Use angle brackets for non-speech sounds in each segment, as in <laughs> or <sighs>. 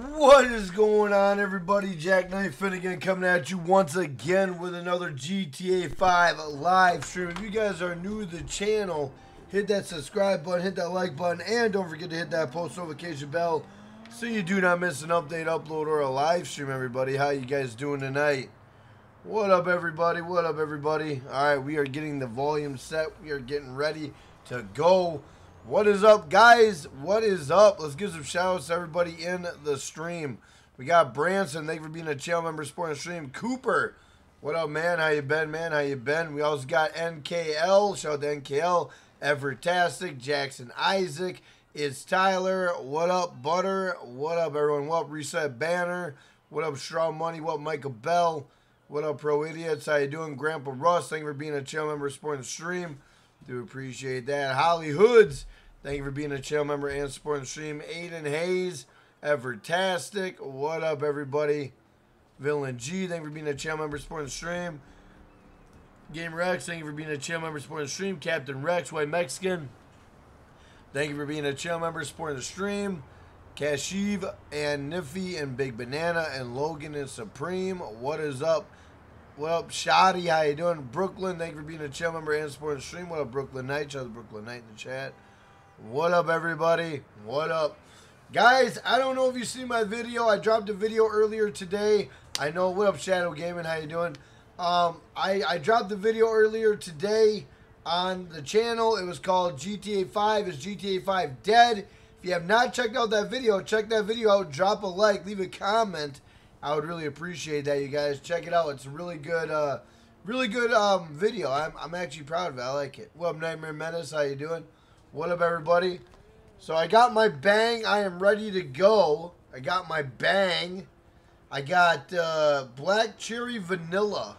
What is going on, everybody? Jackknife Finnegan coming at you once again with another GTA 5 live stream. If you guys are new to the channel, hit that subscribe button, hit that like button, and don't forget to hit that post notification bell so you do not miss an update, upload, or a live stream, everybody. How you guys doing tonight? What up, everybody? What up, everybody? All right, we are getting the volume set. We are getting ready to go. What is up, guys? What is up? Let's give some shout outs to everybody in the stream. We got Branson. Thank you for being a channel member supporting the stream. Cooper. What up, man? How you been, man? How you been? We also got NKL. Shout out to NKL. Evertastic. Jackson Isaac. It's Tyler. What up, Butter? What up, everyone? What up, Reset Banner? What up, Straw Money? What up, Michael Bell? What up, Pro Idiots? How you doing? Grandpa Russ. Thank you for being a channel member supporting the stream. Do appreciate that. Holly Hoods, thank you for being a channel member and supporting the stream. Aiden Hayes, Evertastic, what up, everybody? Villain G, thank you for being a channel member supporting the stream. Game Rex, thank you for being a channel member supporting the stream. Captain Rex, White Mexican, thank you for being a channel member supporting the stream. Kashiv and Niffy and Big Banana and Logan and Supreme, what is up? What up, Shoddy? How you doing? Brooklyn, thank you for being a channel member and supporting the stream. What up, Brooklyn Knight? Shout out Brooklyn Knight in the chat. What up, everybody? What up? Guys, I don't know if you see my video. I dropped a video earlier today. I know. What up, Shadow Gaming? How you doing? Um, I, I dropped the video earlier today on the channel. It was called GTA 5. Is GTA 5 dead? If you have not checked out that video, check that video out. Drop a like. Leave a comment I would really appreciate that, you guys. Check it out. It's a really good, uh, really good um, video. I'm, I'm actually proud of it. I like it. What up, Nightmare Menace? How you doing? What up, everybody? So I got my bang. I am ready to go. I got my bang. I got uh, black cherry vanilla.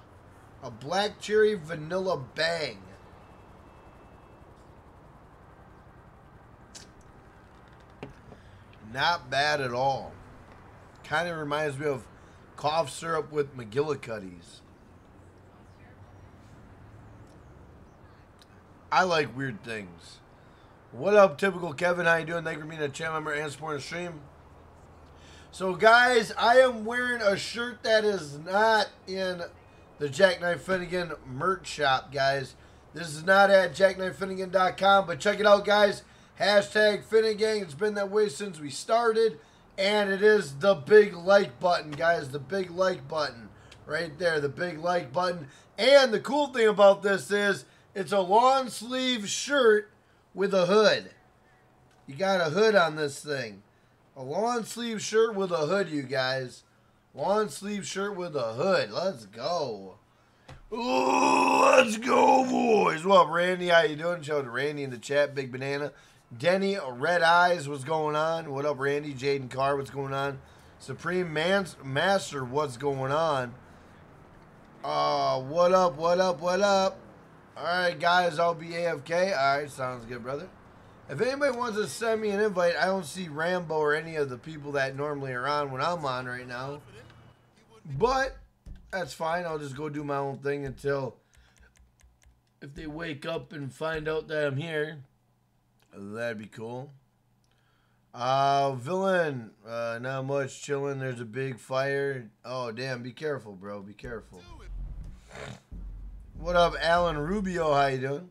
A black cherry vanilla bang. Not bad at all. Kind of reminds me of cough syrup with McGillicuddy's. I like weird things. What up, typical Kevin? How you doing? Thank you for being a channel member and supporting the stream. So, guys, I am wearing a shirt that is not in the Jackknife Finnegan merch shop, guys. This is not at jackknifefinnegan.com, but check it out, guys. Hashtag Finnegang. It's been that way since we started. And it is the big like button, guys. The big like button. Right there. The big like button. And the cool thing about this is it's a long sleeve shirt with a hood. You got a hood on this thing. A long sleeve shirt with a hood, you guys. Long sleeve shirt with a hood. Let's go. Ooh, let's go, boys. What up, Randy? How you doing? Shout out to Randy in the chat. Big Banana. Denny, Red Eyes, what's going on? What up, Randy? Jaden Carr, what's going on? Supreme Mans Master, what's going on? Uh, what up, what up, what up? Alright, guys, I'll be AFK. Alright, sounds good, brother. If anybody wants to send me an invite, I don't see Rambo or any of the people that normally are on when I'm on right now. But that's fine. I'll just go do my own thing until if they wake up and find out that I'm here. That'd be cool. Uh, villain, uh, not much chilling. There's a big fire. Oh, damn. Be careful, bro. Be careful. What up, Alan Rubio? How you doing?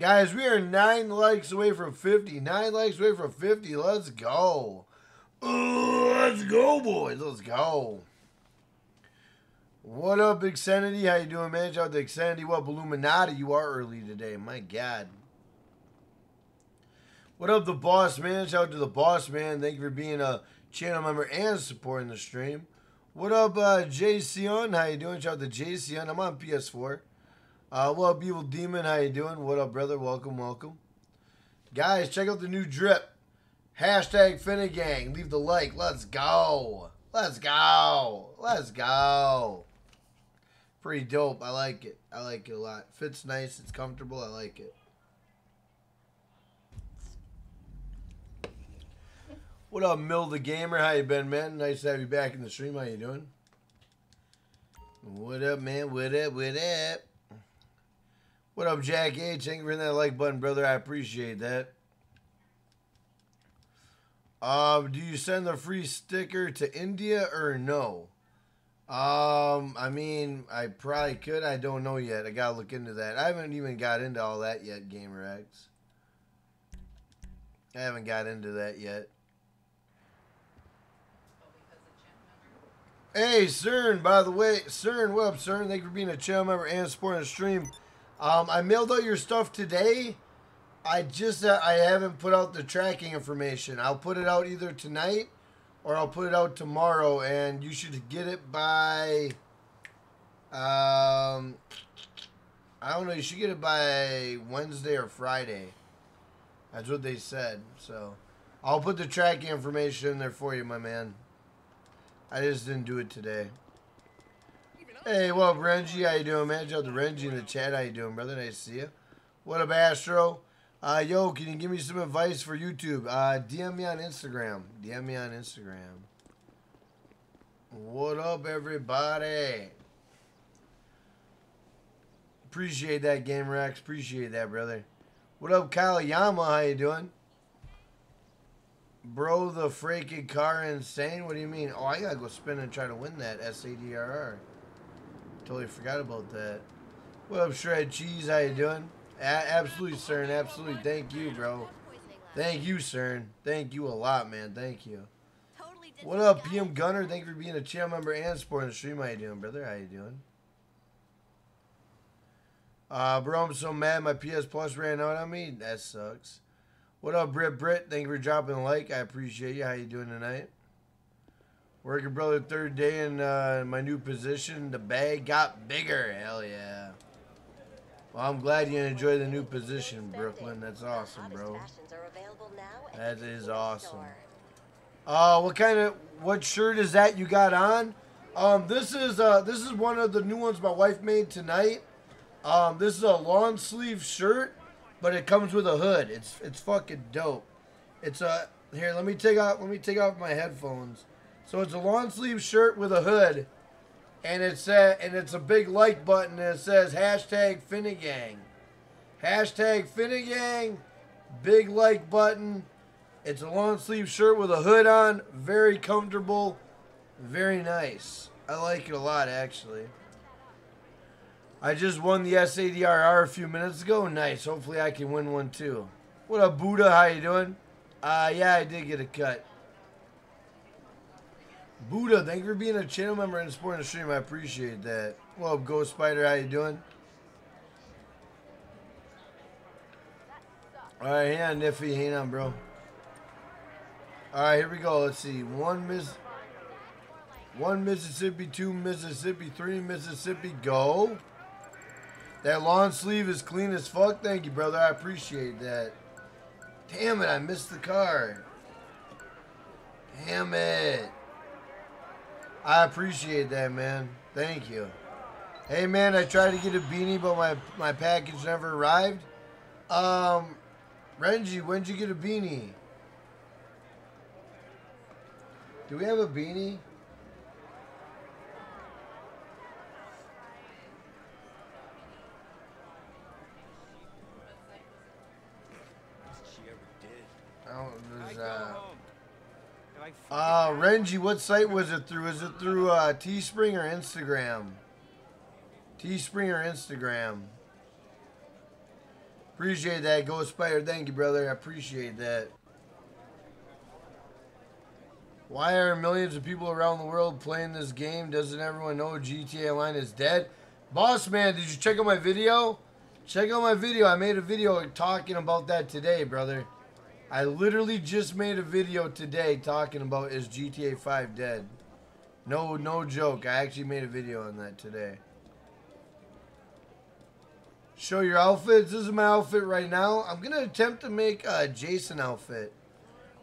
Guys, we are nine likes away from 50. Nine likes away from 50. Let's go. Ooh, let's go, boys. Let's go. What up, Xanity? How you doing, man? Shout out to Xanity. What Illuminati you are early today. My God. What up, the boss man? Shout out to the boss man. Thank you for being a channel member and supporting the stream. What up, uh, JCon? How you doing? Shout out to JCon. I'm on PS4. Uh, what up, Evil Demon? How you doing? What up, brother? Welcome, welcome. Guys, check out the new drip. Hashtag Finnegang. Leave the like. Let's go. Let's go. Let's go. Pretty dope. I like it. I like it a lot. Fits nice. It's comfortable. I like it. What up, Mill the Gamer? How you been, man? Nice to have you back in the stream. How you doing? What up, man? What up? What up? What up, Jack H? Thank you for hitting that like button, brother. I appreciate that. Uh, do you send the free sticker to India or no? Um, I mean, I probably could. I don't know yet. I gotta look into that. I haven't even got into all that yet, GamerX. I haven't got into that yet. Hey, CERN, by the way. CERN, what up, CERN? Thank you for being a channel member and supporting the stream. Um, I mailed out your stuff today. I just uh, I haven't put out the tracking information. I'll put it out either tonight or I'll put it out tomorrow, and you should get it by. Um, I don't know. You should get it by Wednesday or Friday. That's what they said. So, I'll put the tracking information in there for you, my man. I just didn't do it today. Hey, what up, Renji? How you doing, man? Shout out to Renji in the chat. How you doing, brother? Nice to see you. What up, Astro? Uh, yo, can you give me some advice for YouTube? Uh, DM me on Instagram. DM me on Instagram. What up, everybody? Appreciate that, Game GamerX. Appreciate that, brother. What up, Kyle Yama? How you doing? Bro, the freaking car insane? What do you mean? Oh, I gotta go spin and try to win that SADRR. Totally forgot about that. What up, Shred Cheese? How you doing? A absolutely, CERN. Absolutely. Thank you, bro. Thank you, CERN. Thank you a lot, man. Thank you. What up, PM Gunner? Thank you for being a channel member and supporting the stream. How you doing, brother? How you doing? Uh, bro, I'm so mad my PS Plus ran out on me. That sucks. What up, Brit Brit? Thank you for dropping a like. I appreciate you. How you doing tonight? Working, brother. Third day in uh, my new position. The bag got bigger. Hell yeah. Well, I'm glad you enjoy the new position, Brooklyn. That's awesome, bro. That is awesome. Uh, what kind of what shirt is that you got on? Um, this is uh, this is one of the new ones my wife made tonight. Um, this is a long sleeve shirt. But it comes with a hood. It's it's fucking dope. It's a here. Let me take off. Let me take off my headphones. So it's a long sleeve shirt with a hood, and it's a, and it's a big like button that says hashtag Finnegang. Hashtag Finnegang. Big like button. It's a long sleeve shirt with a hood on. Very comfortable. Very nice. I like it a lot actually. I just won the SADRR a few minutes ago. Nice. Hopefully I can win one too. What up, Buddha? How you doing? Uh, yeah, I did get a cut. Buddha, thank you for being a channel member and supporting the stream. I appreciate that. Up, Ghost Spider? How you doing? All right, hang on, Niffy. Hang on, bro. All right, here we go. Let's see. One miss. One Mississippi, two Mississippi, three Mississippi. Go. That long sleeve is clean as fuck. Thank you, brother. I appreciate that. Damn it, I missed the card. Damn it. I appreciate that, man. Thank you. Hey, man, I tried to get a beanie, but my, my package never arrived. Um, Renji, when'd you get a beanie? Do we have a beanie? Uh, uh, Renji, what site was it through? Was it through uh, Teespring or Instagram? Teespring or Instagram? Appreciate that, Ghost Spider. Thank you, brother. I appreciate that. Why are millions of people around the world playing this game? Doesn't everyone know GTA Online is dead? Boss man, did you check out my video? Check out my video. I made a video talking about that today, brother. I literally just made a video today talking about is GTA 5 dead. No, no joke. I actually made a video on that today. Show your outfits. This is my outfit right now. I'm going to attempt to make a Jason outfit.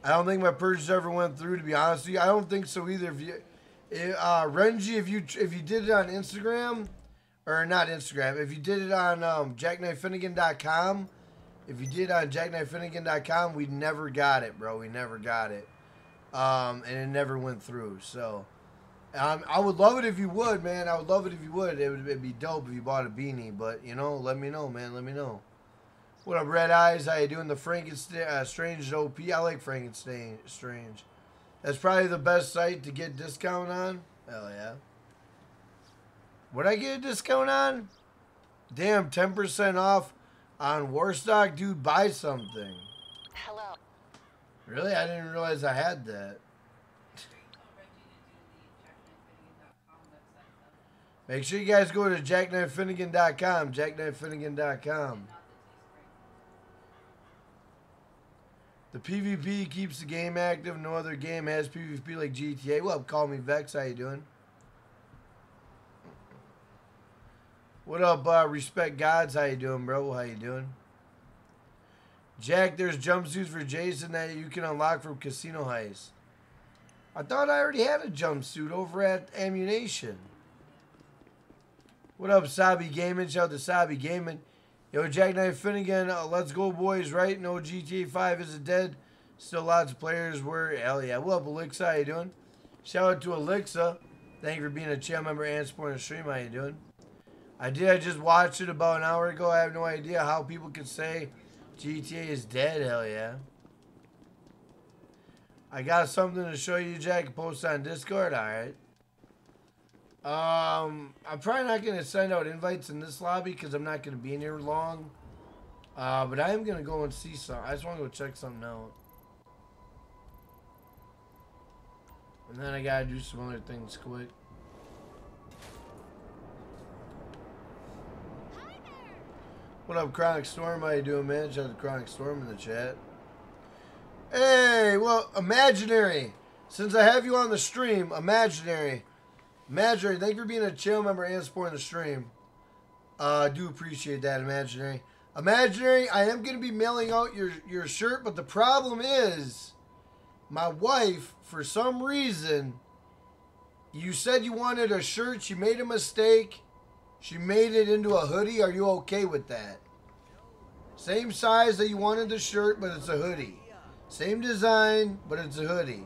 I don't think my purchase ever went through, to be honest with you. I don't think so either. If you, uh, Renji, if you if you did it on Instagram, or not Instagram, if you did it on um, if you did on jackknifefinnegan.com, we never got it, bro. We never got it. Um, and it never went through. So, um, I would love it if you would, man. I would love it if you would. It would be dope if you bought a beanie. But, you know, let me know, man. Let me know. What up, Red Eyes? How you doing? The Frankenstein uh, Strange OP. I like Frankenstein Strange. That's probably the best site to get discount on. Hell yeah. Would I get a discount on? Damn, 10% off on Warstock, dude, buy something. Hello. Really? I didn't realize I had that. Make sure you guys go to jackknifefinnegan.com, jackknifefinnegan.com. The PvP keeps the game active. No other game has PvP like GTA. Well, call me Vex. How you doing? What up, uh, Respect Gods? How you doing, bro? How you doing? Jack, there's jumpsuits for Jason that you can unlock from Casino Heist. I thought I already had a jumpsuit over at Ammu-Nation. What up, Sabi Gaming? Shout out to Sabi Gaming. Yo, Jackknife Finnegan, uh, let's go, boys, right? No GTA 5 isn't dead. Still lots of players were. Hell yeah. What up, Alexa? How you doing? Shout out to Alexa. Thank you for being a channel member and supporting the stream. How you doing? I did. I just watched it about an hour ago. I have no idea how people could say GTA is dead. Hell yeah. I got something to show you, Jack. Post on Discord. All right. Um, I'm probably not going to send out invites in this lobby because I'm not going to be in here long. Uh, but I am going to go and see some. I just want to go check something out. And then I got to do some other things quick. What up, Chronic Storm? How you doing, man? Shout out to Chronic Storm in the chat. Hey, well, Imaginary. Since I have you on the stream, Imaginary. Imaginary, thank you for being a channel member and supporting the stream. Uh, I do appreciate that, Imaginary. Imaginary, I am going to be mailing out your, your shirt, but the problem is my wife, for some reason, you said you wanted a shirt. She made a mistake she made it into a hoodie. Are you okay with that? Same size that you wanted the shirt, but it's a hoodie. Same design, but it's a hoodie.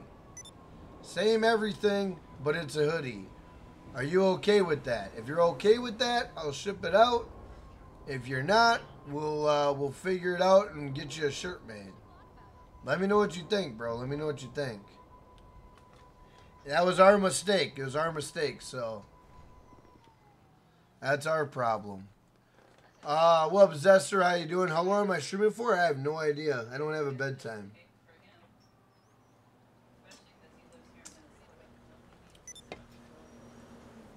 Same everything, but it's a hoodie. Are you okay with that? If you're okay with that, I'll ship it out. If you're not, we'll uh, we'll figure it out and get you a shirt made. Let me know what you think, bro. Let me know what you think. That was our mistake. It was our mistake, so that's our problem. Uh, what Zester? How you doing? How long am I streaming for? I have no idea. I don't have a bedtime.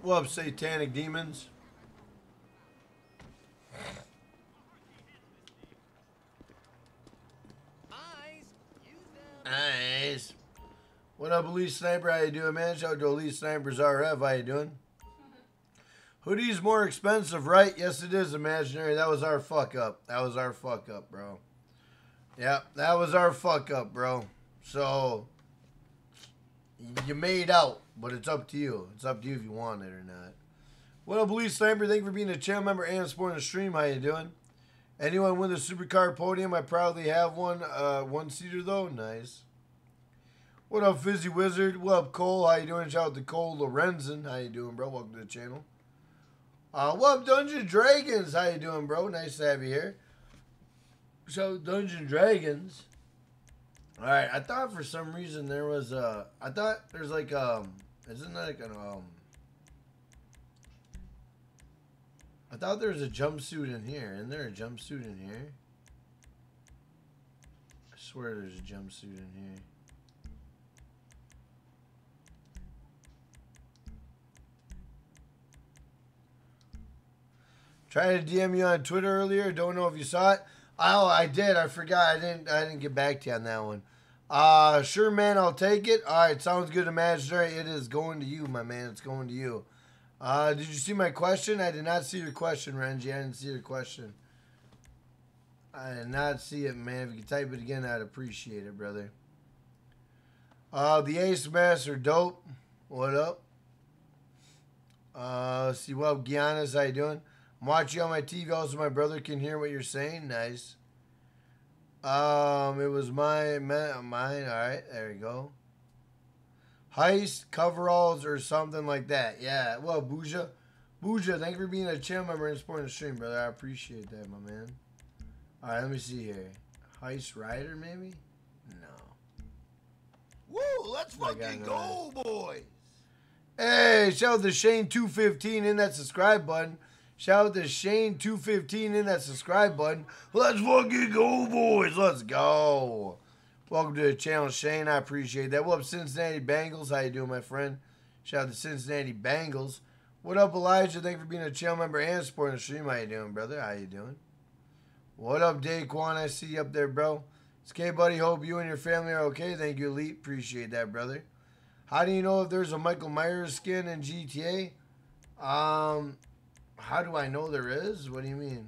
What up, Satanic Demons? Nice. What up, Elite Sniper? How you doing, man? Shout out to Elite Snipers RF. How you doing? Hoodie's more expensive, right? Yes, it is, Imaginary. That was our fuck up. That was our fuck up, bro. Yep, that was our fuck up, bro. So, you made out, but it's up to you. It's up to you if you want it or not. What up, Elite Sniper? Thank you for being a channel member and supporting the stream. How you doing? Anyone win the supercar podium? I proudly have one. Uh, one seater though. Nice. What up, Fizzy Wizard? What up, Cole? How you doing? Shout out to Cole Lorenzen. How you doing, bro? Welcome to the channel. Uh, what up, Dungeon Dragons? How you doing, bro? Nice to have you here. So, Dungeon Dragons. All right, I thought for some reason there was a. I thought there's like um isn't that like an um I thought there was a jumpsuit in here. Isn't there a jumpsuit in here? I swear there's a jumpsuit in here. Tried to DM you on Twitter earlier. Don't know if you saw it. Oh, I did. I forgot. I didn't. I didn't get back to you on that one. Uh, sure, man. I'll take it. All right. Sounds good, imaginary. It is going to you, my man. It's going to you. Uh, did you see my question? I did not see your question, Renji. I didn't see your question. I did not see it, man. If you could type it again, I'd appreciate it, brother. Uh, the Ace Master, dope. What up? Uh, see what Giannis? How you doing? I'm watching on my TV. Also, my brother can hear what you're saying. Nice. Um, it was my mine. All right, there you go heist coveralls or something like that. Yeah. Well, Booja, Booja, thank you for being a channel member and supporting the stream, brother. I appreciate that, my man. All right, let me see here. Heist Rider, maybe? No. Woo! Let's fucking go, boys! Hey, shout out to Shane215 in that subscribe button. Shout out to Shane215 in that subscribe button. Let's fucking go, boys. Let's go. Welcome to the channel, Shane. I appreciate that. What up, Cincinnati Bengals? How you doing, my friend? Shout out to Cincinnati Bengals. What up, Elijah? Thank you for being a channel member and supporting the stream. How you doing, brother? How you doing? What up, Daquan? I see you up there, bro. It's K, buddy. Hope you and your family are okay. Thank you, Elite. Appreciate that, brother. How do you know if there's a Michael Myers skin in GTA? Um, how do I know there is? What do you mean?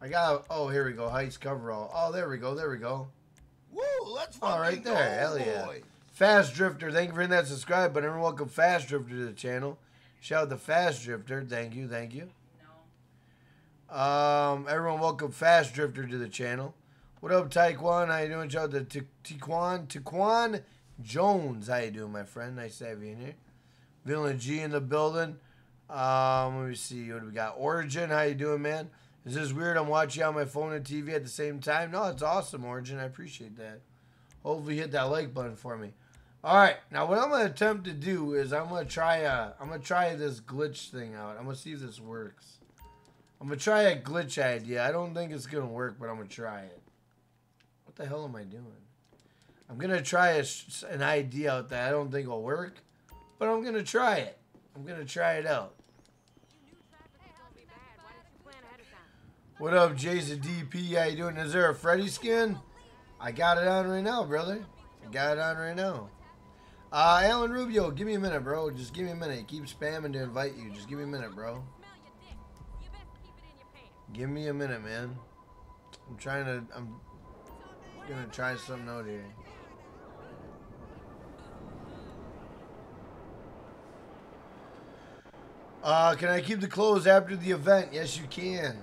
I got, oh, here we go. Heist coverall. Oh, there we go. There we go. Woo, let's All right there. Go, Hell yeah. Boy. Fast Drifter, thank you for hitting that subscribe button. Welcome Fast Drifter to the channel. Shout out to Fast Drifter. Thank you, thank you. No. Um, everyone, welcome Fast Drifter to the channel. What up, Taekwon? How you doing? Shout out to Taekwon, Taekwon Jones. How you doing, my friend? Nice to have you in here. Villain G in the building. Um, let me see. What do we got? Origin, how you doing, man? Is this weird? I'm watching on my phone and TV at the same time. No, it's awesome, Origin. I appreciate that. Hopefully, hit that like button for me. All right, now what I'm gonna attempt to do is I'm gonna try a I'm gonna try this glitch thing out. I'm gonna see if this works. I'm gonna try a glitch idea. I don't think it's gonna work, but I'm gonna try it. What the hell am I doing? I'm gonna try a, an idea out that I don't think will work, but I'm gonna try it. I'm gonna try it out. What up, Jason DP? How you doing? Is there a Freddy skin? I got it on right now, brother. I got it on right now. Uh, Alan Rubio, give me a minute, bro. Just give me a minute. Keep spamming to invite you. Just give me a minute, bro. Give me a minute, man. I'm trying to, I'm gonna try something out here. Uh, can I keep the clothes after the event? Yes, you can.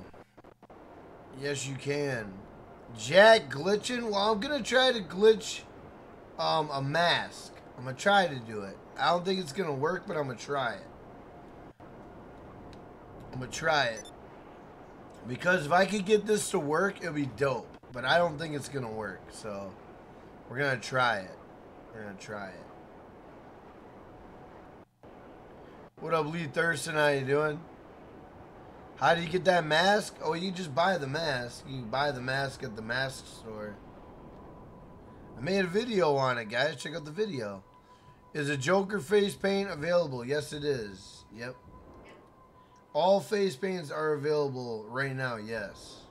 Yes, you can. Jack glitching? Well, I'm going to try to glitch um, a mask. I'm going to try to do it. I don't think it's going to work, but I'm going to try it. I'm going to try it. Because if I could get this to work, it'll be dope. But I don't think it's going to work. So, we're going to try it. We're going to try it. What up, Lee Thurston? How you doing? How do you get that mask? Oh, you just buy the mask. You buy the mask at the mask store. I made a video on it, guys. Check out the video. Is a Joker face paint available? Yes, it is. Yep. All face paints are available right now, yes.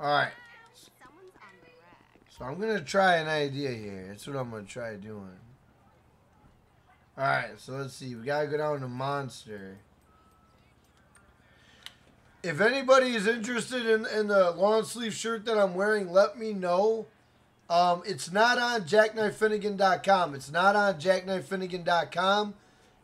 Alright. So I'm going to try an idea here. That's what I'm going to try doing. Alright, so let's see. We gotta go down to Monster. If anybody is interested in, in the long sleeve shirt that I'm wearing, let me know. Um, it's not on jackknifefinnegan.com. It's not on jackknifefinnegan.com.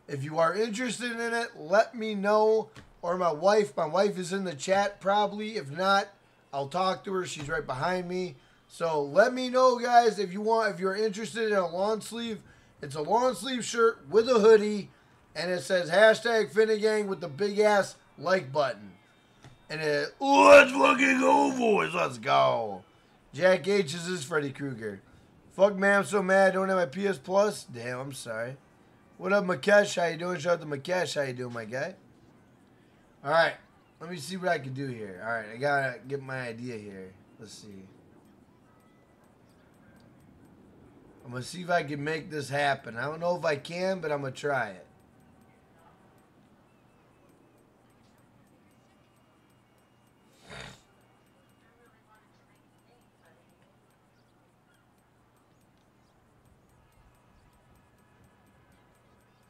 If you are interested in it, let me know. Or my wife. My wife is in the chat probably. If not, I'll talk to her. She's right behind me. So let me know, guys, if you want, if you're interested in a long sleeve it's a long sleeve shirt with a hoodie, and it says hashtag Finnegang with the big ass like button. And it, let's fucking go, boys. Let's go. Jack H is this Freddy Krueger. Fuck, man, I'm so mad I don't have my PS Plus. Damn, I'm sorry. What up, Makesh? How you doing? Shout out to Makesh. How you doing, my guy? All right. Let me see what I can do here. All right, I gotta get my idea here. Let's see. I'm going to see if I can make this happen. I don't know if I can, but I'm going to try it.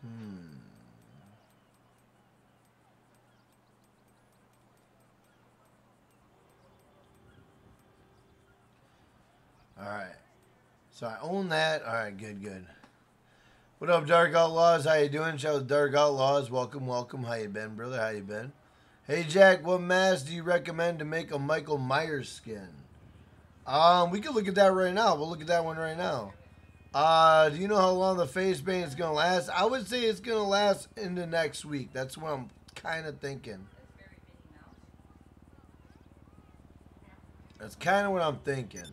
Hmm. All right. So I own that. All right, good, good. What up, Dark Outlaws? How you doing? Shout out Dark Outlaws. Welcome, welcome. How you been, brother? How you been? Hey, Jack, what mask do you recommend to make a Michael Myers skin? Um, we can look at that right now. We'll look at that one right now. Uh, do you know how long the face paint is going to last? I would say it's going to last into next week. That's what I'm kind of thinking. That's kind of what I'm thinking.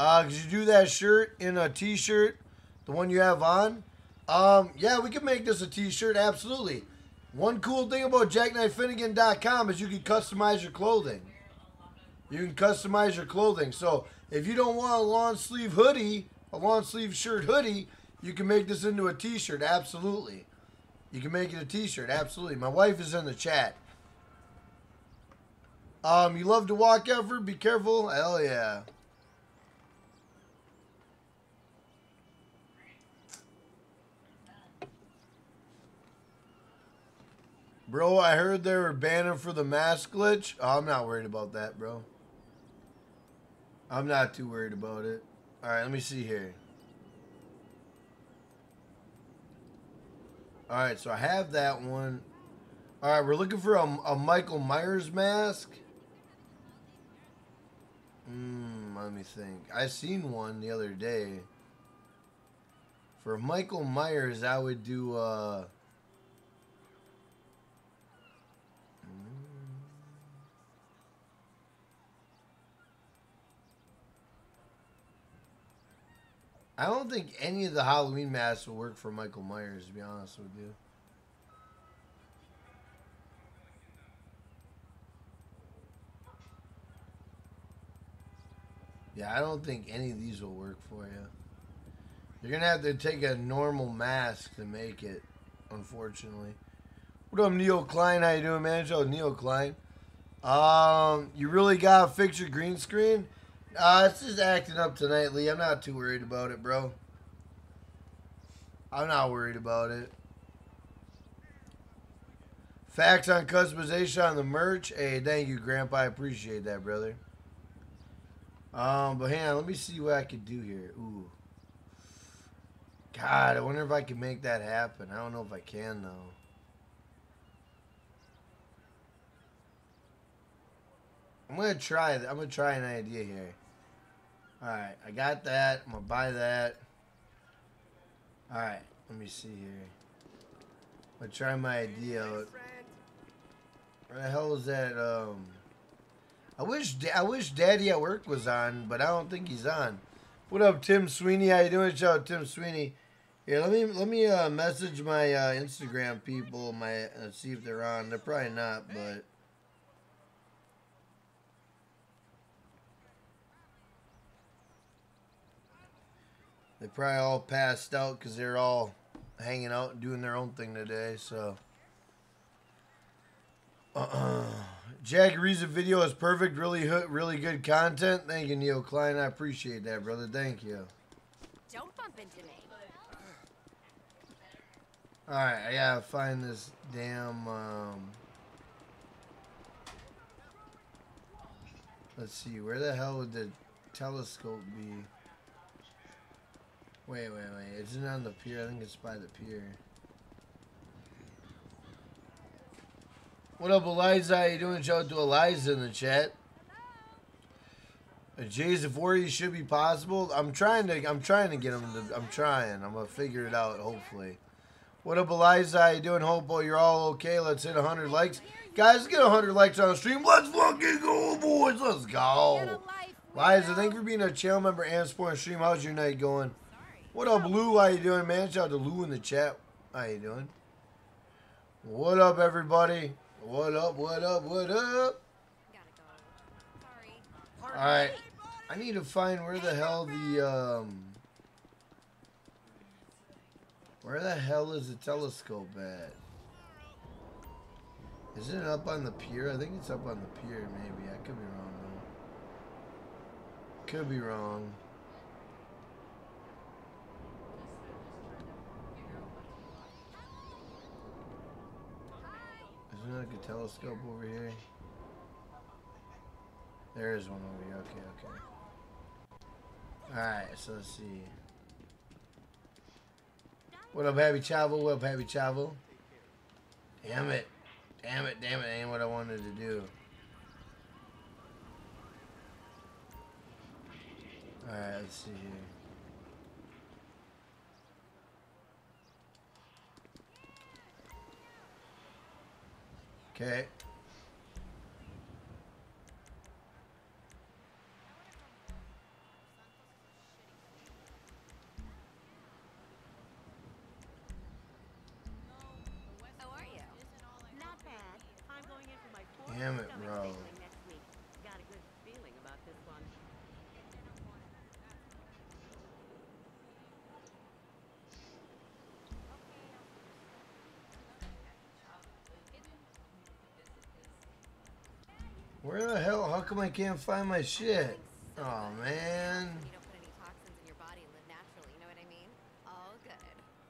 Uh, could you do that shirt in a t-shirt, the one you have on? Um, yeah, we can make this a t-shirt, absolutely. One cool thing about jackknifefinnegan.com is you can customize your clothing. You can customize your clothing. So if you don't want a long sleeve hoodie, a long sleeve shirt hoodie, you can make this into a t-shirt, absolutely. You can make it a t-shirt, absolutely. My wife is in the chat. Um, you love to walk effort, be careful. Hell yeah. Bro, I heard they were banning for the mask glitch. Oh, I'm not worried about that, bro. I'm not too worried about it. Alright, let me see here. Alright, so I have that one. Alright, we're looking for a, a Michael Myers mask. Hmm, let me think. I seen one the other day. For Michael Myers, I would do, uh... I don't think any of the Halloween masks will work for Michael Myers, to be honest with you. Yeah, I don't think any of these will work for you. You're going to have to take a normal mask to make it, unfortunately. What up, Neil Klein? How you doing, man? Show Neil Klein. Um, you really got to fix your green screen? Uh, it's just acting up tonight, Lee. I'm not too worried about it, bro. I'm not worried about it. Facts on customization on the merch. Hey, thank you, Grandpa. I appreciate that, brother. Um, but hang on, let me see what I can do here. Ooh. God, I wonder if I can make that happen. I don't know if I can, though. I'm gonna try. I'm gonna try an idea here. All right, I got that. I'm gonna buy that. All right, let me see here. I'm gonna try my idea out. Where the hell is that? Um, I wish I wish Daddy at work was on, but I don't think he's on. What up, Tim Sweeney? How you doing, Shout Tim Sweeney. Here, let me let me uh, message my uh, Instagram people. My uh, see if they're on. They're probably not, but. They probably all passed out because they're all hanging out and doing their own thing today. So, uh, <clears throat> Jack Reza video is perfect. Really, really good content. Thank you, Neil Klein. I appreciate that, brother. Thank you. Don't bump into me. All right, I gotta find this damn. Um, let's see, where the hell would the telescope be? Wait, wait, wait. Isn't it on the pier? I think it's by the pier. What up, Eliza? How you doing? Shout out to Eliza in the chat. Uh, a Jay's of Warrior should be possible. I'm trying to. I'm trying to get him. To, I'm trying. I'm gonna figure it out. Hopefully. What up, Eliza? How you doing? Hope you're all okay. Let's hit 100 likes, guys. Get 100 likes on the stream. Let's fucking go, boys. Let's go. Liza, thank you for being a channel member and supporting stream. How's your night going? What up, Lou? How you doing, man? Shout out to Lou in the chat. How you doing? What up, everybody? What up, what up, what up? Alright. I need to find where the hell the, um... Where the hell is the telescope at? Is it up on the pier? I think it's up on the pier, maybe. I could be wrong, though. Could be wrong. There like a telescope over here? There is one over here. Okay, okay. Alright, so let's see. What up, Happy Chavo? What up, Happy Chavo? Damn it. Damn it, damn it. Ain't what I wanted to do. Alright, let's see here. Okay. How are you? Not bad. I'm going in for my fourth Damn it, stomach bro. sampling next week. Got a good feeling about this one. Where the hell? How come I can't find my shit? Oh, man. You don't put any toxins in your body and live naturally, you know what I mean? All good.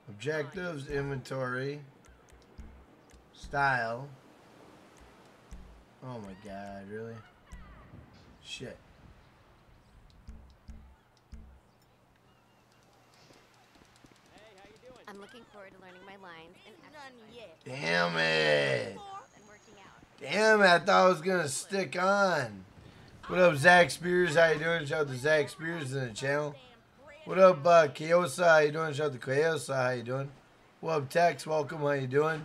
Objectives, inventory, style. Oh my god, really? Shit. I'm looking forward to learning my lines and None yet. Damn it. Damn it, I thought I was gonna stick on. What up, Zach Spears? How you doing? Shout out to Zach Spears in the channel. What up, uh, Kiosa? How you doing? Shout out to Kiosa. How you doing? What up, Tex? Welcome. How you doing?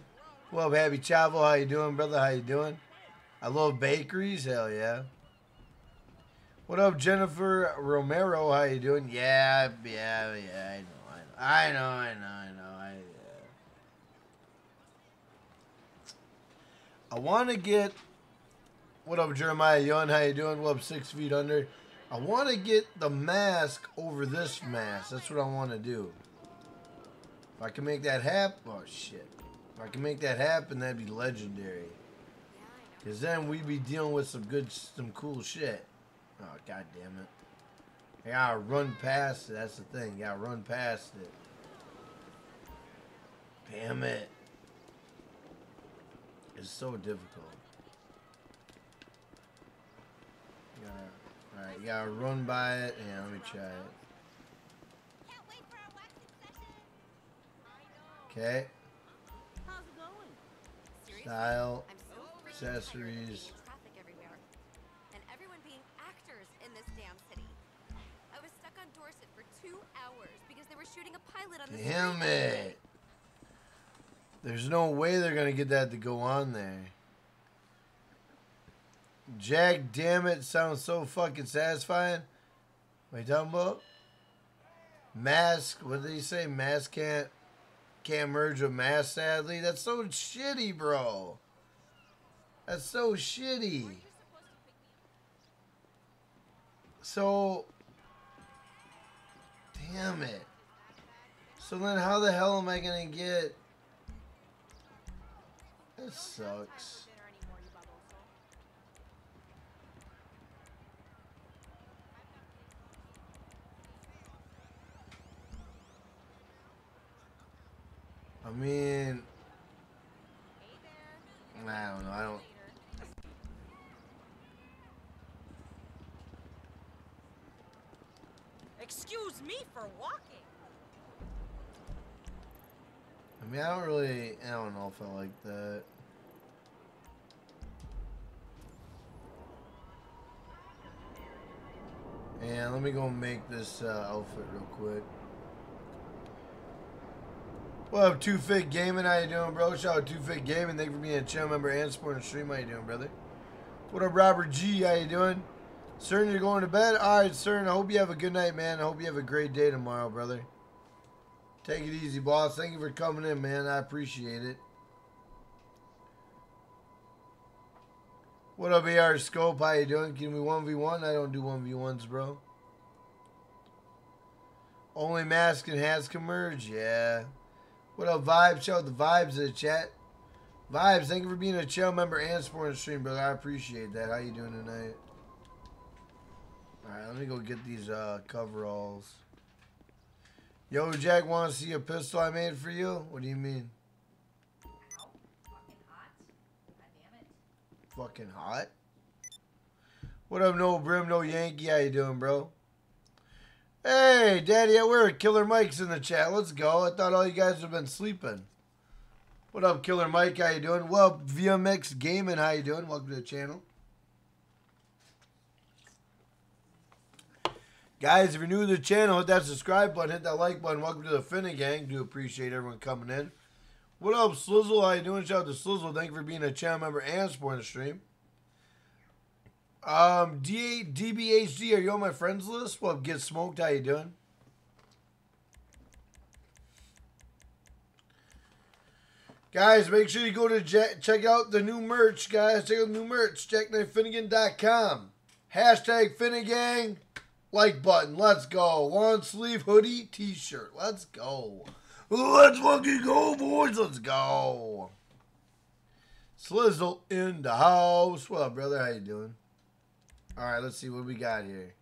What up, Happy Chavo? How you doing, brother? How you doing? I love bakeries. Hell yeah. What up, Jennifer Romero? How you doing? Yeah, yeah, yeah. I know, I know, I know, I know. I, yeah. I want to get. What up, Jeremiah Young? How you doing? What up, Six Feet Under? I want to get the mask over this mask. That's what I want to do. If I can make that happen, oh shit! If I can make that happen, that'd be legendary. Yeah, I know. Cause then we'd be dealing with some good, some cool shit. Oh god damn it! I gotta run past it. That's the thing. You gotta run past it. Damn it! It's so difficult. You gotta, all right, you gotta run by it. Yeah, let me try it. Okay. How's it going? Seriously? Style. I'm so freaking tired of accessories. being. And everyone being actors in this damn city. I was stuck on Dorset for two hours because they were shooting a pilot on the Damn it. There's no way they're gonna get that to go on there. Jack, damn it, sounds so fucking satisfying. Talking about? Mask, what did he say? Mask can't can't merge with mask, sadly. That's so shitty, bro. That's so shitty. So damn it. So then how the hell am I gonna get that sucks. I mean, I don't know. I don't. Excuse me for walking. I mean, I don't really. I don't know if I like that. And let me go make this uh, outfit real quick. What up, Two Fit Gaming? How you doing, bro? Shout out Two Fit Gaming. Thank you for being a channel member and supporting the stream. How you doing, brother? What up, Robert G? How you doing? Cern, you're going to bed? All right, Cern. I hope you have a good night, man. I hope you have a great day tomorrow, brother. Take it easy, boss. Thank you for coming in, man. I appreciate it. What up, AR Scope? How you doing? Can we 1v1? I don't do 1v1s, bro. Only mask and hats can merge? Yeah. What up, Vibes? Show the vibes in the chat. Vibes, thank you for being a channel member and supporting the stream, brother. I appreciate that. How you doing tonight? Alright, let me go get these uh, coveralls. Yo, Jack, want to see a pistol I made for you? What do you mean? Fucking hot? What up, no brim, no Yankee? How you doing, bro? Hey, Daddy at work. Killer Mike's in the chat. Let's go. I thought all you guys have been sleeping. What up, Killer Mike? How you doing? Up, VMX Gaming? How you doing? Welcome to the channel. Guys, if you're new to the channel, hit that subscribe button, hit that like button. Welcome to the Finnegang. Do appreciate everyone coming in. What up, Slizzle? How you doing? Shout out to Slizzle. Thank you for being a channel member and supporting the stream. Um, D DBHD, are you on my friends list? Up, Get Smoked? How you doing? Guys, make sure you go to check out the new merch, guys. Check out the new merch, jackknifefinnegan.com. Hashtag Finnegang. Like button. Let's go. Long sleeve hoodie, t-shirt. Let's go. Let's fucking go, boys. Let's go. Slizzle in the house. Up, brother? How you doing? All right, let's see what we got here.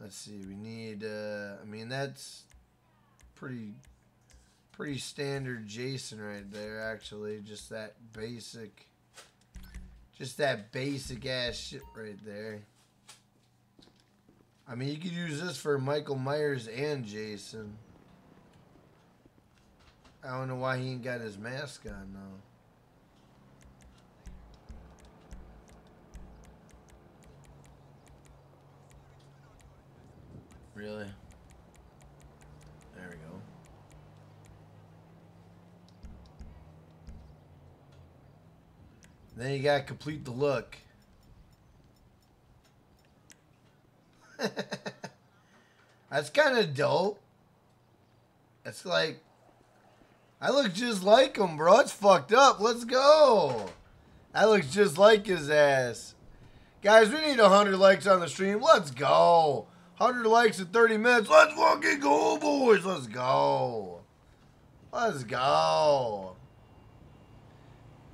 Let's see. We need. Uh, I mean, that's pretty, pretty standard Jason right there. Actually, just that basic, just that basic ass shit right there. I mean, you could use this for Michael Myers and Jason. I don't know why he ain't got his mask on though. Really? There we go. Then you gotta complete the look. <laughs> That's kind of dope. It's like, I look just like him, bro. It's fucked up. Let's go. That looks just like his ass. Guys, we need 100 likes on the stream. Let's go. 100 likes in 30 minutes. Let's fucking go, boys. Let's go. Let's go.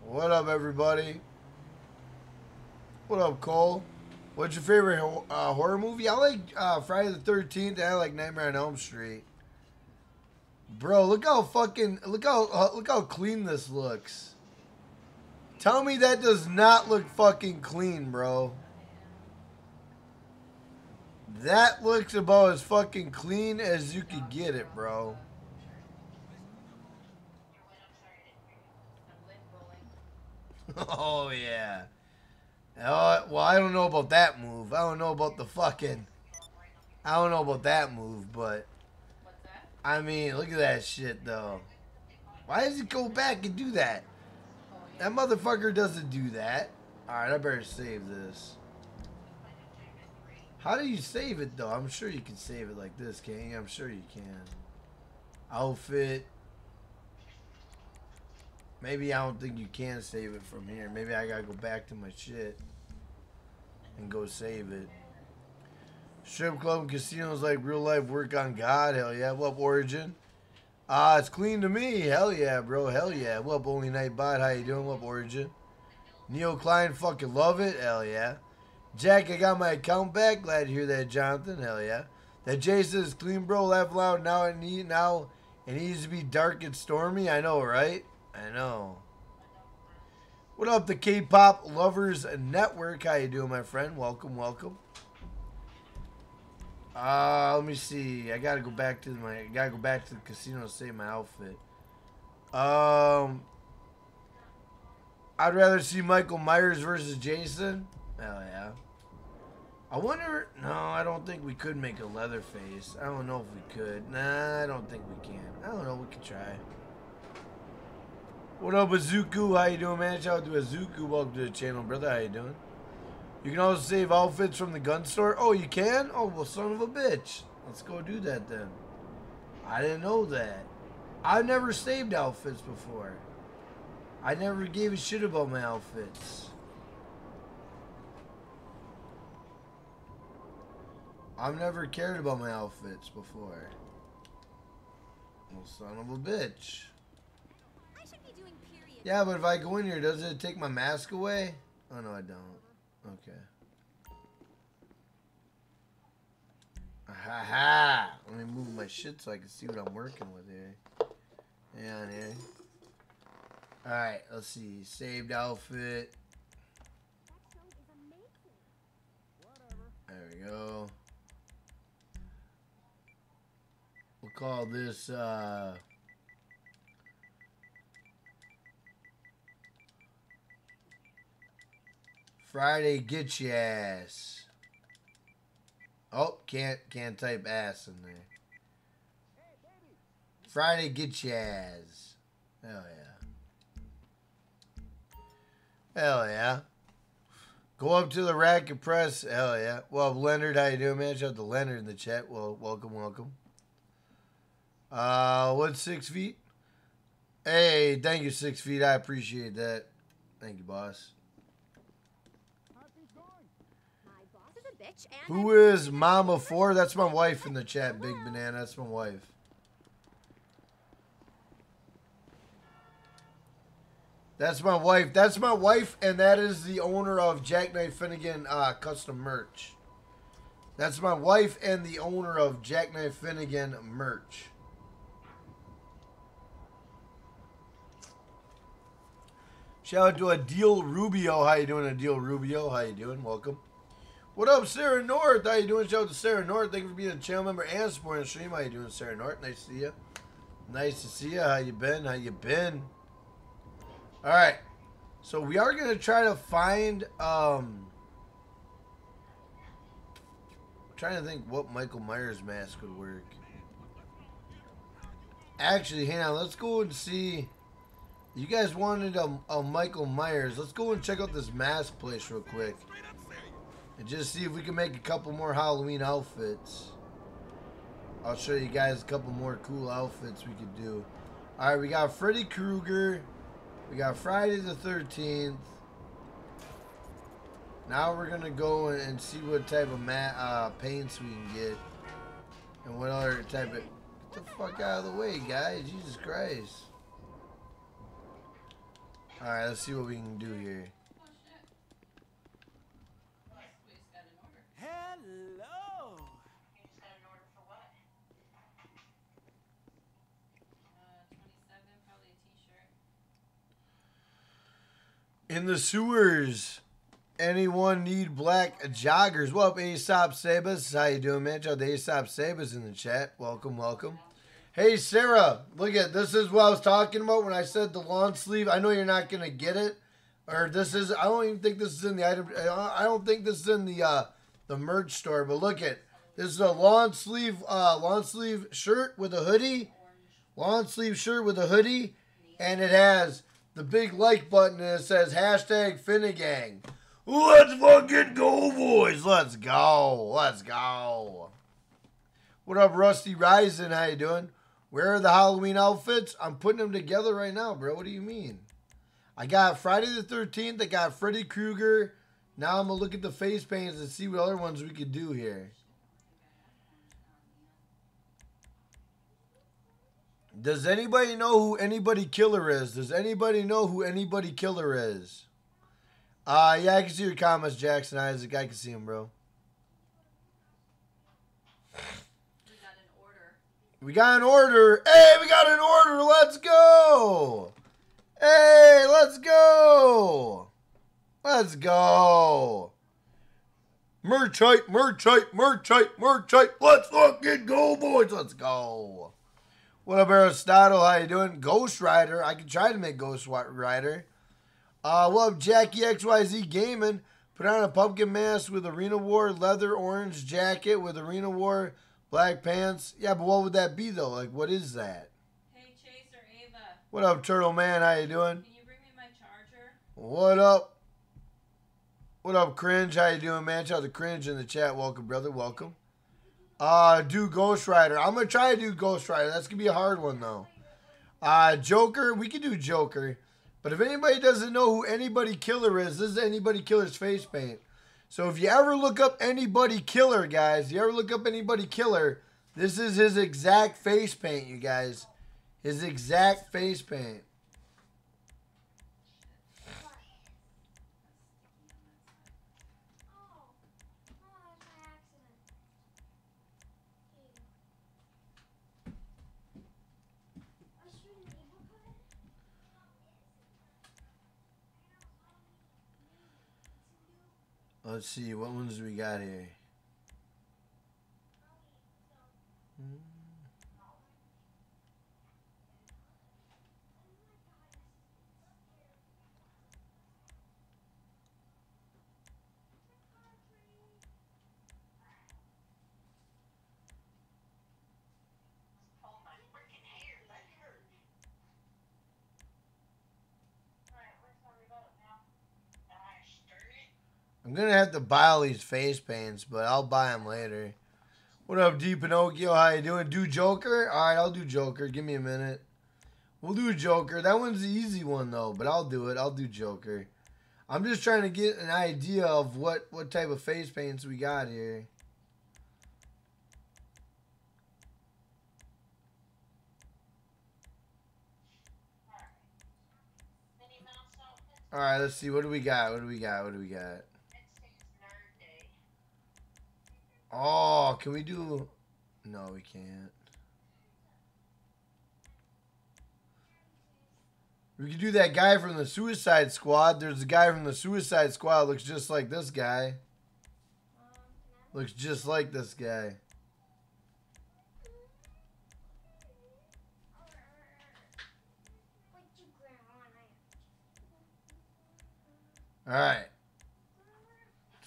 What up, everybody? What up, Cole? What's your favorite uh, horror movie? I like uh, Friday the 13th. I like Nightmare on Elm Street. Bro, look how fucking look how uh, look how clean this looks. Tell me that does not look fucking clean, bro. That looks about as fucking clean as you could get it, bro. <laughs> oh, yeah. Oh, well, I don't know about that move. I don't know about the fucking... I don't know about that move, but... I mean, look at that shit, though. Why does he go back and do that? That motherfucker doesn't do that. Alright, I better save this. How do you save it, though? I'm sure you can save it like this, can you? I'm sure you can. Outfit. Maybe I don't think you can save it from here. Maybe I gotta go back to my shit and go save it. Strip club and casinos like real life work on God. Hell yeah. What origin? Ah, uh, it's clean to me. Hell yeah, bro. Hell yeah. What only night bot? How you doing? What origin? Neo Klein, fucking love it. Hell yeah. Jack, I got my account back. Glad to hear that, Jonathan. Hell yeah. That Jason is clean, bro. Laugh loud. Now it need now it needs to be dark and stormy. I know, right? I know. What up, the K-pop lovers network? How you doing, my friend? Welcome, welcome. Uh, let me see. I gotta go back to my. I gotta go back to the casino to save my outfit. Um, I'd rather see Michael Myers versus Jason. Hell yeah. I wonder. No, I don't think we could make a Leatherface. I don't know if we could. Nah, I don't think we can. I don't know. We could try. What up, Azuku? How you doing, man? Shout out to Azuku. Welcome to the channel, brother. How you doing? You can also save outfits from the gun store. Oh, you can? Oh, well, son of a bitch. Let's go do that then. I didn't know that. I've never saved outfits before. I never gave a shit about my outfits. I've never cared about my outfits before. Well, son of a bitch. Yeah, but if I go in here, does it take my mask away? Oh, no, I don't. Okay. Ha ha! Let me move my shit so I can see what I'm working with here. Yeah, yeah. Alright, let's see. Saved outfit. There we go. We'll call this, uh... Friday, get your ass. Oh, can't can't type ass in there. Friday, get your ass. Hell yeah. Hell yeah. Go up to the rack and press. Hell yeah. Well, Leonard, how you doing, man? Shout out to Leonard in the chat. Well, welcome, welcome. Uh, what's six feet? Hey, thank you, six feet. I appreciate that. Thank you, boss. Who is Mama for? That's my wife in the chat, Big Banana. That's my wife. That's my wife. That's my wife, and that is the owner of Jackknife Finnegan uh, Custom Merch. That's my wife and the owner of Jackknife Finnegan Merch. Shout out to Adil Rubio. How you doing, Adil Rubio? How you doing? Welcome. What up, Sarah North? How you doing? Shout out to Sarah North. Thank you for being a channel member and supporting the stream. How you doing, Sarah North? Nice to see you. Nice to see you. How you been? How you been? All right. So we are going to try to find... um I'm trying to think what Michael Myers mask would work. Actually, hang on. Let's go and see... You guys wanted a, a Michael Myers. Let's go and check out this mask place real quick. And just see if we can make a couple more Halloween outfits. I'll show you guys a couple more cool outfits we could do. Alright, we got Freddy Krueger. We got Friday the 13th. Now we're going to go and see what type of mat, uh, paints we can get. And what other type of... Get the fuck out of the way, guys. Jesus Christ. Alright, let's see what we can do here. In the sewers. Anyone need black joggers? Well, Aesop Sabas. How you doing, man? Shout Aesop Sabas in the chat. Welcome, welcome. Hey, Sarah. Look at this is what I was talking about when I said the long sleeve. I know you're not going to get it, Or this is. I don't even think this is in the item. I don't think this is in the uh, the merch store. But look at this is a long sleeve uh, long sleeve shirt with a hoodie, long sleeve shirt with a hoodie, and it has the big like button and it says hashtag Finnegang. Let's fucking go, boys. Let's go. Let's go. What up, Rusty Rising? How you doing? Where are the Halloween outfits? I'm putting them together right now, bro. What do you mean? I got Friday the 13th. I got Freddy Krueger. Now I'm going to look at the face paints and see what other ones we could do here. Does anybody know who anybody killer is? Does anybody know who anybody killer is? Uh, yeah, I can see your comments, Jackson Isaac. I can see him, bro. We got an order. We got an order. Hey, we got an order. Let's go. Hey, let's go. Let's go. Merchite, merchite, merchite, merchite. Let's fucking go, boys. Let's go. What up, Aristotle? How you doing? Ghost Rider. I can try to make Ghost Rider. Uh, what up, Jackie XYZ Gaming? Put on a pumpkin mask with Arena War leather orange jacket with Arena War black pants. Yeah, but what would that be though? Like, what is that? Hey, Chaser Ava. What up, Turtle Man? How you doing? Can you bring me my charger? What up? What up, Cringe? How you doing, man? Shout out to Cringe in the chat. Welcome, brother. Welcome. Uh, do Ghost Rider. I'm gonna try to do Ghost Rider. That's gonna be a hard one though. Uh, Joker. We can do Joker. But if anybody doesn't know who Anybody Killer is, this is Anybody Killer's face paint. So if you ever look up Anybody Killer, guys, you ever look up Anybody Killer, this is his exact face paint, you guys. His exact face paint. Let's see, what ones do we got here? I'm gonna have to buy all these face paints, but I'll buy them later. What up, D Pinocchio? How you doing? Do Joker? All right, I'll do Joker. Give me a minute. We'll do Joker. That one's the easy one though, but I'll do it. I'll do Joker. I'm just trying to get an idea of what what type of face paints we got here. All right, let's see. What do we got? What do we got? What do we got? Oh, can we do... No, we can't. We could do that guy from the Suicide Squad. There's a guy from the Suicide Squad looks just like this guy. Looks just like this guy. Alright.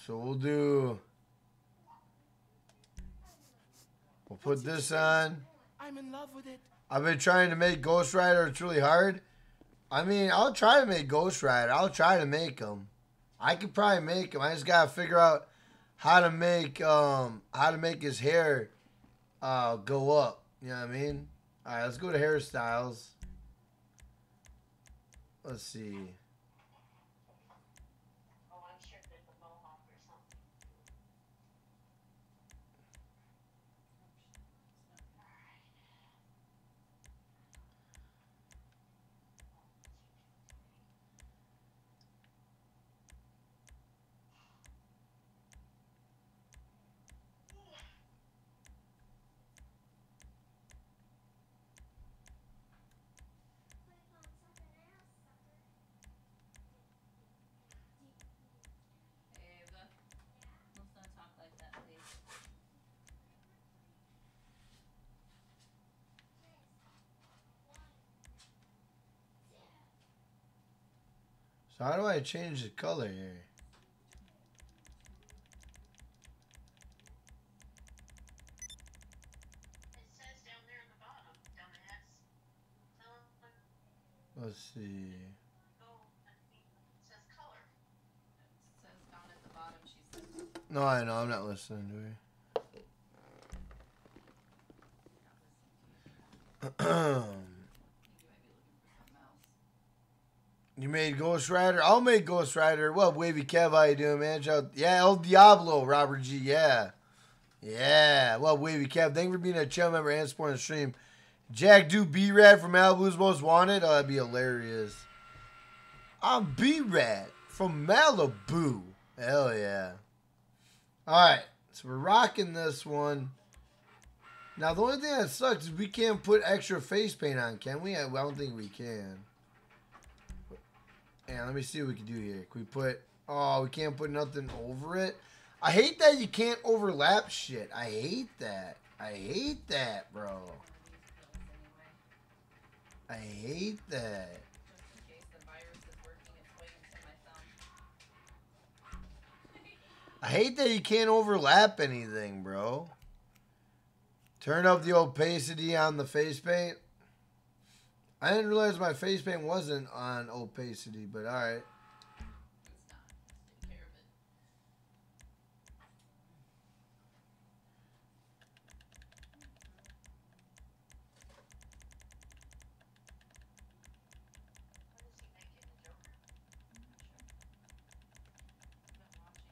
So we'll do... We'll put this on. I'm in love with it. I've been trying to make Ghost Rider. It's really hard. I mean, I'll try to make Ghost Rider. I'll try to make them. I could probably make him. I just gotta figure out how to make um how to make his hair uh go up. You know what I mean? All right, let's go to hairstyles. Let's see. So how do I change the color here? Let's see. No, I know. I'm not listening to her. <clears throat> you made Ghost Rider. I'll make Ghost Rider. What Wavy Kev? How you doing, man? Yeah, El Diablo, Robert G. Yeah, yeah. Well, Wavy Kev, thank you for being a channel member and supporting the stream. Jack Do B Rad from Malibu's Most Wanted. Oh, that'd be hilarious. I'm B Rad from Malibu. Hell yeah. All right, so we're rocking this one. Now the only thing that sucks is we can't put extra face paint on, can we? I don't think we can. Yeah, let me see what we can do here. Can we put? Oh, we can't put nothing over it. I hate that you can't overlap shit. I hate that. I hate that, bro. I hate that. I hate that you can't overlap anything, bro. Turn up the opacity on the face paint. I didn't realize my face paint wasn't on opacity, but alright. It's not. Just take care of it. What is he making, the Joker? I'm not sure. I've been watching.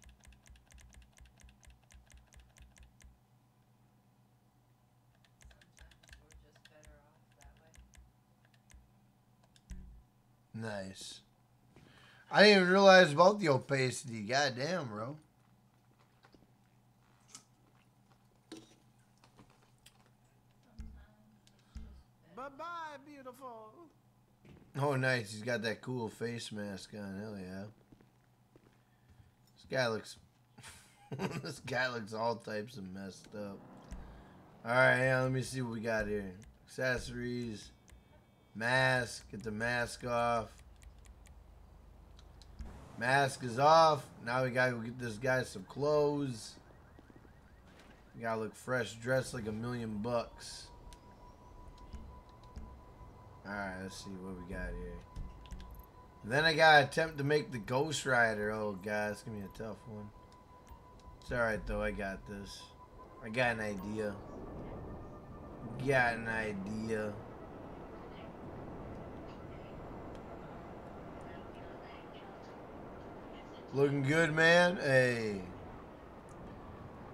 Sometimes we're just better off that way. Nice. I didn't even realize about the opacity. God damn, bro. Bye bye, beautiful. Oh, nice. He's got that cool face mask on. Hell yeah. This guy looks. <laughs> this guy looks all types of messed up. All right, yeah. Let me see what we got here. Accessories, mask. Get the mask off. Mask is off. Now we gotta go get this guy some clothes. We gotta look fresh, dressed like a million bucks. Alright, let's see what we got here. Then I gotta attempt to make the Ghost Rider. Oh god, it's gonna be a tough one. It's alright though, I got this. I got an idea. Got an idea. Looking good, man. Hey.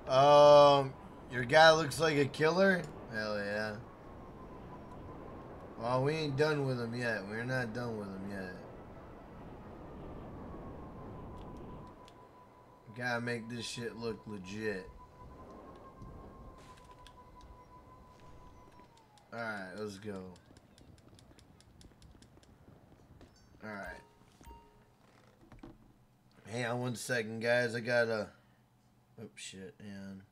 Um, your guy looks like a killer. Hell yeah. Well, we ain't done with him yet. We're not done with him yet. Gotta make this shit look legit. Alright, let's go. Alright. Hang on one second, guys. I got a. Oh, shit, man.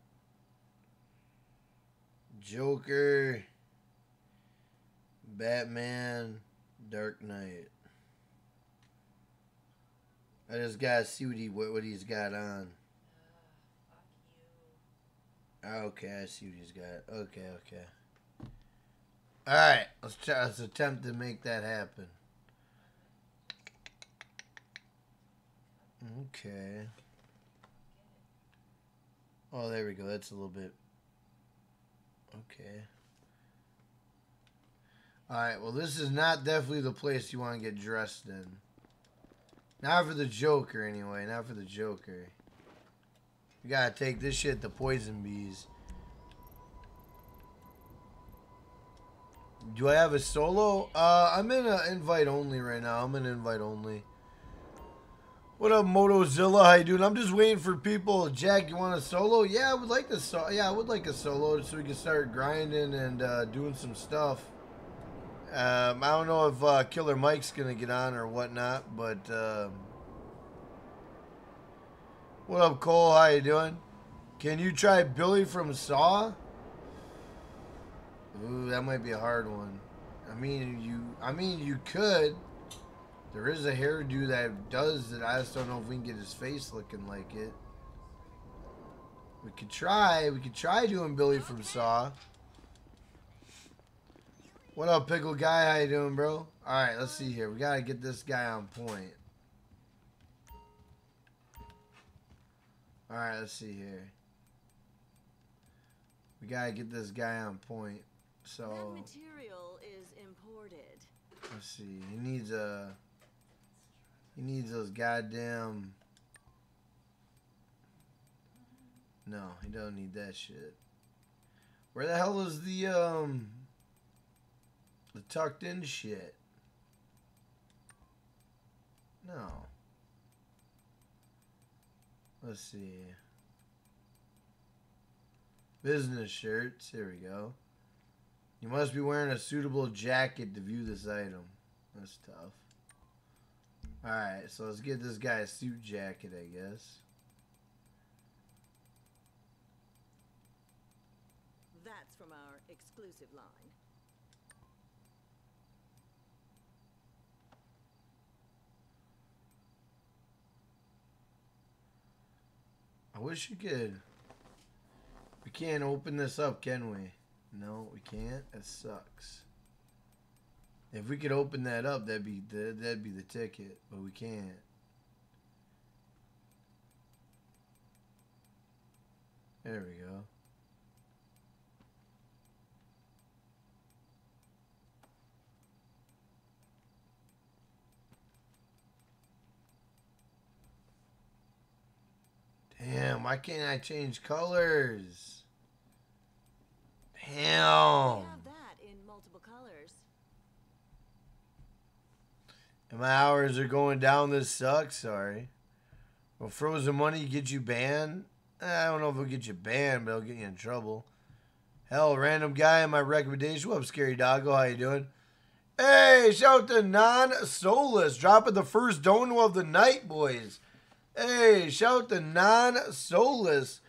Joker. Batman, Dark Knight. I just gotta see what he what, what he's got on. Uh, fuck you. Okay, I see what he's got. Okay, okay. All right, let's try. Let's attempt to make that happen. Okay. Oh, there we go. That's a little bit. Okay. Alright, well, this is not definitely the place you want to get dressed in. Not for the Joker, anyway. Not for the Joker. You gotta take this shit to Ponsonbys. Do I have a solo? Uh, I'm in an invite only right now. I'm in invite only. What up, Motozilla? How you doing? I'm just waiting for people. Jack, you want a solo? Yeah, I would like to. So yeah, I would like a solo so we can start grinding and uh, doing some stuff. Um, I don't know if uh, Killer Mike's gonna get on or whatnot, but um, what up, Cole? How you doing? Can you try Billy from Saw? Ooh, that might be a hard one. I mean, you. I mean, you could. There is a hairdo that does it. I just don't know if we can get his face looking like it. We could try. We could try doing Billy from Saw. What up, pickle guy? How you doing, bro? All right, let's see here. We gotta get this guy on point. All right, let's see here. We gotta get this guy on point. So That material is imported. let's see. He needs a. He needs those goddamn. No, he don't need that shit. Where the hell is the um. The tucked in shit? No. Let's see. Business shirts. Here we go. You must be wearing a suitable jacket to view this item. That's tough. Alright, so let's get this guy a suit jacket, I guess. That's from our exclusive line. I wish you could. We can't open this up, can we? No, we can't. That sucks. If we could open that up, that'd be the, that'd be the ticket, but we can't. There we go. Damn, why can't I change colors? Damn. have that in multiple colors. And my hours are going down. This sucks. Sorry. Well, frozen money get you banned. Eh, I don't know if it'll get you banned, but it'll get you in trouble. Hell, random guy in my recommendation. What up, Scary Doggo? How you doing? Hey, shout to Non Solus dropping the first dono of the night, boys. Hey, shout to Non Solus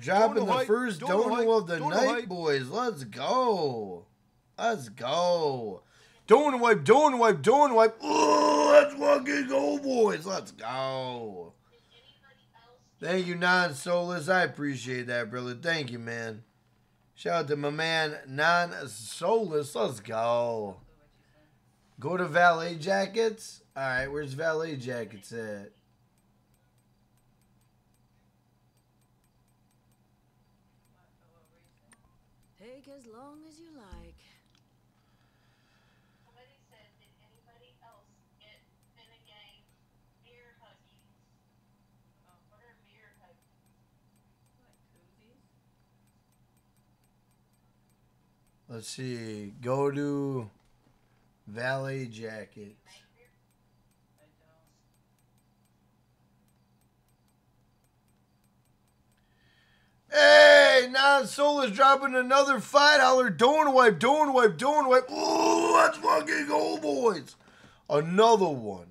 dropping the first dono of the night, boys. Let's go. Let's go. Don't wipe, don't wipe, don't wipe. Ooh, let's fucking go, boys. Let's go. Thank you, Non Solus. I appreciate that, brother. Thank you, man. Shout out to my man, Non Solus. Let's go. Go to Valet Jackets. All right, where's Valet Jackets at? Take as long as you like. Somebody said, did anybody else get Finnegan beer huggies? What are beer huggies? Like koozies? Let's see. Go to Valet Jacket. Hey, Non Solus dropping another five dollar donor wipe, donor wipe, donor wipe. Ooh, let's fucking go, boys! Another one,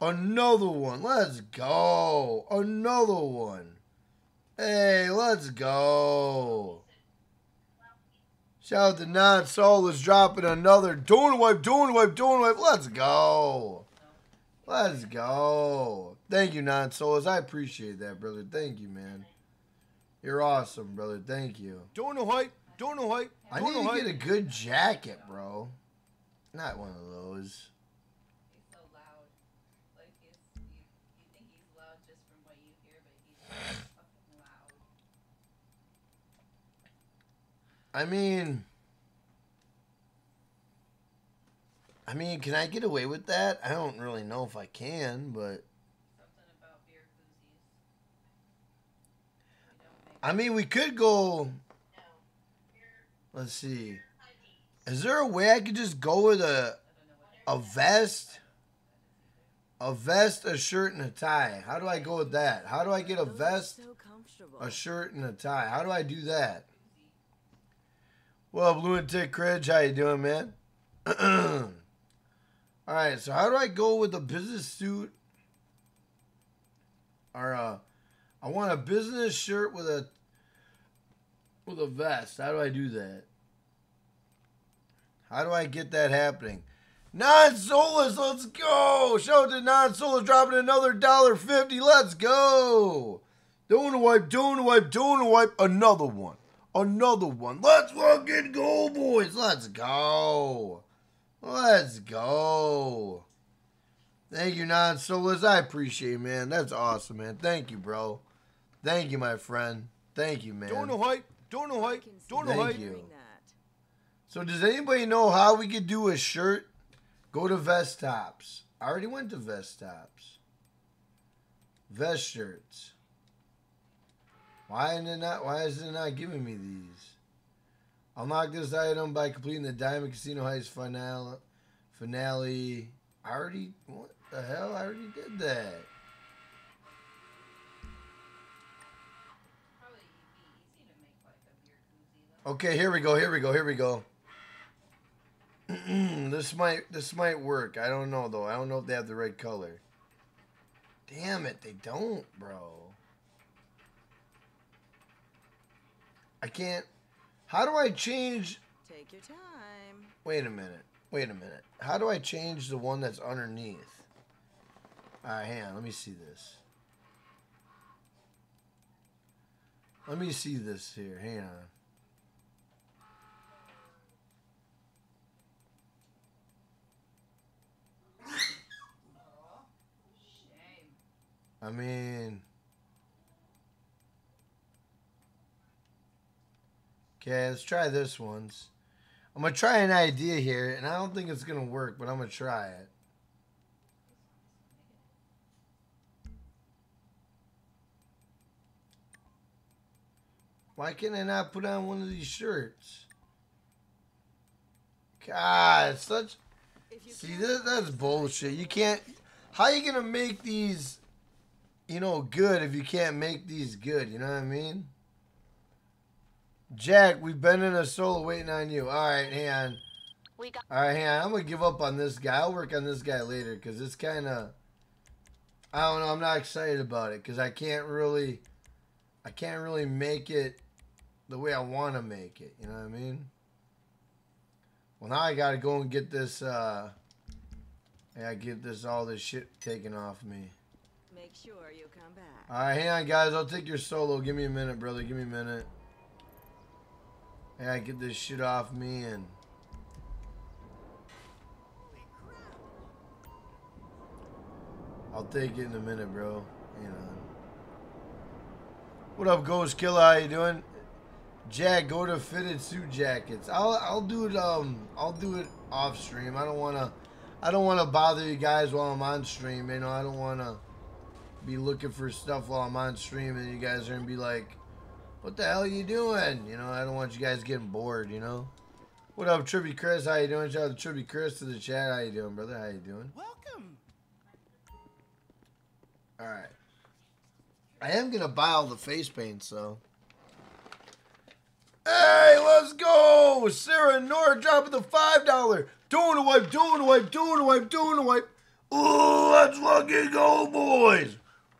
another one. Let's go, another one. Hey, let's go. Shout out to Non Solus dropping another donor wipe, donor wipe, donor wipe. Let's go. Let's go. Thank you, Non Solus. I appreciate that, brother. Thank you, man. You're awesome, brother. Thank you. Dono hype. Dono hype. I need to get a good jacket, bro. Not one of those. He's so loud. Like he's you, you think he's loud just from what you hear, but he's fucking loud. I mean, I mean, can I get away with that? I don't really know if I can, but Something about beer koozies. We don't make I mean, we could go. Let's see. Is there a way I could just go with a I don't know what a vest, a vest, a shirt, and a tie? How do I go with that? How do I get a vest, a shirt, and a tie? How do I do that? Well, Lunatic Cridge, how you doing, man? <clears throat> All right, so how do I go with a business suit? Or uh, I want a business shirt with a with a vest. How do I do that? How do I get that happening? Non Solus, let's go. Shout out to Non Solus dropping another dollar fifty. Let's go. Donut wipe, donut wipe, donut wipe. Another one. Another one. Let's fucking go, boys. Let's go. Let's go. Thank you, Non Solus. I appreciate it, man. That's awesome, man. Thank you, bro. Thank you, my friend. Thank you, man. Donut hype. Donut hype. Can see Donut Thank hype. you. doing that. So does anybody know how we could do a shirt? Go to Vest Tops. I already went to Vest Tops. Vest shirts. Why is it not why is it not giving me these? I'll unlock this item by completing the Diamond Casino Heist finale finale. I already what the hell? I already did that. Okay, here we go. Here we go. Here we go. <clears throat> this might this might work. I don't know though. I don't know if they have the right color. Damn it, they don't, bro. I can't. How do I change? Take your time. Wait a minute. Wait a minute. How do I change the one that's underneath? All right, hang on. Let me see this. Let me see this here. Hang on. <laughs> I mean, okay, let's try this once. I'm gonna try an idea here, and I don't think it's gonna work, but I'm gonna try it. Why can't I not put on one of these shirts? God, such. See, that, that's bullshit. You can't. How you gonna make these, you know, good if you can't make these good? You know what I mean? Jack, we've been in a solo waiting on you. All right, hang on. We got All right, hang on. I'm gonna give up on this guy. I'll work on this guy later because it's kind of. I don't know. I'm not excited about it because I can't really. I can't really make it the way I want to make it. You know what I mean? Well, now I gotta go and get this. uh I gotta get this all this shit taken off me. Make sure you come back. All right, hang on, guys. I'll take your solo. Give me a minute, brother. Give me a minute. Gotta get this shit off me and. I'll take it in a minute, bro. Hang on. What up, Ghost Killer? How you doing? Jack, go to fitted suit jackets. I'll I'll do it um I'll do it off stream. I don't wanna I don't wanna bother you guys while I'm on stream. You know I don't wanna be looking for stuff while I'm on stream and you guys are gonna be like, what the hell are you doing? You know I don't want you guys getting bored. You know. What up, Trippy Chris? How you doing? Shout out to Trippy Chris to the chat. How you doing, brother? How you doing? Welcome. All right. I am gonna buy all the face paint, so. Hey, let's go! Sarah Nora dropping the five dollar. Doing a wipe, doing a wipe, doing a wipe, doing a wipe. Ooh, let's fucking go, boys!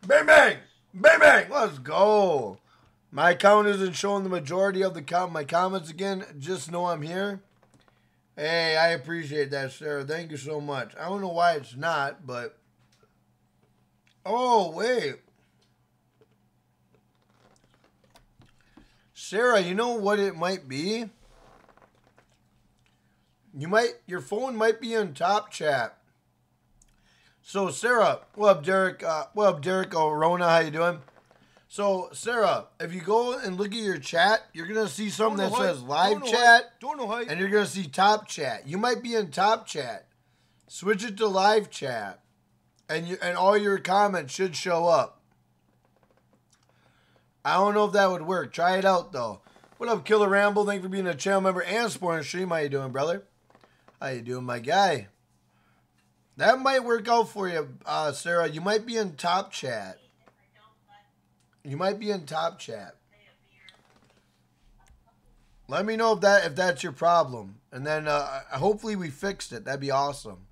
Bang bang, bang bang. Let's go. My account isn't showing the majority of the com- my comments again. Just know I'm here. Hey, I appreciate that, Sarah. Thank you so much. I don't know why it's not, but Oh, wait. Sarah, you know what it might be? You might your phone might be in top chat. So Sarah, what up, Derek? Uh, what up, Derek? Oh, Rona, how you doing? So Sarah, if you go and look at your chat, you're gonna see something that says live Donut chat. Donut hype. and you're gonna see top chat. You might be in top chat. Switch it to live chat, and you and all your comments should show up. I don't know if that would work. Try it out though. What up, Killer Ramble? Thank you for being a channel member and supporting stream. How you doing, brother? How you doing, my guy? That might work out for you, uh, Sarah. You might be in top chat. You might be in top chat. Let me know if that if that's your problem, and then uh, hopefully we fixed it. That'd be awesome.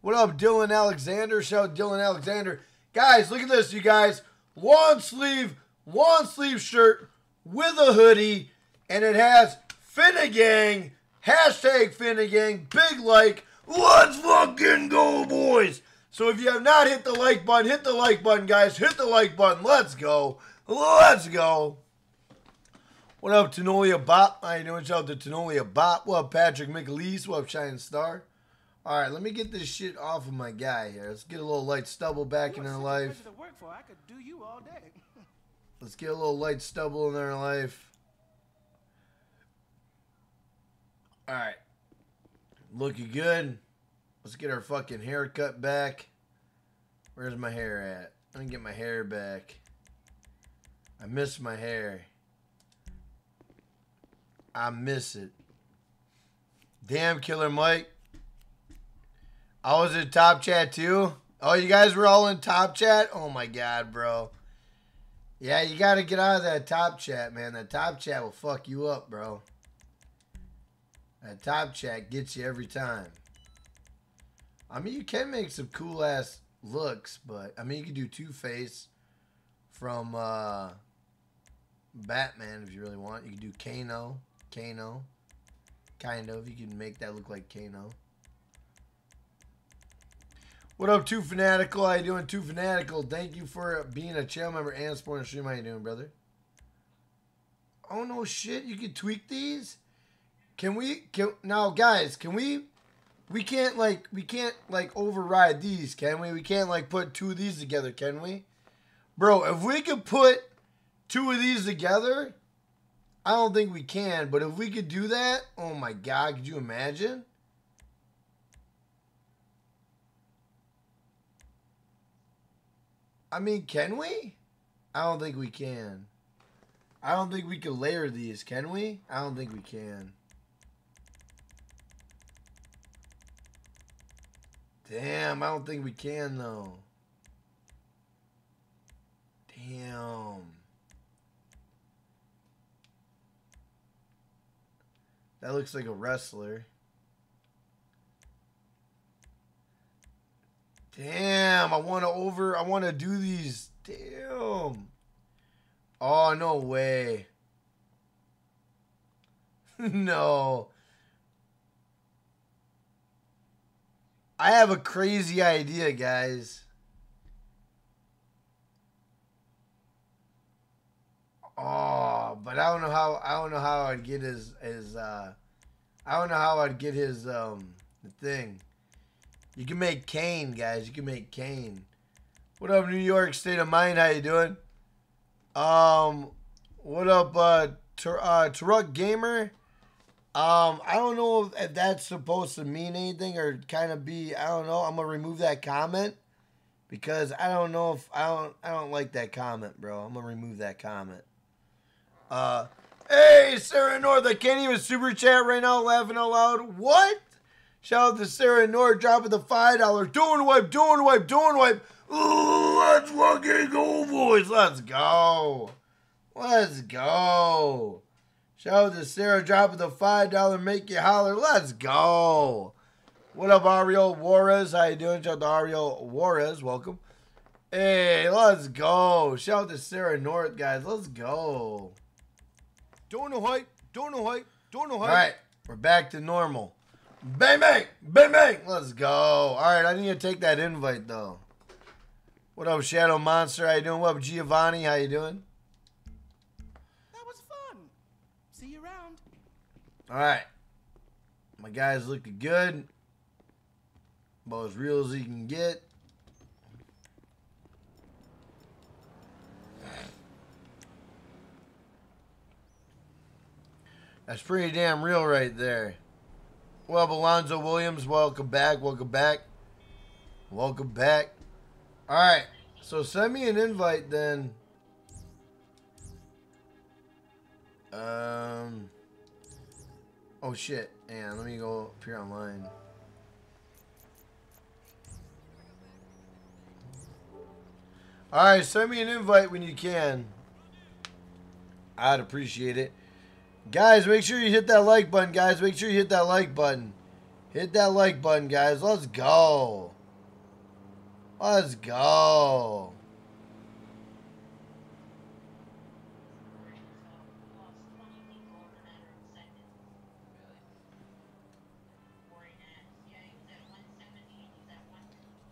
What up, Dylan Alexander? Shout out Dylan Alexander. Guys, look at this, you guys. Long sleeve, long sleeve shirt with a hoodie, and it has Finnegang, hashtag Finnegang, big like, Let's fucking go, boys. So if you have not hit the like button, hit the like button, guys. Hit the like button. Let's go. Let's go. What up, Tenolia Bop? How you doing? Shout out to Tenolia Bop. What up, Patrick McAleese? What up, Shining Star? All right, let me get this shit off of my guy here. Let's get a little light stubble back in our life. work for. I could do you all day. <laughs> Let's get a little light stubble in our life. All right. Looking good. Let's get our fucking haircut back. Where's my hair at? Let me get my hair back. I miss my hair. I miss it. Damn, Killer Mike. I was in Top Chat too. Oh, you guys were all in Top Chat? Oh my god, bro. Yeah, you got to get out of that top chat, man. That top chat will fuck you up, bro. That top chat gets you every time. I mean, you can make some cool ass looks, but I mean, you can do Two Face from uh, Batman if you really want. You can do Kano, Kano, kind of. You can make that look like Kano. What up, Too Fanatical? How you doing, Too Fanatical? Thank you for being a channel member and supporting stream. How you doing, brother? Oh no, shit! You can tweak these. Can we? Can now, guys? Can we? We can't like we can't like override these, can we? We can't like put two of these together, can we? Bro, if we could put two of these together, I don't think we can. But if we could do that, oh my god, could you imagine? I mean, can we? I don't think we can. I don't think we can layer these, can we? I don't think we can. Damn, I don't think we can though. Damn. That looks like a wrestler. Damn, I want to over. I want to do these. Damn. Oh no way. <laughs> no. I have a crazy idea, guys. Oh, but I don't know how. I don't know how I'd get his his. uh I don't know how I'd get his um thing. You can make Kane, guys. You can make Kane. What up, New York State of Mind? How you doing? Um, what up, uh, Tur- uh Turuk Gamer? Um, I don't know if, that's supposed to mean anything or kind of be. I don't know. I'm gonna remove that comment because I don't know if I don't. I don't like that comment, bro. I'm gonna remove that comment. Uh, hey, Sarah North. I can't even super chat right now, laughing out loud. What? Shout out to Sarah North dropping the five dollar. Doing wipe, doing wipe, doing wipe. Let's fucking go, boys. Let's go. Let's go. Shout out to Sarah dropping the five dollar. Make you holler. Let's go. What up, Ariel Juarez? How you doing? Shout out to Ariel Juarez. Welcome. Hey, let's go. Shout out to Sarah North, guys. Let's go. Don't know hype. Don't know hype. Don't know All hype. right, we're back to normal. Bang bang, bang bang. Let's go. All right, I need to take that invite though. What up, Shadow Monster? How you doing? What up, Giovanni? How you doing? That was fun. See you around. All right, my guy's looking good. About as real as he can get. That's pretty damn real right there. Well, Alonzo Williams, welcome back. Welcome back. Welcome back. All right. So send me an invite then. Um. Oh shit. And let me go up here online. All right, send me an invite when you can. I'd appreciate it. Guys, make sure you hit that like button, guys. Make sure you hit that like button. Hit that like button, guys. Let's go. Let's go.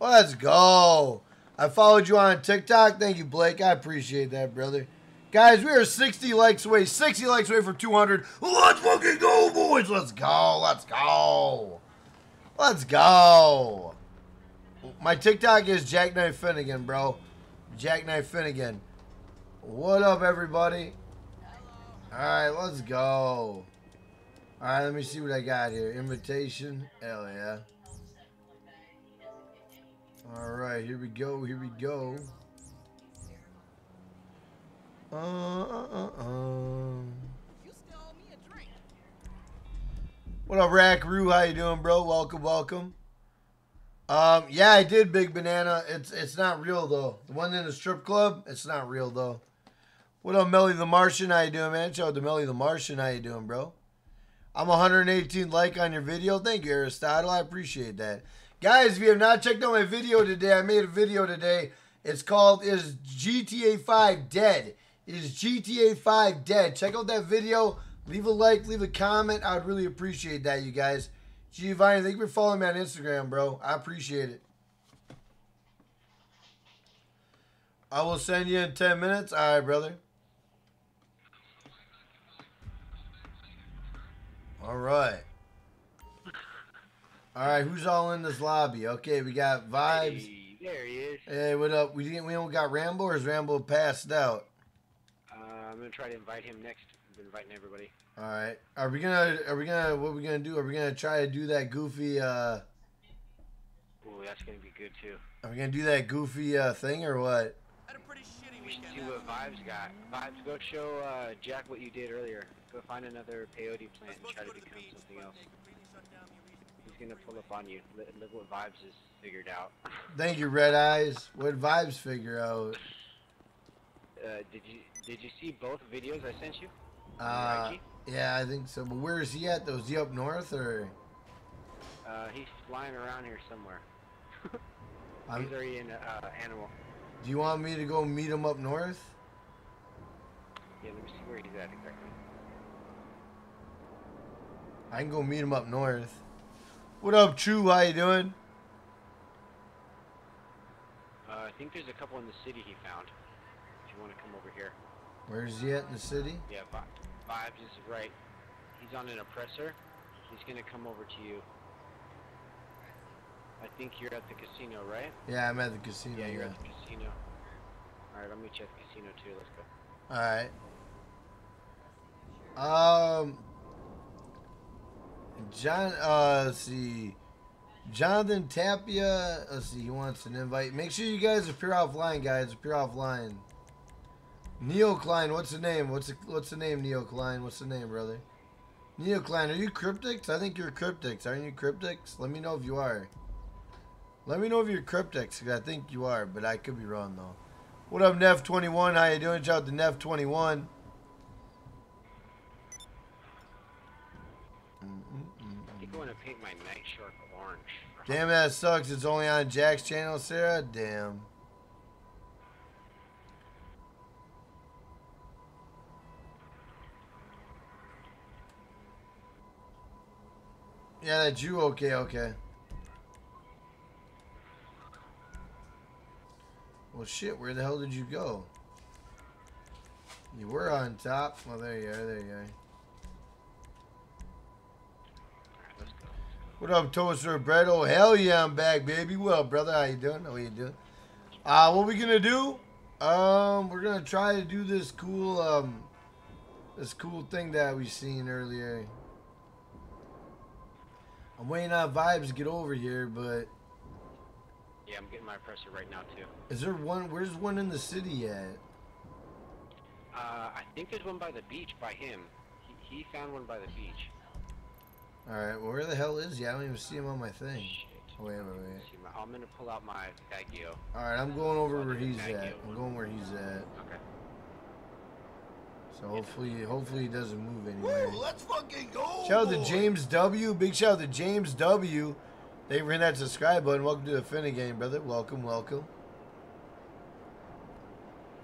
Let's go. I followed you on TikTok. Thank you, Blake. I appreciate that, brother. Guys, we are 60 likes away. 60 likes away from 200. Let's fucking go, boys. Let's go. Let's go. Let's go. My TikTok is Jackknife Finnegan, bro. Jackknife Finnegan. What up, everybody? All right, let's go. All right, let me see what I got here. Invitation. Hell yeah. All right, here we go. Here we go. Uh, uh, uh, drink. What up, Rack Roo? How you doing, bro? Welcome, welcome. Um, yeah, I did, Big Banana. It's it's not real though. The one in the strip club, it's not real though. What up, Melly the Martian? How you doing, man? Shout out to Melly the Martian. How you doing, bro? I'm 118 like on your video. Thank you, Aristotle. I appreciate that. Guys, if you have not checked out my video today, I made a video today. It's called Is GTA 5 Dead? Is GTA 5 Dead? Check out that video. Leave a like, leave a comment. I would really appreciate that, you guys. Giovanni, thank you for following me on Instagram, bro. I appreciate it. I will send you in 10 minutes. All right, brother. All right. All right, who's all in this lobby? Okay, we got vibes. Hey, there he is. Hey, what up? We didn't. We don't got Rambo, or is Rambo passed out? Uh, I'm gonna try to invite him next. I'm inviting everybody. All right. Are we gonna? Are we gonna? What are we gonna do? Are we gonna try to do that goofy? uh Ooh, that's gonna be good too. Are we gonna do that goofy uh thing or what? Had a pretty shitty We should weekend. see what Vibes got. Vibes, go show uh, Jack what you did earlier. Go find another peyote plant and try to become something else. He's gonna pull up on you. Look, what Vibes has figured out. <laughs> Thank you, Red Eyes. What vibes figure out? Uh, did you did you see both videos I sent you? Uh, yeah, I think so. But where is he at? though? Is he up north or? Uh, he's flying around here somewhere. <laughs> He's already in uh, Animal. do you want me to go meet him up north? Yeah, let me see where he's at exactly. I can go meet him up north. What up, True? How you doing? Uh, I think there's a couple in the city he found. If you want to come over here. Where's he at in the city? Yeah, Vi- Vibes is right. He's on an oppressor. He's gonna come over to you. I think you're at the casino, right? Yeah, I'm at the casino. Yeah, you're Yeah. at the casino. Alright, I'll meet you at the casino too. Let's go. All right. Um, John. Uh, see. Jonathan Tapia. Let's see. He wants an invite. Make sure you guys appear offline, guys. Appear offline. Neo Klein. What's the name? What's the, what's the name? Neo Klein. What's the name, brother? Neo Klein. Are you Cryptics? I think you're Cryptics. Aren't you Cryptics? Let me know if you are. Let me know if you're Cryptics, 'cause I think you are, but I could be wrong though. What up, Neff21? How you doing? Shout out to Neff21. Damn, that sucks. It's only on Jack's channel, Sarah. Damn. Yeah, that you. Okay, okay. Well, shit. Where the hell did you go? You were on top. Well, there you are. There you are. What up, Toaster Bread? Oh, hell yeah, I'm back, baby. Up, brother? How you doing? How you doing? Uh, what we gonna do? Um, we're gonna try to do this cool, um, this cool thing that we seen earlier. I'm waiting on vibes to get over here, but Yeah, I'm getting my oppressor right now too. is there one? Where's one in the city at? Uh, I think there's one by the beach by him. He, he found one by the beach. All right, well, where the hell is he? I don't even see him on my thing. Shit. Wait, wait, wait. I'm gonna pull out my Faggio. All right, I'm going over where he's at. I'm going where he's at. Okay. So hopefully, hopefully he doesn't move anywhere. Woo, let's fucking go. Shout out to. James W. Big shout out to James W. Thank you for hitting that subscribe button. Welcome to the Finnegang, brother. Welcome, welcome.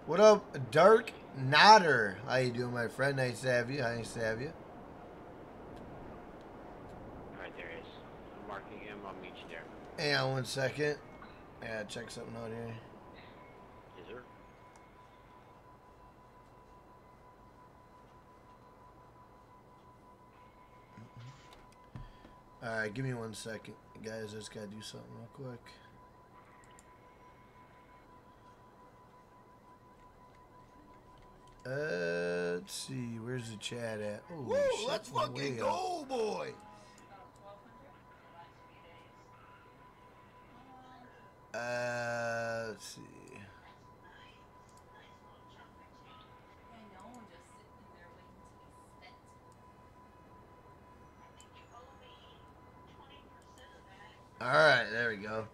What up, Dark Nodder? How you doing, my friend? Nice to have you. Nice to have you. Alright, there he is. I'm marking him. I'll meet you there. Hang on one second. Yeah, check something out here. Is there? Alright, give me one second. Guys, I just gotta do something real quick. Uh, let's see. Where's the chat at? Oh, Woo, let's fucking go, boy. Uh, 20% of that. All right, there we go.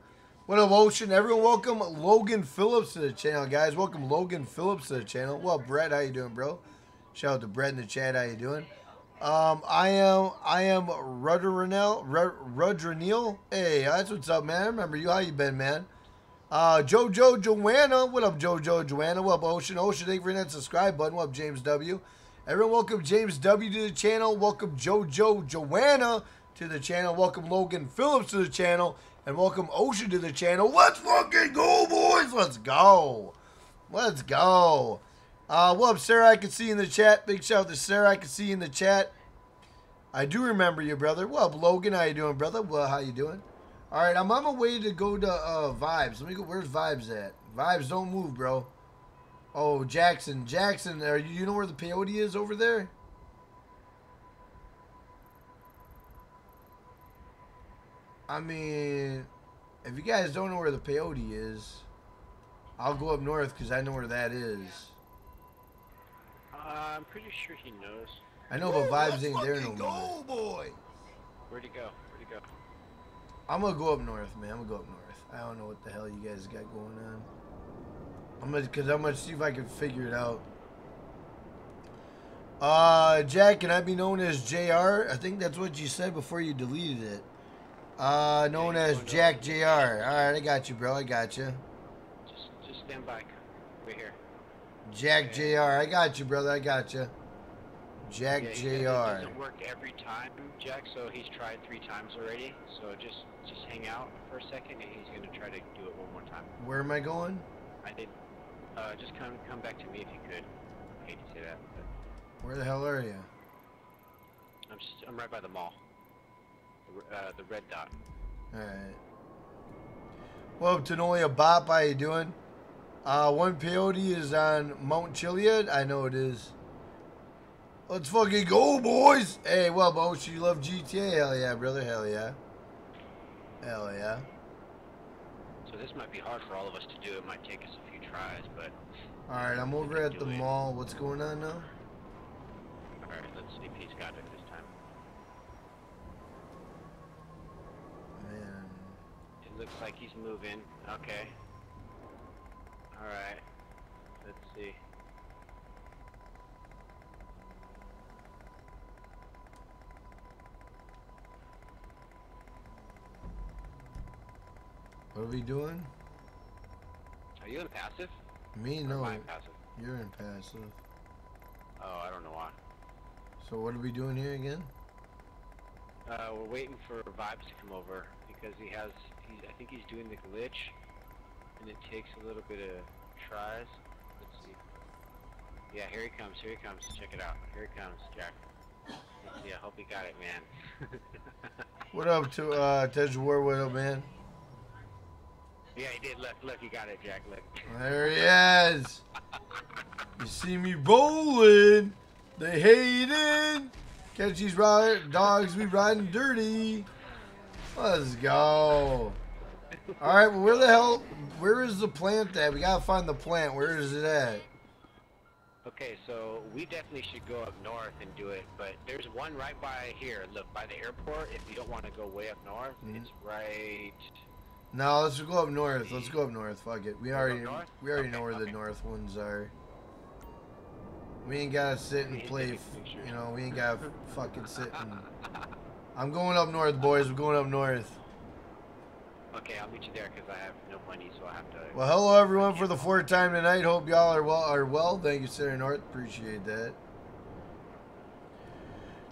What a motion. Everyone, welcome Logan Phillips to the channel, guys. Welcome Logan Phillips to the channel. Well, Brett, how you doing, bro? Shout out to Brett in the chat. How you doing? Um, I am I am Rudderenel Rudrenil. Hey, that's what's up, man. I remember you. How you been, man? Uh, Jojo Joanna. What up, Jojo Joanna? What up, Ocean? Ocean, thank you for that subscribe button. What up, James W? Everyone, welcome James W to the channel. Welcome Jojo Joanna to the channel. Welcome Logan Phillips to the channel. And welcome Ocean to the channel. Let's fucking go, boys. Let's go. Let's go. Uh, what up, Sarah? I can see in the chat. Big shout out to Sarah. I can see in the chat. I do remember you, brother. What up, Logan? How you doing, brother? Well, how you doing? All right, I'm on my way to go to uh, Vibes. Let me go. Where's Vibes at? Vibes, don't move, bro. Oh, Jackson. Jackson, are you, you know where the peyote is over there? I mean, if you guys don't know where the peyote is, I'll go up north because I know where that is. Uh, I'm pretty sure he knows. I know, but Vibes ain't there no fucking more. go, boy. Where'd he go? Where'd he go? I'm gonna go up north, man. I'm gonna go up north. I don't know what the hell you guys got going on. I'm gonna, cause I'm gonna see if I can figure it out. Uh, Jack, can I be known as JR? I think that's what you said before you deleted it. Uh, known Yeah, as. Jack JR. All right, I got you, bro. I got you. Just, just stand by. Right. Jack JR. I got you, brother. I got you. Jack Yeah, It JR. doesn't work every time, Jack. So he's tried three times already. So just, just hang out for a second, and he's gonna try to do it one more time. Where am I going? I did. Uh, just come, come back to me if you could. I hate to say that, but Where the hell are you? I'm just, I'm right by the mall. The, uh, the red dot. Alright. Well, Tanoia Bop, how you doing? Uh, one peyote is on Mount Chiliad. I know it is. Let's fucking go, boys! Hey, well, Bosch, you love GTA? Hell yeah, brother. Hell yeah. Hell yeah. So this might be hard for all of us to do. It might take us a few tries, but Alright, I'm over at the it. mall. What's going on now? all right. Let's see if he's got it this time. Man. It looks like he's moving. Okay. All right. Let's see. What are we doing? Are you in passive? Me? Or No. am I in passive? You're in passive. Oh, I don't know why. So what are we doing here again? Uh, we're waiting for Vibes to come over because he has. He's, I think he's doing the glitch, and it takes a little bit of tries. Let's see. Yeah, here he comes. Here he comes. Check it out. Here he comes, Jack. Let's see. I hope he got it, man. <laughs> What up to uh Tej War? What up, man? yeah, he did. Look, look, he got it, Jack. Look. There he is. You see me rolling. They hating. Catch these ride, dogs. We riding dirty. Let's go. All right. Well, where the hell? Where is the plant at? We gotta find the plant. Where is it at? Okay, so we definitely should go up north and do it, but there's one right by here. Look, by the airport. If you don't want to go way up north, Mhm. it's right. No, let's go up north. Let's go up north. Fuck it. We Go already we already know Okay, where the north ones are. We ain't gotta sit and play. f- You know, we ain't gotta <laughs> fucking sit and. I'm going up north, boys. We're going up north. Okay, I'll meet you there because I have no money, so I have to. Well, hello everyone for the fourth time tonight. Hope y'all are well. Are well. Thank you, Sarah North. Appreciate that.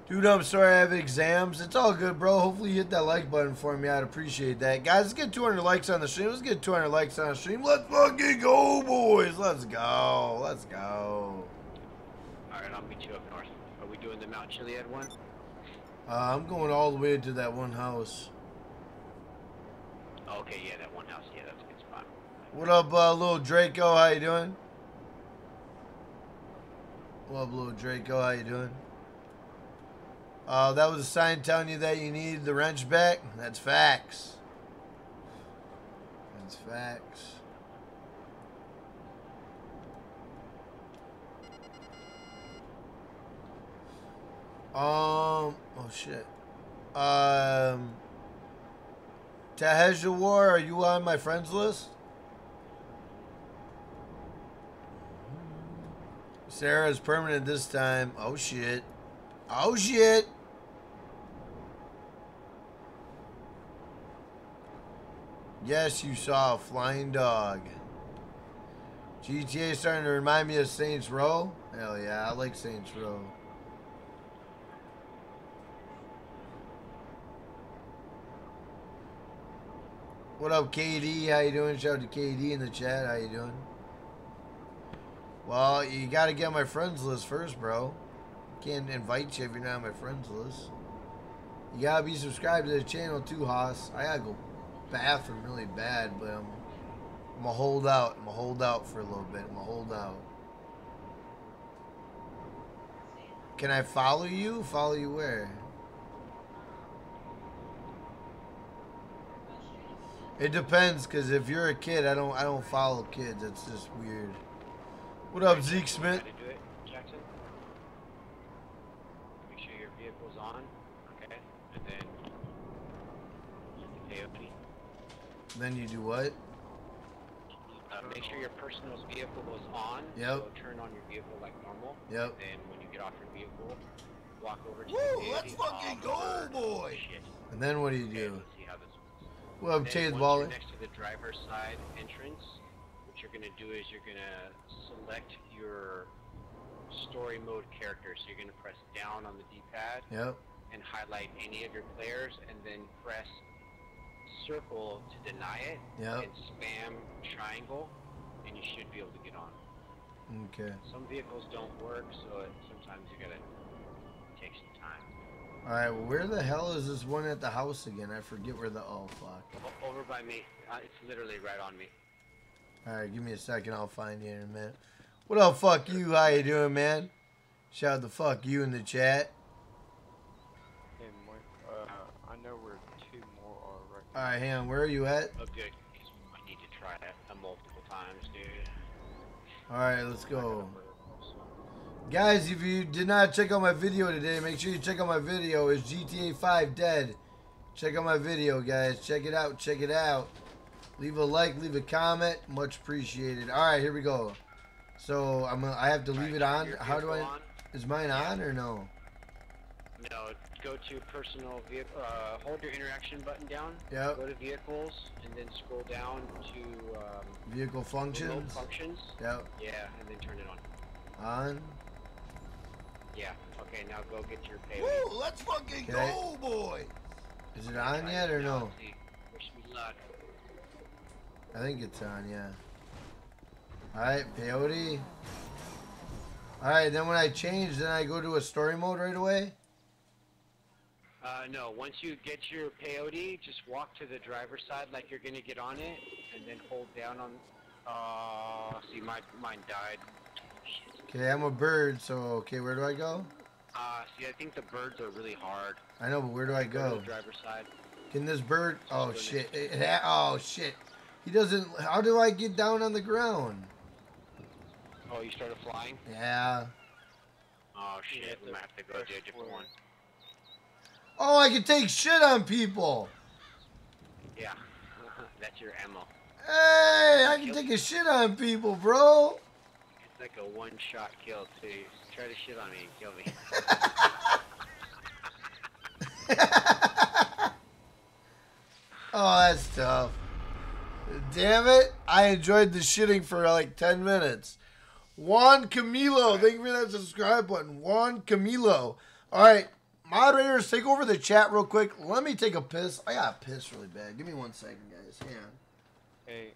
Dude, I'm sorry I have exams. It's all good, bro. Hopefully you hit that like button for me. I'd appreciate that. Guys, let's get 200 likes on the stream. Let's get 200 likes on the stream. Let's fucking go, boys. Let's go. Let's go. Alright, I'll meet you up north. Are we doing the Mount Chiliad one? Uh, I'm going all the way to that one house. Okay, yeah, that one house. Yeah, that's a good spot. What up, uh, little Draco? How you doing? What up, little Draco? How you doing? Uh, that was a sign telling you that you need the wrench back. That's facts. That's facts. Um. Oh shit. Um. Taheja War, are you on my friends list? Sarah's permanent this time. Oh shit. Oh shit. Yes, you saw a flying dog. GTA starting to remind me of Saints Row. Hell yeah, I like Saints Row. What up, KD? How you doing? Shout out to KD in the chat. How you doing? Well, you got to get my friends list first, bro. Can't invite you if you're not on my friends list. You gotta be subscribed to the channel too, Haas. I gotta go bathroom really bad, but I'm, I'm gonna hold out. I'm gonna hold out for a little bit. I'm gonna hold out. Can I follow you? Follow you where? It depends, cause if you're a kid, I don't I don't follow kids. It's just weird. What up, Zeke Smith? How to do it, Jackson? Make sure your vehicle's on. Okay. And then you do what? Uh, make sure your personal vehicle is on. Yep. So turn on your vehicle like normal. Yep. Then when you get off your vehicle, walk over to Woo, the let's fucking Oh, go, boy. Shit. And then what do you Okay, do? let's see how this works. Well, Then Chase once next to the driver's side entrance, what you're gonna do is you're gonna select your story mode character. So you're gonna press down on the D-pad Yep. and highlight any of your players, and then press circle to deny it, Yep. and spam triangle, and you should be able to get on. Okay. Some vehicles don't work, so it, sometimes you gotta take some time. All right. Where the hell is this one at the house again? I forget where the. Oh fuck. Over by me. Uh, it's literally right on me. All right. Give me a second. I'll find you in a minute. What up? Fuck you. How you doing, man? Shout out the fuck you in the chat. Hey, Mike, uh, I know where two more are right All right, hang on. Where are you at? Oh, good. 'cause I need to try it uh, multiple times, dude. All right. Let's go. Guys, if you did not check out my video today, make sure you check out my video. It's GTA 5 Dead. Check out my video, guys. Check it out. Check it out. Leave a like, leave a comment. Much appreciated. All right, here we go. So I'm gonna, I have to leave Alright, it on. How do I? on. Is mine on or no? No, go to personal vehicle. Uh, hold your interaction button down. Yep. Go to vehicles, and then scroll down to um, Vehicle functions. functions. Yep. Yeah, and then turn it on. On. Yeah. Okay, now go get your pay. Woo, let's fucking Okay. go, boy. Is it on yet or no? Wish me luck. I think it's on. Yeah. All right, peyote. All right, then when I change, then I go to a story mode right away. Uh, no, once you get your peyote, just walk to the driver's side like you're gonna get on it, and then hold down on. Uh, see, my mine died. Okay, I'm a bird, so okay, where do I go? Uh, see, I think the birds are really hard. I know, but where do I Go driver's side. Can this bird? Oh shit! It, it ha- oh shit! He doesn't. How do I get down on the ground? Oh, you started flying? Yeah. Oh shit, to gonna have to go to a different one. Oh, I can take shit on people. Yeah, <laughs> that's your ammo. Hey, I can take a shit on people, bro. It's like a one-shot kill too. Try to shit on me and kill me. <laughs> Oh, that's tough. Damn it. I enjoyed the shitting for like 10 minutes. Juan Camilo, thank you for that subscribe button. Juan Camilo. All right, moderators, take over the chat real quick. Let me take a piss. I got to piss really bad. Give me one second, guys. Hang on. Hey,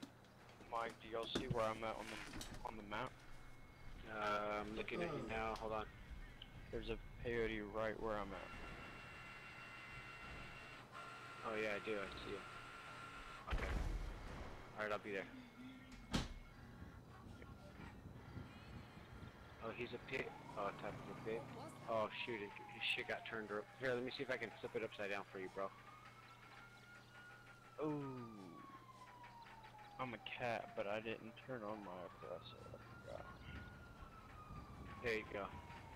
Mike, do y'all see where I'm at on the on the map? Uh, I'm looking at you now. Hold on. There's a peyote right where I'm at. Oh yeah, I do. I see you. Okay. All right, I'll be there. Oh, he's a pig. Oh, type of a pig. Oh shoot, it, his shit got turned. ar- Here, let me see if I can flip it upside down for you, bro. Ooh. I'm a cat, but I didn't turn on my oppressor. There you go.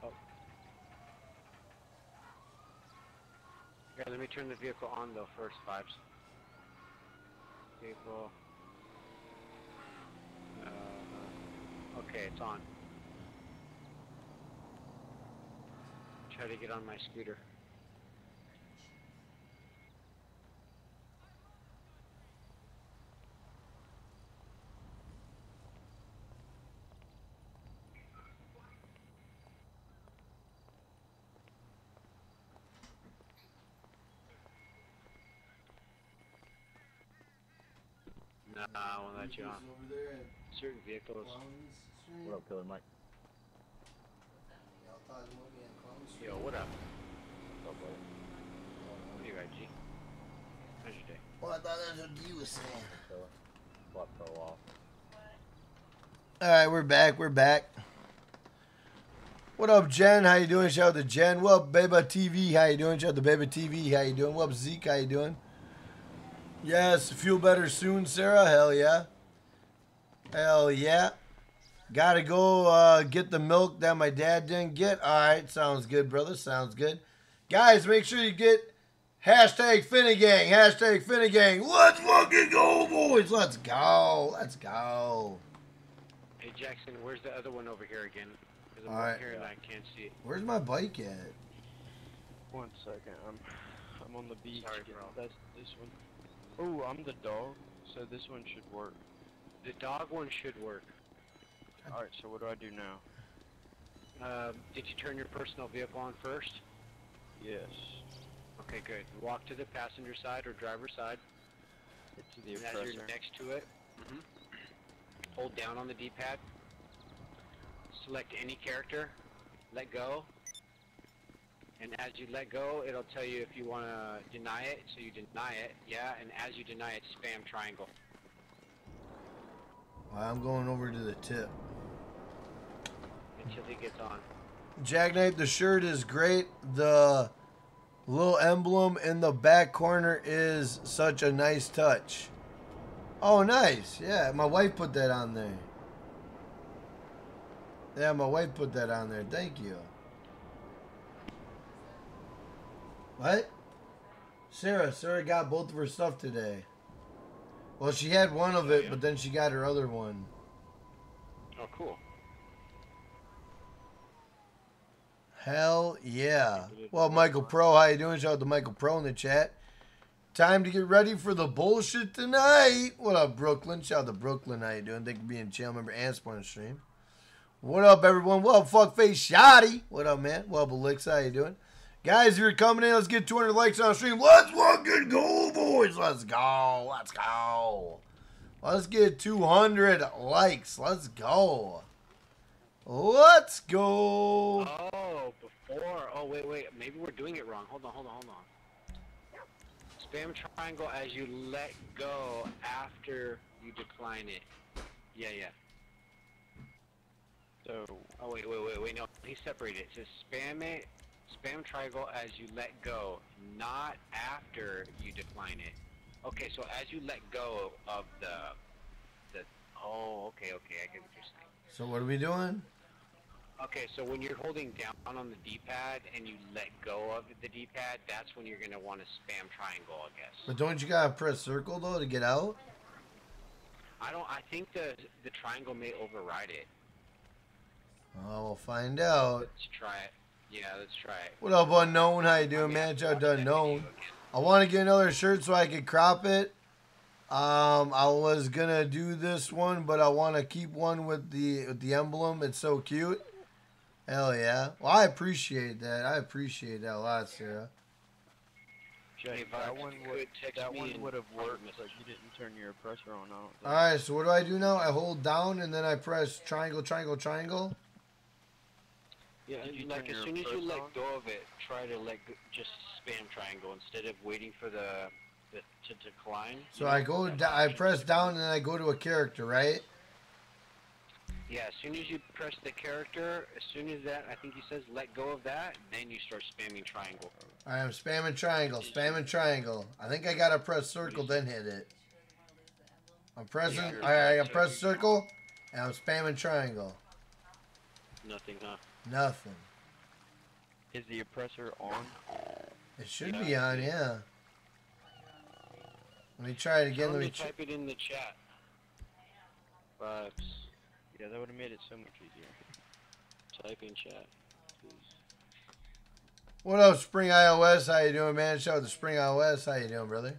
Oh. Here, let me turn the vehicle on though first, Vibes. Vehicle. Uh, okay, it's on. Try to get on my scooter. Nah, I won't let you on. Over there at Certain vehicles. Clown's Street. What up, Killer Mike? Y'all thought it would be on Clown Street. Yo, what up? What's up, buddy? What do you got, G? How's your day? Well, I thought that's what you was saying. What fell off? All right, we're back. We're back. What up, Jen? How you doing? Shout out to Jen. What up, Beba TV? How you doing? Shout out to Beba TV. How you doing? What up, Zeke? How you doing? Yes, feel better soon, Sarah. Hell yeah. Hell yeah. Gotta go uh, get the milk that my dad didn't get. All right, sounds good, brother. Sounds good. Guys, make sure you get hashtag Finnegang. Hashtag Finnegang. Let's fucking go, boys. Let's go. Let's go. Hey Jackson, where's the other one over here again? Because I'm All over right. here and I can't see it. Where's my bike at? One second. I'm I'm on the beach. Sorry, bro. That's this one. Oh, I'm the dog, so this one should work. The dog one should work. Alright, so what do I do now? Um, did you turn your personal vehicle on first? Yes. Okay, good. Walk to the passenger side or driver's side. To the and as you're next to it, hmm hold down on the D-pad. Select any character. Let go. And as you let go, it'll tell you if you want to deny it, so you deny it, yeah, and as you deny it, spam triangle. I'm going over to the tip. until he gets on. Jackknife, the shirt is great. The little emblem in the back corner is such a nice touch. Oh, nice. Yeah, my wife put that on there. Yeah, my wife put that on there. Thank you. What? Sarah, Sarah got both of her stuff today. Well, she had one of it, but then she got her other one. Oh, cool. Hell yeah. Well, Michael Pro, how you doing? Shout out to Michael Pro in the chat. Time to get ready for the bullshit tonight. What up, Brooklyn? Shout out to Brooklyn. How you doing? Thank you for being a channel member and the stream. What up, everyone? What up, fuckface Shoddy? What up, man? What up, Elixir? How you doing? Guys, if you're coming in, let's get 200 likes on stream. Let's fucking go, boys. Let's go. Let's go. Let's get 200 likes. Let's go. Let's go. Oh, before. Oh, wait, wait. Maybe we're doing it wrong. Hold on, hold on, hold on. Spam triangle as you let go after you decline it. Yeah, yeah. So, Oh, wait, wait, wait, wait. No, he separated it. It says spam it, spam triangle as you let go, not after you decline it. Okay, so as you let go of the, the. Oh, okay, okay. I get what you're saying. So what are we doing? Okay, so when you're holding down on the D-pad and you let go of the D-pad, that's when you're gonna want to spam triangle, I guess. But don't you gotta press circle though to get out? I don't. I think the the triangle may override it. Oh, we'll find out. Let's try it. Yeah, let's try it. What up, unknown? How you doing, man? Shout out to unknown. I want to get another shirt so I can crop it. Um, I was gonna do this one, but I want to keep one with the with the emblem. It's so cute. Hell yeah. Well, I appreciate that. I appreciate that a lot, Sarah. Jake, Hey, that one would could that one would have worked, but you didn't turn your oppressor on. I don't think. All right, so what do I do now? I hold down and then I press triangle, triangle, triangle. Yeah, Did you like turn as your soon as you first let on? go of it, try to let go, just spam triangle instead of waiting for the, the to decline. So I go, that I press down and I go to a character, right? Yeah, as soon as you press the character, as soon as that, I think he says let go of that, then you start spamming triangle. I'm spamming triangle, spamming triangle. I think I gotta press circle, then hit it. I'm pressing. Yeah. All right, I press circle, and I'm spamming triangle. Nothing, huh? Nothing. Is the oppressor on? It should Yeah. be on, yeah. Let me try it again. Let me. type it in the chat. Vibes. Yeah, that would have made it so much easier. Type in chat, please. what up, Spring iOS? How you doing, man? Shout out to Spring iOS. How you doing, brother?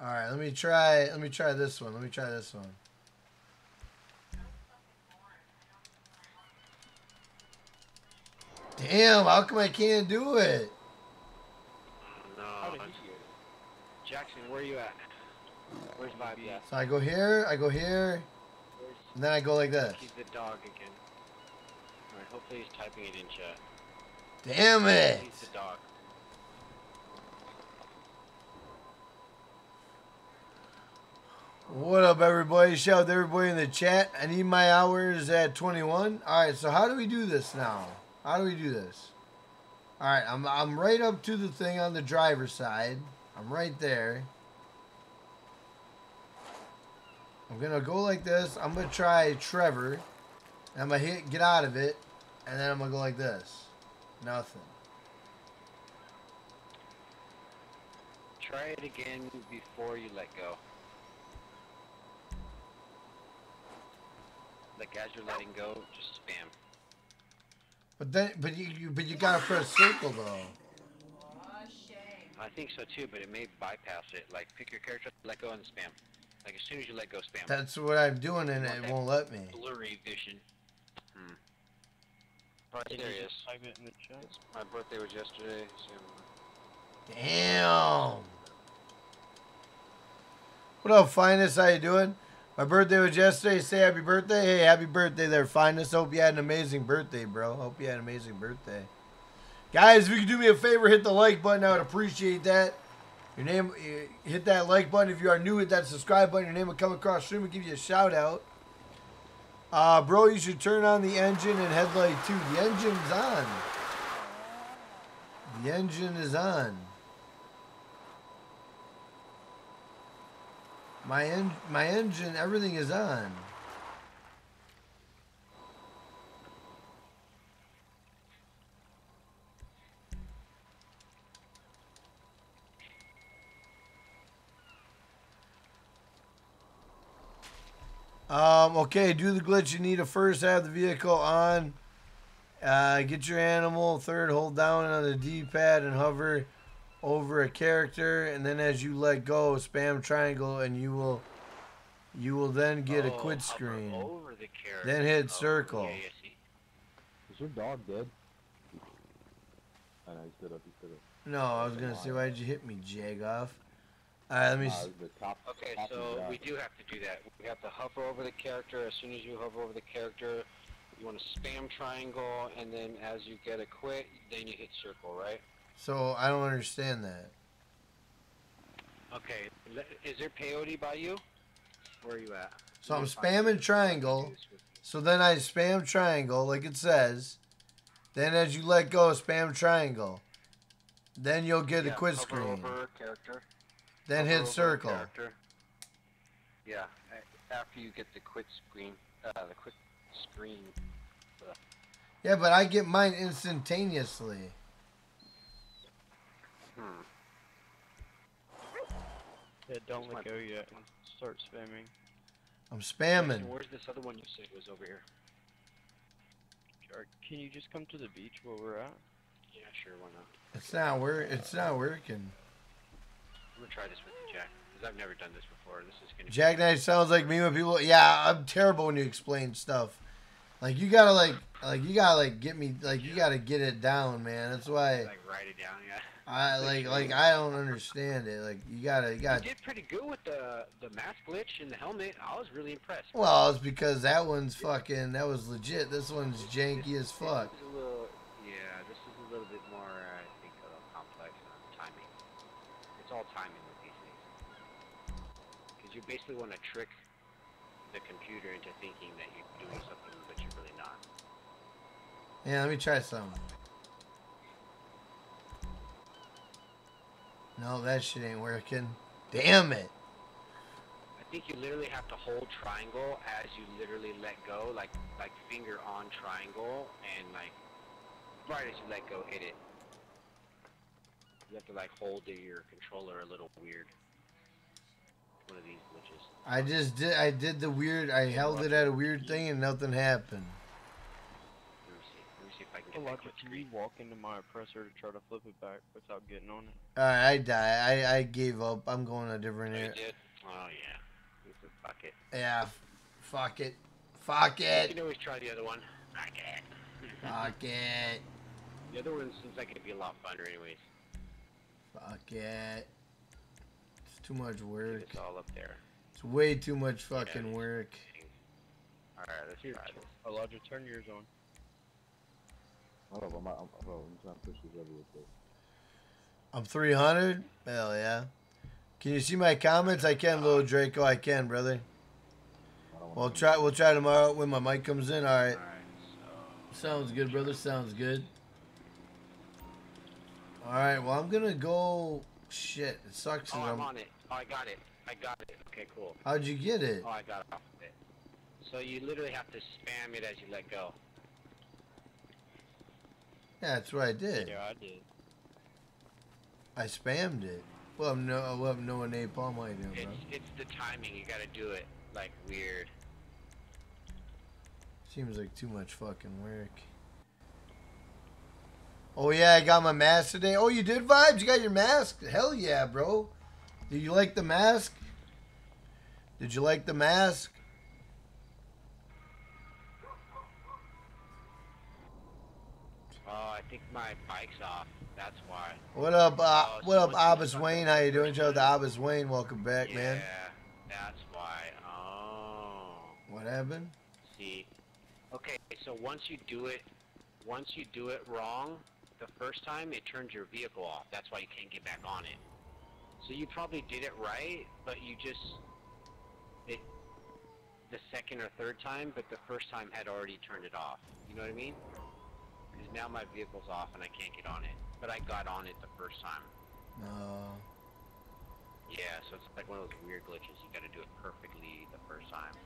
All right, let me try. Let me try this one. Let me try this one. Damn, how come I can't do it? No. How did he get it? Jackson, where are you at? Where's Vibes at? So I go here, I go here, Where's and then I go like this. He's the dog again. Alright, hopefully he's typing it in chat. Damn it! He's the dog. What up, everybody? Shout out to everybody in the chat. I need my hours at 21. All right, so how do we do this now? How do we do this? All right, I'm, I'm right up to the thing on the driver's side. I'm right there. I'm going to go like this. I'm going to try Trevor. I'm going to hit get out of it. And then I'm going to go like this. Nothing. Try it again before you let go. Like as you're letting go, just spam. But then, but you, you but you gotta press circle though. I think so too, but it may bypass it. Like pick your character, let go, and spam. Like as soon as you let go, spam. That's what I'm doing, and it won't let me. Blurry vision. Hmm. Did there you he is. just type it in the chat? My birthday was yesterday. So Damn. What up, Finest? How you doing? My birthday was yesterday. Say happy birthday. Hey, happy birthday there, Finest. Hope you had an amazing birthday, bro. Hope you had an amazing birthday. Guys, if you could do me a favor, hit the like button. I would appreciate that. Your name, eh, hit that like button. If you are new, hit that subscribe button. Your name will come across stream and give you a shout out. Uh, bro, you should turn on the engine and headlight too. The engine's on. The engine is on. My en- my engine, everything is on. Um, okay, do the glitch. You need to first have the vehicle on. Uh, get your animal. Third, hold down on the D-pad and hover over a character, and then as you let go, spam triangle, and you will you will then get a Oh, quit screen. Over the character. Then hit Oh, circle. Yeah, yeah. Is your dog dead? I know he stood up. He stood up. No, I was gonna say, why'd you hit me, Jagoff? Alright, let me. Uh, the top. Okay, top so we do have to do that. We have to hover over the character. As soon as you hover over the character, you want to spam triangle, and then as you get a quit, then you hit circle, right? So I don't understand that. Okay. Is there peyote by you? Where are you at? So I'm Let me find spamming triangle. Do this with you. So then I spam triangle, like it says. Then as you let go, spam triangle. Then you'll get Yeah, a quit screen. Over character. Then hover hit over circle. character. Yeah, after you get the quit screen, uh, the quit screen. Yeah, but I get mine instantaneously. Hmm. Yeah, don't Where's let my- go yet start spamming. I'm spamming. where's this other one you said was over here? Or Can you just come to the beach where we're at? Yeah, sure, why not? It's not work. It's not working. I'm gonna try this with you, Jack, because I've never done this before. This is gonna. Jackknife sounds like me when people. Yeah, I'm terrible when you explain stuff. Like you gotta like Like you gotta like get me like you gotta get it down, man. That's why Like write it down, yeah. I like like I don't understand it. Like you gotta you You gotta. did pretty good with the the mask glitch and the helmet. I was really impressed. Well, it's because that one's fucking that was legit. This one's janky as fuck. This is a little, yeah, this is a little bit more, uh, I think, uh, complex on timing. It's all timing with these things. Because you basically want to trick the computer into thinking that you're doing something, but you're really not. Yeah, let me try some. No, that shit ain't working. Damn it. I think you literally have to hold triangle as you literally let go, like like finger on triangle, and like right as you let go, hit it. You have to like hold your controller a little weird. One of these glitches. I just did. I did the weird. I held it at a weird thing and nothing happened. Let me see. Me see if I can get that Elijah, quick can you screen. walk into my oppressor to try to flip it back without getting on it? All right, I die. I I gave up. I'm going a different you area. did? Oh yeah. You said fuck it. Yeah. Fuck it. Fuck it. You can always try the other one. Fuck it. Fuck it. The other one seems like it'd be a lot funner anyways. Fuck it. It's too much work. It's all up there. It's way too much fucking work. Alright, let's Here, try this. Elijah, turn yours on. Hold up, I'm, I'm, I'm, I'm trying to push this over real quick. I'm 300. Hell yeah. Can you see my comments? I can, little Draco. I can, brother. I We'll try. We'll try tomorrow when my mic comes in. All right. Alright, so Sounds good, brother. Sounds good. All right. Well, I'm gonna go. Shit. It sucks. Oh, I'm I'm- on it. Oh, I got it. I got it. Okay, cool. How'd you get it? Oh, I got off of it. So you literally have to spam it as you let go. Yeah, that's what I did. Yeah, I did. I spammed it. Well, no. Well, no napalm. How you doing, bro? It's it's the timing. You gotta do it like weird. Seems like too much fucking work. Oh yeah, I got my mask today. Oh, you did vibes? You got your mask? Hell yeah, bro. Did you like the mask? Did you like the mask? Oh, I think my bike's off. That's why. What up, uh, Oh, what up, Abbas Wayne? How you doing? Joe? The Abbas Wayne. Welcome back, yeah, man. Yeah, that's why. Oh. What happened? See. Okay, so once you do it, once you do it wrong, the first time it turns your vehicle off. That's why you can't get back on it. So you probably did it right, but you just it the second or third time, but the first time had already turned it off. You know what I mean? Because now my vehicle's off and I can't get on it, but I got on it the first time. No. Yeah, so it's like one of those weird glitches. You got to do it perfectly the first time.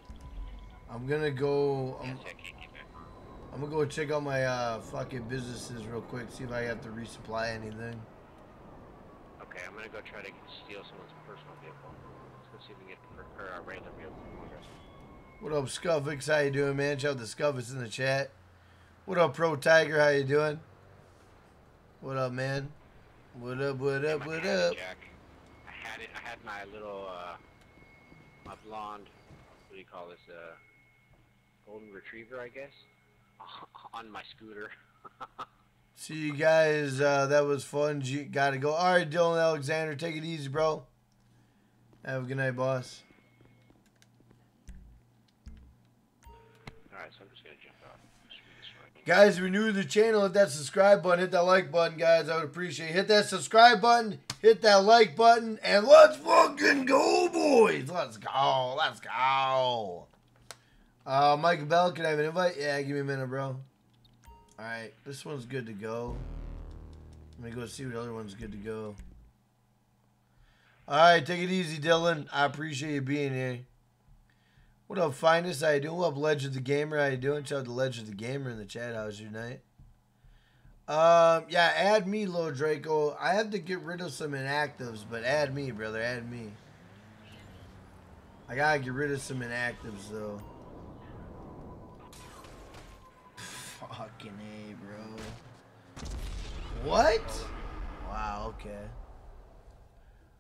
I'm gonna go. I'm, I can't get back on. I'm gonna go check out my uh, fucking businesses real quick. See if I have to resupply anything. Okay, I'm gonna go try to steal someone's personal vehicle. Let's go see if we can get per- or a regular vehicle. What up, Scuffix? How you doing, man? Shout out to Scuffix in the chat. What up, Pro Tiger? How you doing? What up, man? What up? What up? What up? Jack. I had it. I had my little, uh, my blonde. What do you call this? Uh, golden retriever, I guess, <laughs> on my scooter. <laughs> See you guys. Uh, that was fun. G- gotta go. All right, Dylan Alexander, take it easy, bro. Have a good night, boss. Guys, if you're new to the channel, hit that subscribe button, hit that like button, guys. I would appreciate it. Hit that subscribe button, hit that like button, and let's fucking go, boys. Let's go. Let's go. Uh, Michael Bell, can I have an invite? Yeah, give me a minute, bro. All right, this one's good to go. Let me go see what other one's good to go. All right, take it easy, Dylan. I appreciate you being here. What up, Finest? How you doing? What up, Legend the Gamer? How you doing? Shout out to Legend of the Gamer in the chat. How's your night? Um, yeah, add me, Lil Draco. I have to get rid of some inactives, but add me, brother. Add me. I gotta get rid of some inactives, though. Fucking A, bro. What? Wow, okay.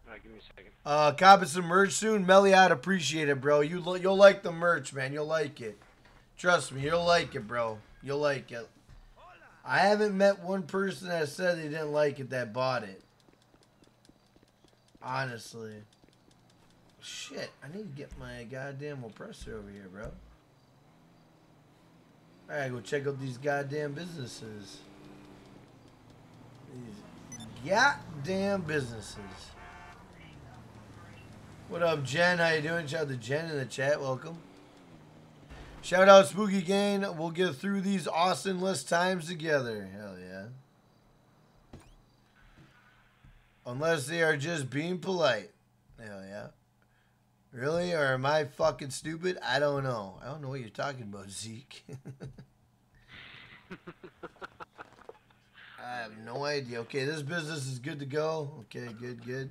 All right, give me a second. Uh, copping some merch soon. Melly, I'd appreciate it, bro. You you'll like the merch, man. You'll like it. Trust me, you'll like it, bro. You'll like it. I haven't met one person that said they didn't like it that bought it. Honestly. Shit, I need to get my goddamn oppressor over here, bro. Alright, go check out these goddamn businesses. These goddamn businesses. What up, Jen? How you doing? Shout out to Jen in the chat. Welcome. Shout out Spooky Gang. We'll get through these Austin times together. Hell yeah. Unless they are just being polite. Hell yeah. Really? Or am I fucking stupid? I don't know. I don't know what you're talking about, Zeke. <laughs> I have no idea. Okay, this business is good to go. Okay, good, good.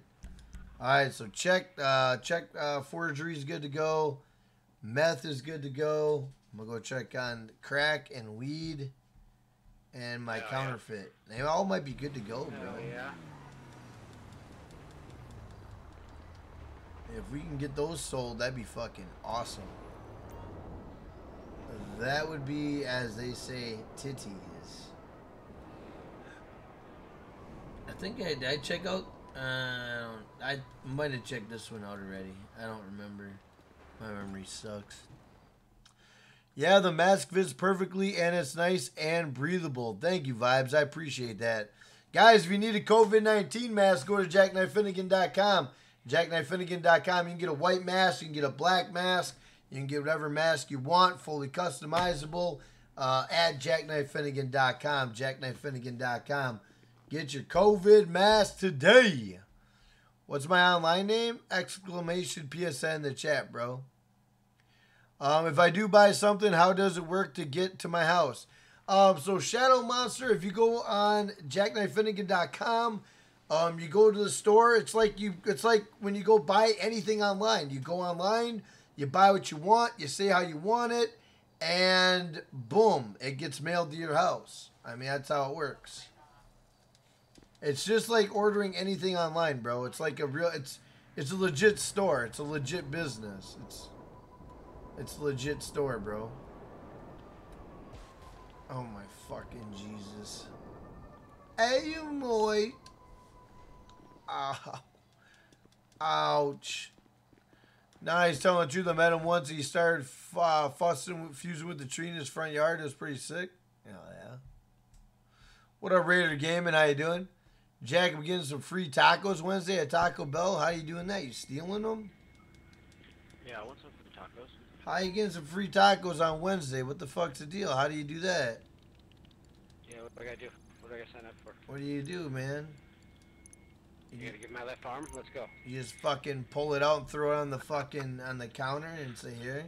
All right, so check, uh, check, uh, forgery is good to go. Meth is good to go. I'm gonna go check on crack and weed, and my Hell yeah. counterfeit. They all might be good to go, bro. Yeah. If we can get those sold, that'd be fucking awesome. That would be, as they say, titties. I think I did I check out. Uh, I might have checked this one out already. I don't remember. My memory sucks. Yeah, the mask fits perfectly and it's nice and breathable. Thank you, Vibes. I appreciate that. Guys, if you need a COVID 19 mask, go to jackknifefinnegan.com. Jackknifefinnegan.com. You can get a white mask, you can get a black mask, you can get whatever mask you want, fully customizable uh, at jackknifefinnegan.com. Jackknifefinnegan.com. Get your COVID mask today. What's my online name? Exclamation PSN in the chat, bro. Um, if I do buy something, how does it work to get to my house? Um, so Shadow Monster, if you go on jackknifefinnegan.com, um, you go to the store. It's like you. It's like when you go buy anything online. You go online, you buy what you want, you say how you want it, and boom, it gets mailed to your house. I mean, that's how it works. It's just like ordering anything online, bro. It's like a real. It's it's a legit store. It's a legit business. It's it's legit store, bro. Oh my fucking Jesus. Hey, boy. Ow. Ouch. Now he's telling the truth. I met him once. He started uh, fussing, fusing with the tree in his front yard. It was pretty sick. Hell yeah. What up, Raider Gaming? How you doing? Jack, I'm getting some free tacos Wednesday at Taco Bell. How you doing that? You stealing them? Yeah, I want some for the tacos. How you getting some free tacos on Wednesday? What the fuck's the deal? How do you do that? Yeah, what do I gotta do? What do I gotta sign up for? What do you do, man? You gotta give my left arm? Let's go. You just fucking pull it out and throw it on the fucking on the counter and say here.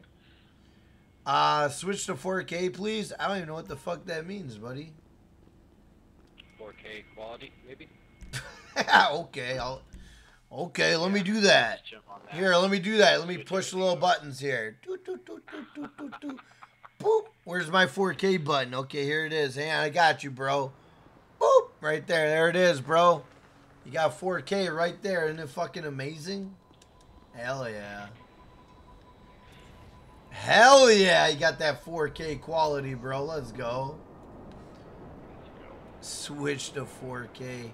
Uh switch to 4K, please. I don't even know what the fuck that means, buddy. 4K quality, maybe? <laughs> okay, I'll. Okay, let me do that. Let's jump on that. Here, let me do that. Let me push the little buttons here. Doo, doo, doo, doo, doo, doo. Boop. Where's my 4K button? Okay, here it is. Hang on, I got you, bro. Boop. Right there. There it is, bro. You got 4K right there. Isn't it fucking amazing? Hell yeah. Hell yeah. You got that 4K quality, bro. Let's go. Switch to 4K.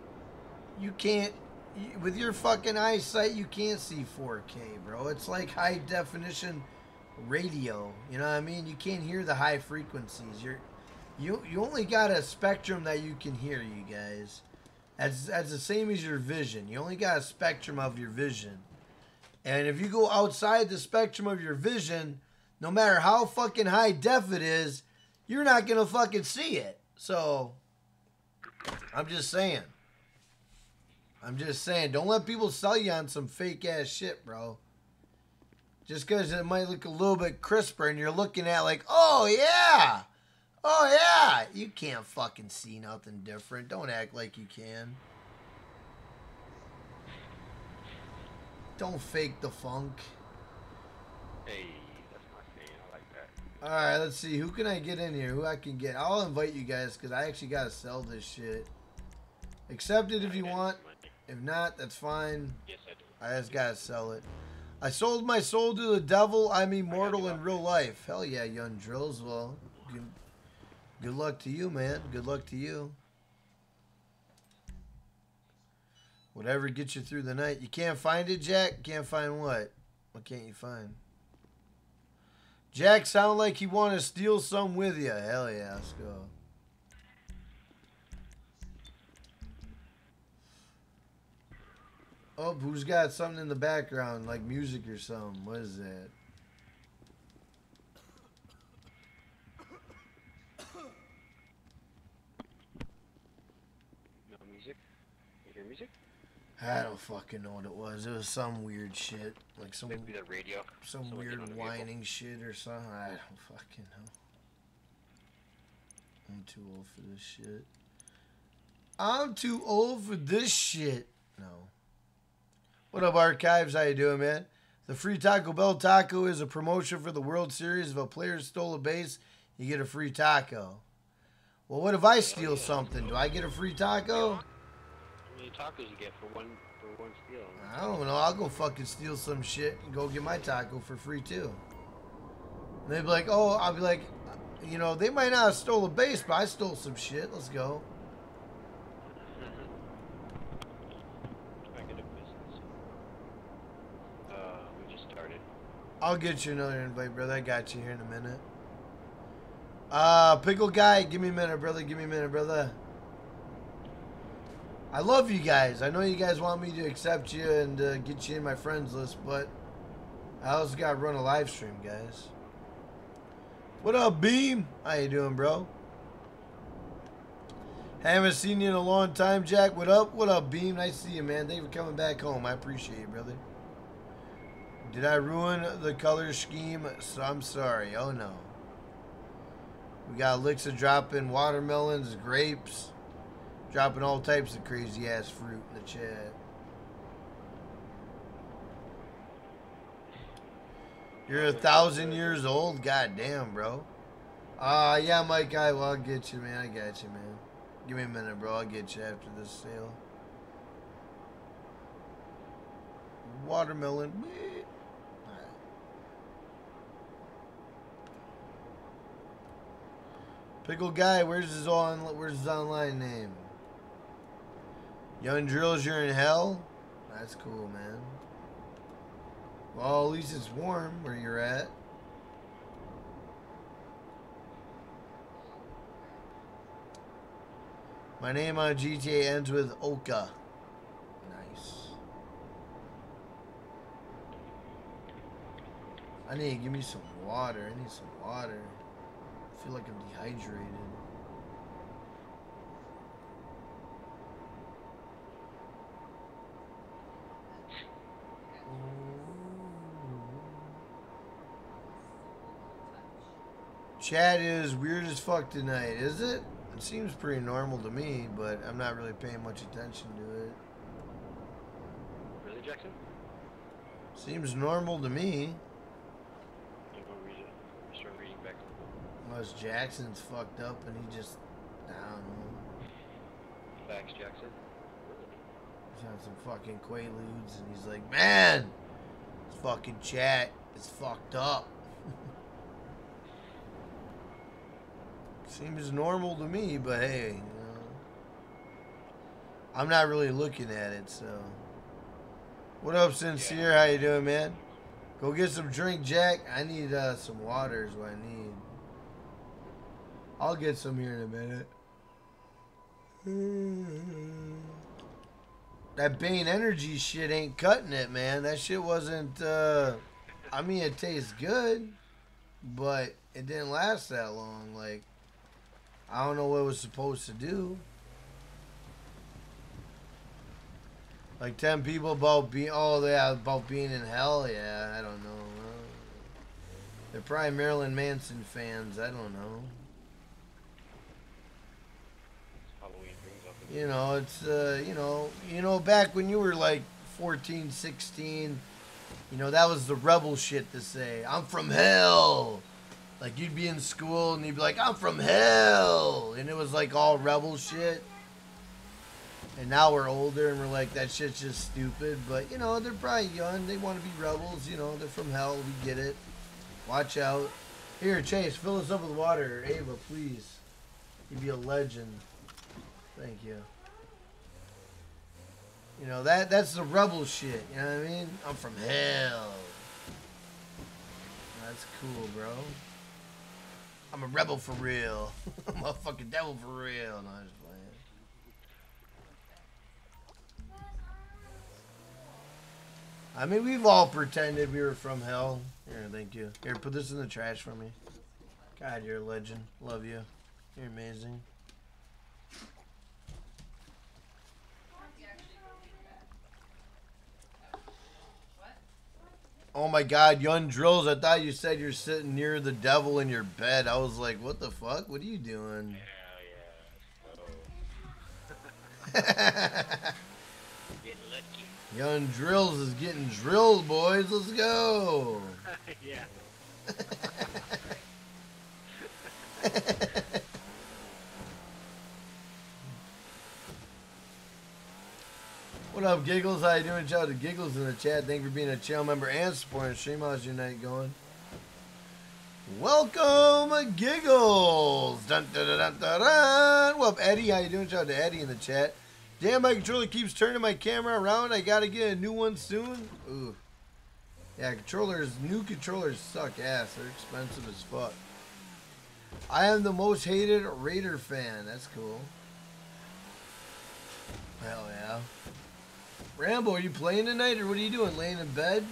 You can't with your fucking eyesight, you can't see 4K, bro. It's like high definition radio. You know what I mean? You can't hear the high frequencies. You're you you only got a spectrum that you can hear, you guys. That's that's the same as your vision. You only got a spectrum of your vision. And if you go outside the spectrum of your vision, no matter how fucking high def it is, you're not gonna fucking see it. So I'm just saying. I'm just saying, don't let people sell you on some fake ass shit, bro. Just because it might look a little bit crisper and you're looking at like, oh yeah, oh yeah, you can't fucking see nothing different. Don't act like you can. Don't fake the funk. Hey, that's my thing. I like that. All right, let's see. Who can I get in here? Who I can get? I'll invite you guys because I actually gotta sell this shit. Accept it if you want. If not, that's fine. Yes, I do. I just gotta sell it. I sold my soul to the devil. I'm immortal in real life. Hell yeah, young drills. Well, you, Good luck to you, man. Good luck to you. Whatever gets you through the night. You can't find it, Jack? Can't find what? What can't you find? Jack sound like he want to steal some with you. Hell yeah, let's go. Oh, who's got something in the background, like music or something? What is that? No music? You hear music? I don't fucking know what it was. It was some weird shit, like some Maybe the radio. some Someone weird whining shit or something. I don't fucking know. I'm too old for this shit. I'm too old for this shit. No. What up, Archives? How you doing, man? The free Taco Bell taco is a promotion for the World Series. If a player stole a base, you get a free taco. Well, what if I oh, steal something? Do I get a free taco? How many tacos you get for one for one steal? I don't know. I'll go fucking steal some shit and go get my taco for free too. And they'd be like, oh, I'll be like, you know, they might not have stole a base, but I stole some shit. Let's go. I get a business. Uh, we just started. I'll get you another invite, brother. I got you here in a minute. Uh, pickle guy, give me a minute, brother. Give me a minute, brother. I love you guys. I know you guys want me to accept you and uh, get you in my friends list, but I also got to run a live stream, guys. What up, Beam? How you doing, bro? Haven't seen you in a long time, Jack. What up? What up, Beam? Nice to see you, man. Thank you for coming back home. I appreciate you, brother. Did I ruin the color scheme? So I'm sorry. Oh no. We got Elixa dropping watermelons, grapes, dropping all types of crazy ass fruit in the chat. You're a thousand years old? God damn, bro. Uh, yeah, Mike, I will I'll get you, man. I got you, man. Give me a minute, bro. I'll get you after this sale. Watermelon. meh. Alright. Pickle guy, where's his on? Where's his online name? Young drills, you're in hell. That's cool, man. Well, at least it's warm where you're at. My name on GTA ends with Oka. Nice. I need to give me some water. I need some water. I feel like I'm dehydrated. Chat is weird as fuck tonight, is it? It seems pretty normal to me, but I'm not really paying much attention to it. Really, Jackson? Seems normal to me. You go read it. Start reading back. Unless Jackson's fucked up and he just, I don't know, Facts, Jackson. he's on some fucking quaaludes and he's like, man, this fucking chat is fucked up. <laughs> Seems normal to me, but hey, you know, I'm not really looking at it, so. What up, Sincere? How you doing, man? Go get some drink, Jack. I need uh, some water is what I need. I'll get some here in a minute. That Bang Energy shit ain't cutting it, man. That shit wasn't, uh, I mean, it tastes good, but it didn't last that long. Like, I don't know what it was supposed to do. Like 10 people about being, oh, yeah, about being in hell? Yeah, I don't know. They're probably Marilyn Manson fans. I don't know. Halloween brings up. You know, it's, uh, you know, you know, back when you were like 14, 16, you know, that was the rebel shit to say. I'm from hell. Like, you'd be in school and you'd be like, I'm from hell. And it was like all rebel shit. And now we're older and we're like, that shit's just stupid. But, you know, they're probably young. They want to be rebels. You know, they're from hell. We get it. Watch out. Here, Chase, fill us up with water. Ava, please. You'd be a legend. Thank you. You know that that's the rebel shit. You know what I mean? I'm from hell. That's cool, bro. I'm a rebel for real. <laughs> I'm a fucking devil for real. No, I'm just playing. I mean, we've all pretended we were from hell. Here, thank you. Here, put this in the trash for me. God, you're a legend. Love you. You're amazing. Oh my god, Young Drills, I thought you said you're sitting near the devil in your bed. I was like, what the fuck? What are you doing? <laughs> Getting lucky. Young Drills is getting drilled, boys. Let's go. <laughs> yeah. <laughs> What up, Giggles? How you doing? Shout out to Giggles in the chat. Thank you for being a channel member and supporting stream. How's your night going? Welcome, Giggles. Dun, dun, dun, dun, dun, dun. What up, Eddie? How you doing? Shout out to Eddie in the chat. Damn, my controller keeps turning my camera around. I gotta get a new one soon. Ooh. Yeah, controllers, new controllers suck ass. They're expensive as fuck. I am the most hated Raider fan. That's cool. Hell yeah. Rambo, are you playing tonight or what are you doing? Laying in bed?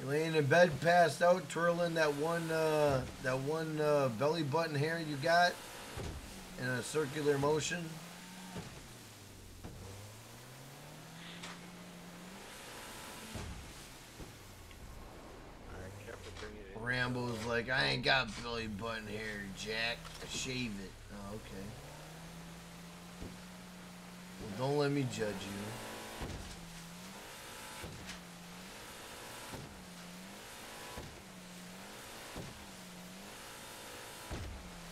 You laying in bed, passed out, twirling that one, uh, that one uh, belly button hair you got in a circular motion. Rambo's like, I ain't got belly button hair, Jack. Shave it. Oh, okay. Don't let me judge you.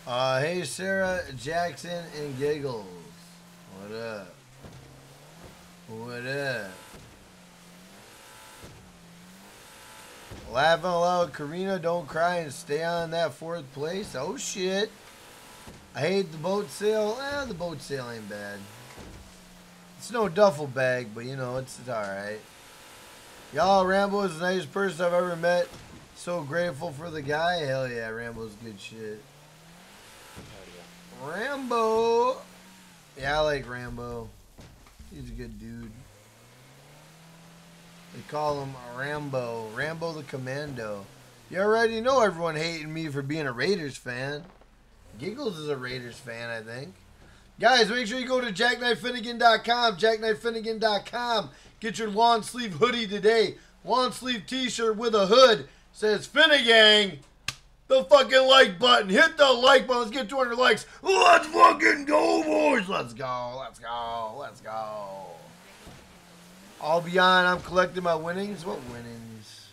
Uh, hey Sarah Jackson and Giggles. What up? What up? Laughing aloud, Karina, don't cry and stay on that fourth place. Oh shit. I hate the boat sale. Eh, the boat sale ain't bad. It's no duffel bag, but you know, it's, it's alright. Y'all, Rambo is the nicest person I've ever met. So grateful for the guy. Hell yeah, Rambo's good shit. Rambo. Yeah, I like Rambo. He's a good dude. They call him Rambo. Rambo the Commando. You already know everyone hating me for being a Raiders fan. Giggles is a Raiders fan, I think. Guys, make sure you go to jackknifefinnegan.com. Jackknifefinnegan.com. Get your long sleeve hoodie today. Long sleeve t shirt with a hood. Says Finnegang. The fucking like button. Hit the like button. Let's get 200 likes. Let's fucking go, boys. Let's go. Let's go. Let's go. I'll be on. I'm collecting my winnings. What winnings?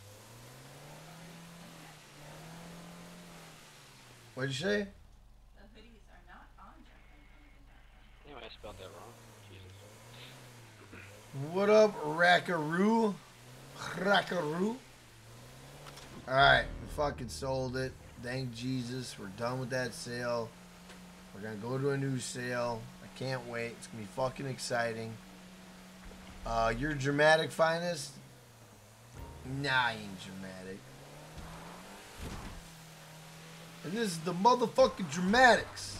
What'd you say? The hoodies are not on jackknifefinnegan.com. Anyway, I spelled that wrong. Jesus. What up, Rackaroo? Rackaroo? Alright, we fucking sold it. Thank Jesus. We're done with that sale. We're gonna go to a new sale. I can't wait. It's gonna be fucking exciting. Uh, your dramatic finest? Nah, I ain't dramatic. And this is the motherfucking dramatics.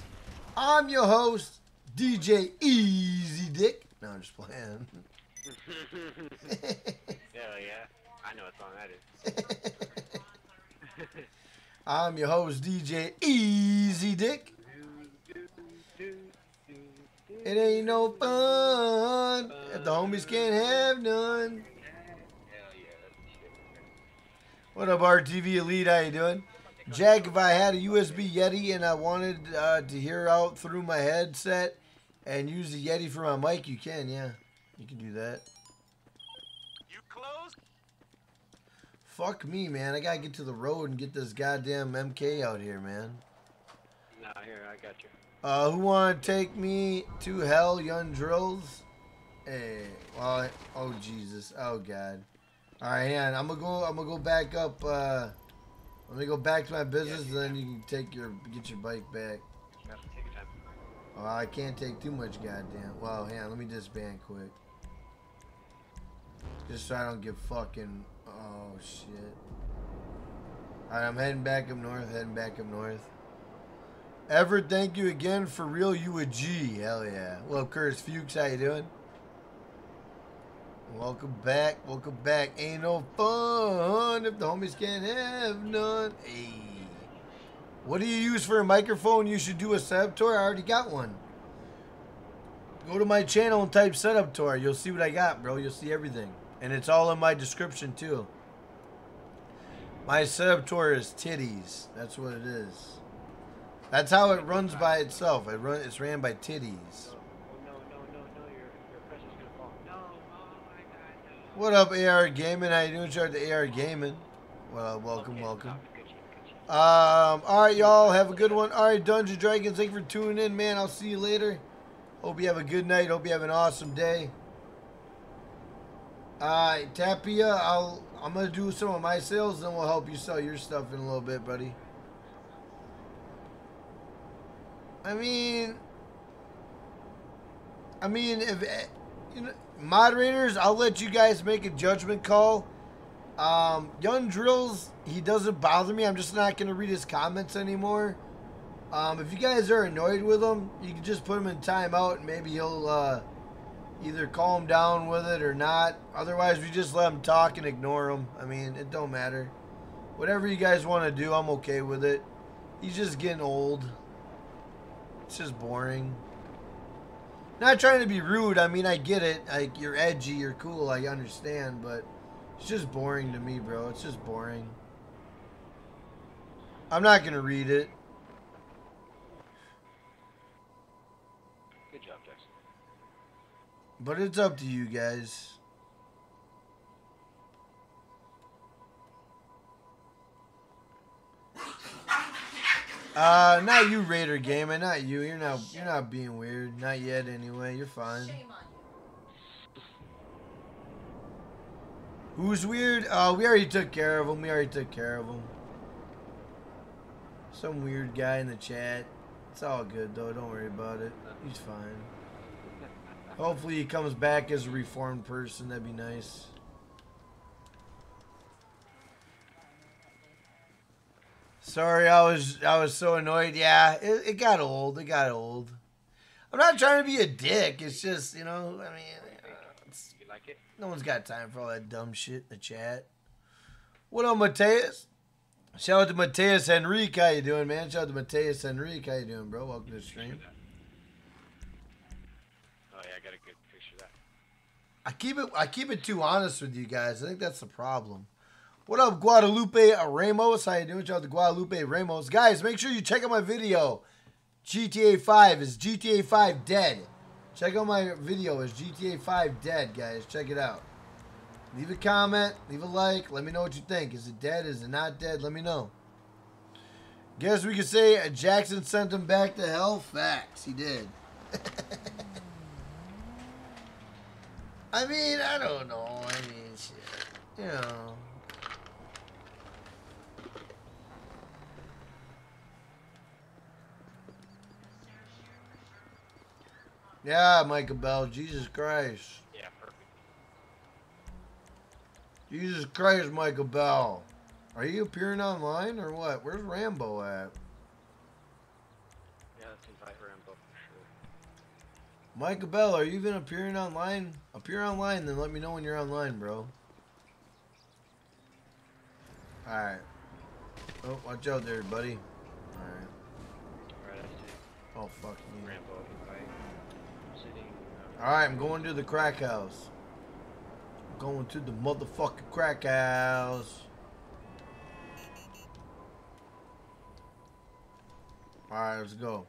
I'm your host, DJ Easy Dick. No, I'm just playing. <laughs> <laughs> Hell yeah. I know what song that is. <laughs> I'm your host, DJ Easy Dick. It ain't no fun if the homies can't have none. Hell yeah. What up, RTV Elite? How you doing? Jack, if I had a USB Yeti and I wanted uh, to hear out through my headset and use the Yeti for my mic, you can, yeah. You can do that. You closed? Fuck me, man. I gotta get to the road and get this goddamn MK out here, man. Nah, here, I got you. Uh, who wanna take me to hell, young drills? Hey, well, I- oh Jesus, oh God. All right, hang on. I'm gonna go. I'm gonna go back up. Uh, Let me go back to my business, and then you can take your get your bike back. Yeah, time. Oh, I can't take too much, goddamn. Well, hang on, let me disband quick. Just so I don't get fucking. Oh shit. Alright, I'm heading back up north. Heading back up north. Everett, thank you again for real. You a G. Hell yeah. Well, Curtis Fuchs, how you doing? Welcome back. Welcome back. Ain't no fun if the homies can't have none. Hey. What do you use for a microphone? You should do a setup tour. I already got one. Go to my channel and type setup tour. You'll see what I got, bro. You'll see everything. And it's all in my description, too. My setup tour is titties. That's what it is. That's how it runs by itself. It run, it's ran by titties. What up, AR Gaming? How you doing? Out to AR Gaming. Well, welcome, Okay, welcome. stop. Good good. Um, all right, y'all. Have a good one. All right, Dungeon Dragons, thank you for tuning in, man. I'll see you later. Hope you have a good night. Hope you have an awesome day. All right, Tapia, I'll I'm gonna do some of my sales, then we'll help you sell your stuff in a little bit, buddy. I mean, I mean, if eh, you know, moderators, I'll let you guys make a judgment call. Um, Young Drills, he doesn't bother me. I'm just not gonna read his comments anymore. Um, if you guys are annoyed with him, you can just put him in timeout, and maybe he'll uh, either calm down with it or not. Otherwise, we just let him talk and ignore him. I mean, it don't matter. Whatever you guys want to do, I'm okay with it. He's just getting old. It's just boring. Not trying to be rude. I mean, I get it. Like you're edgy, you're cool. I understand, but it's just boring to me, bro. It's just boring. I'm not gonna read it. But it's up to you guys. Uh, not you, Raider Gamer. Not you. You're not. You're not being weird. Not yet, anyway. You're fine. Shame on you. Who's weird? Uh, we already took care of him. We already took care of him. Some weird guy in the chat. It's all good though. Don't worry about it. He's fine. Hopefully he comes back as a reformed person. That'd be nice. Sorry, I was I was so annoyed. Yeah, it, it got old. It got old. I'm not trying to be a dick. It's just you know. I mean, uh, You like it? no one's got time for all that dumb shit in the chat. What up, Mateus? Shout out to Mateus Henrique. How you doing, man? Shout out to Mateus Henrique. How you doing, bro? Welcome to the stream. I keep it. I keep it too honest with you guys. I think that's the problem. What up, Guadalupe Ramos? How you doing? Shout out to Guadalupe Ramos. Guys, make sure you check out my video. GTA 5 is GTA 5 dead. Check out my video. Is GTA 5 dead, guys? Check it out. Leave a comment. Leave a like. Let me know what you think. Is it dead? Is it not dead? Let me know. Guess we could say Jackson sent him back to hell. Facts. He did. <laughs> I mean, I don't know. I mean, shit. You know. Yeah, Michael Bell. Jesus Christ. Yeah, perfect. Jesus Christ, Michael Bell. Are you appearing online or what? Where's Rambo at? Yeah, let's invite Rambo for sure. Michael Bell, are you even appearing online? Appear online, then let me know when you're online, bro. Alright. Oh, watch out there, buddy. Alright. Alright, Oh, fuck me. Rambo invite. Sitting. Uh, Alright, I'm going to the crack house. I'm going to the motherfucking crack house. Alright, let's go.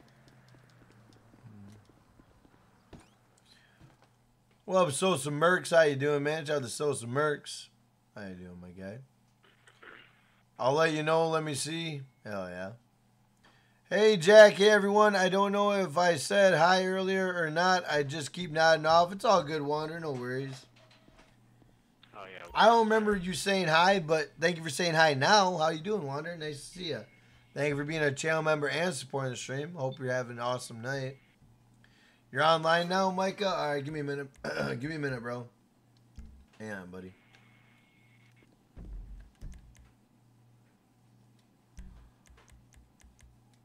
Well, up, Sosa Mercs? How you doing, man? Shout out to Sosa Mercs. How you doing, my guy? I'll let you know. Let me see. Hell yeah. Hey, Jack. Hey, everyone. I don't know if I said hi earlier or not. I just keep nodding off. It's all good, Wander. No worries. oh yeah, I don't remember you saying hi, but thank you for saying hi now. How you doing, Wander? Nice to see you. Thank you for being a channel member and supporting the stream. Hope you're having an awesome night. You're online now, Micah? All right, give me a minute. <clears throat> give me a minute, bro. Hang on, buddy.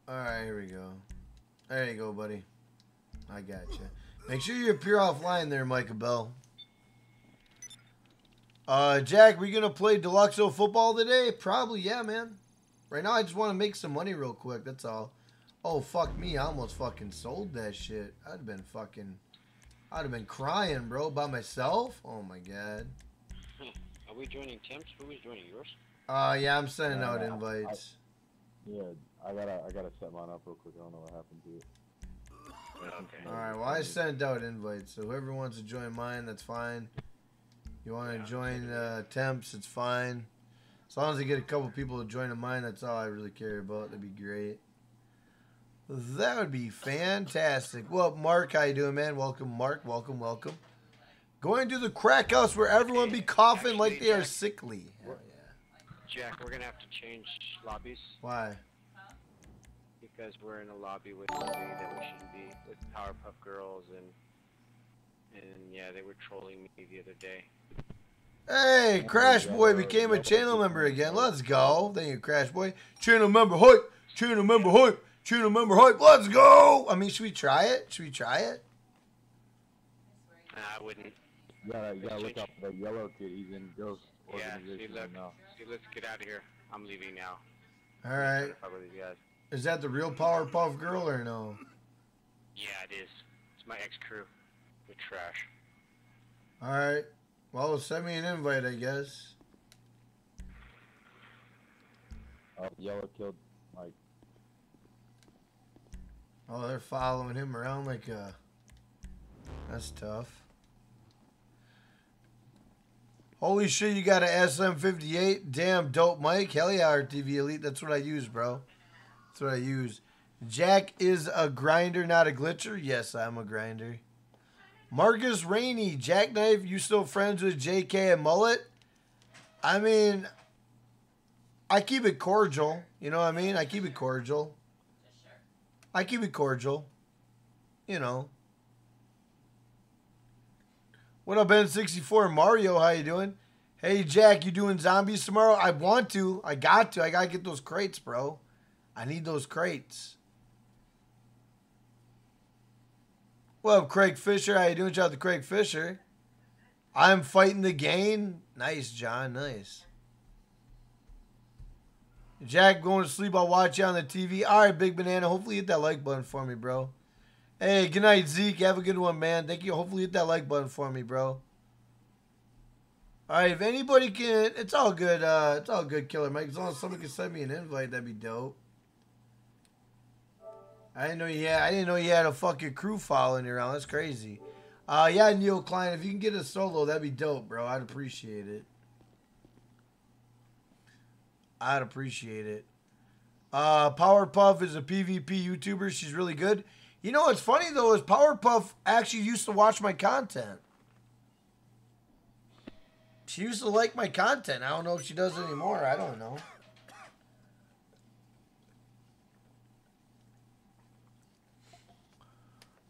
All right, here we go. There you go, buddy. I got you. Make sure you appear offline there, Micah Bell. Uh, Jack, we gonna play Deluxo football today? Probably, yeah, man. Right now, I just want to make some money real quick. That's all. Oh, fuck me. I almost fucking sold that shit. I'd have been fucking... I'd have been crying, bro, by myself. Oh, my God. Are we joining Tim's? Who is joining yours? Uh, yeah, I'm sending Yeah, out I- invites. Yeah, I gotta I gotta set mine up real quick. I don't know what happened to it. Okay. All right, well, I sent out invites, so whoever wants to join mine, that's fine. You want to join uh, temps, it's fine. As long as I get a couple people to join mine, that's all I really care about. That'd be great. That would be fantastic. Well, Mark, how you doing, man? Welcome, Mark. Welcome, welcome. Going to the crack house where everyone be coughing like they are sickly. Yeah. Jack, we're gonna have to change lobbies Why? because we're in a lobby with somebody that we shouldn't be with Powerpuff Girls and and yeah, they were trolling me the other day. Hey, Crash Boy became a channel member again. Let's go. Thank you, Crash Boy. Channel member hype. Channel member hype. Channel member hype. Let's go. I mean, should we try it? Should we try it? I wouldn't. You gotta, you gotta look out for that yellow kid. He's in Ghost Yeah, see, organization look, right now. see, let's get out of here. I'm leaving now. All right. Fuck with these guys. Is that the real Powerpuff Girl or no? Yeah, it is. It's my ex crew. They're trash. All right. Well, send me an invite, I guess. Oh, yellow killed Mike. Oh, they're following him around like a. That's tough. Holy shit, you got a SM58? Damn dope, Mike. Hell yeah, RTV Elite. That's what I use, bro. That's what I use. Jack is a grinder, not a glitcher. Yes, I'm a grinder. Marcus Rainey, Jackknife. You still friends with JK and Mullet? I mean, I keep it cordial. You know what I mean? I keep it cordial. I keep it cordial. You know. What up, Ben64? Mario? How you doing? Hey Jack, you doing zombies tomorrow? I want to. I got to. I gotta get those crates, bro. I need those crates. What up, Craig Fisher? How you doing? Shout out to Craig Fisher. I'm fighting the gain. Nice, John. Nice. Jack, going to sleep. I'll watch you on the TV. All right, Big Banana. Hopefully, hit that like button for me, bro. Hey, good night, Zeke. Have a good one, man. Thank you. Hopefully, hit that like button for me, bro. All right, if anybody can, it's all good. Uh, it's all good, Killer Mike. As long as somebody can send me an invite, that'd be dope. I didn't know you had. I didn't know you had a fucking crew following you around. That's crazy. Uh, yeah, Neil Klein. If you can get a solo, that'd be dope, bro. I'd appreciate it. I'd appreciate it. Uh, Powerpuff is a PvP YouTuber. She's really good. You know what's funny though is Powerpuff actually used to watch my content. She used to like my content. I don't know if she does anymore. I don't know.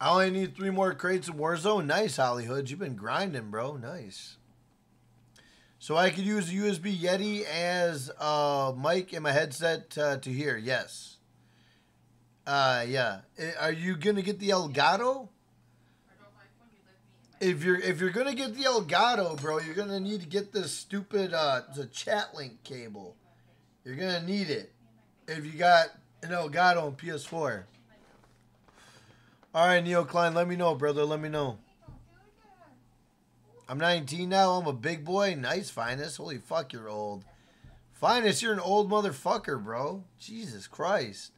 I only need three more crates of Warzone. Nice, Hollywood. You've been grinding, bro. Nice. So I could use the USB Yeti as a mic in my headset uh, to hear. Yes. Uh, yeah. Are you gonna get the Elgato? If you're if you're gonna get the Elgato, bro, you're gonna need to get this stupid uh the chat link cable. You're gonna need it if you got an Elgato on PS4. All right, Neo Klein, let me know, brother. Let me know. I'm 19 now. I'm a big boy. Nice, Finest. Holy fuck, you're old. Finest, you're an old motherfucker, bro. Jesus Christ.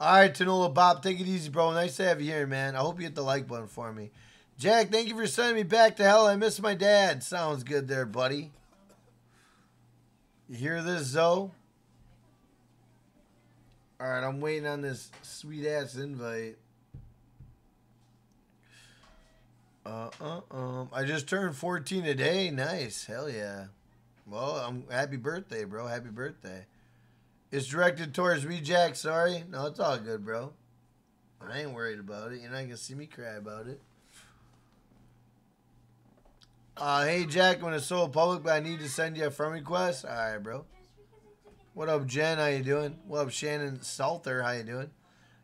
All right, Tanola Bob, take it easy, bro. Nice to have you here, man. I hope you hit the like button for me. Jack, thank you for sending me back to hell. I miss my dad. Sounds good there, buddy. You hear this, Zoe? All right, I'm waiting on this sweet ass invite. Uh, uh, um, I just turned 14 today. Nice. Hell yeah. Well, I'm happy birthday, bro. Happy birthday. It's directed towards me, Jack. Sorry. No, it's all good, bro. I ain't worried about it. You're not gonna see me cry about it. Uh, hey Jack, when it's so public, but I need to send you a friend request. All right, bro. What up, Jen? How you doing? What up, Shannon Salter? How you doing?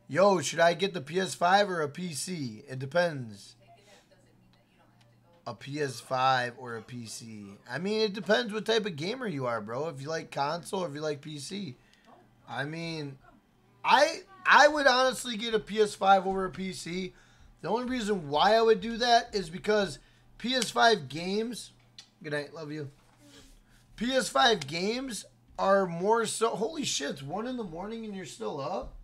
Yo, should I get the PS5 or a PC? It depends. A PS5 or a PC. I mean, it depends what type of gamer you are, bro. If you like console or if you like PC. I mean, I I would honestly get a PS5 over a PC. The only reason why I would do that is because PS5 games. Good night, love you. PS5 games are more so. Holy shit! It's one in the morning and you're still up.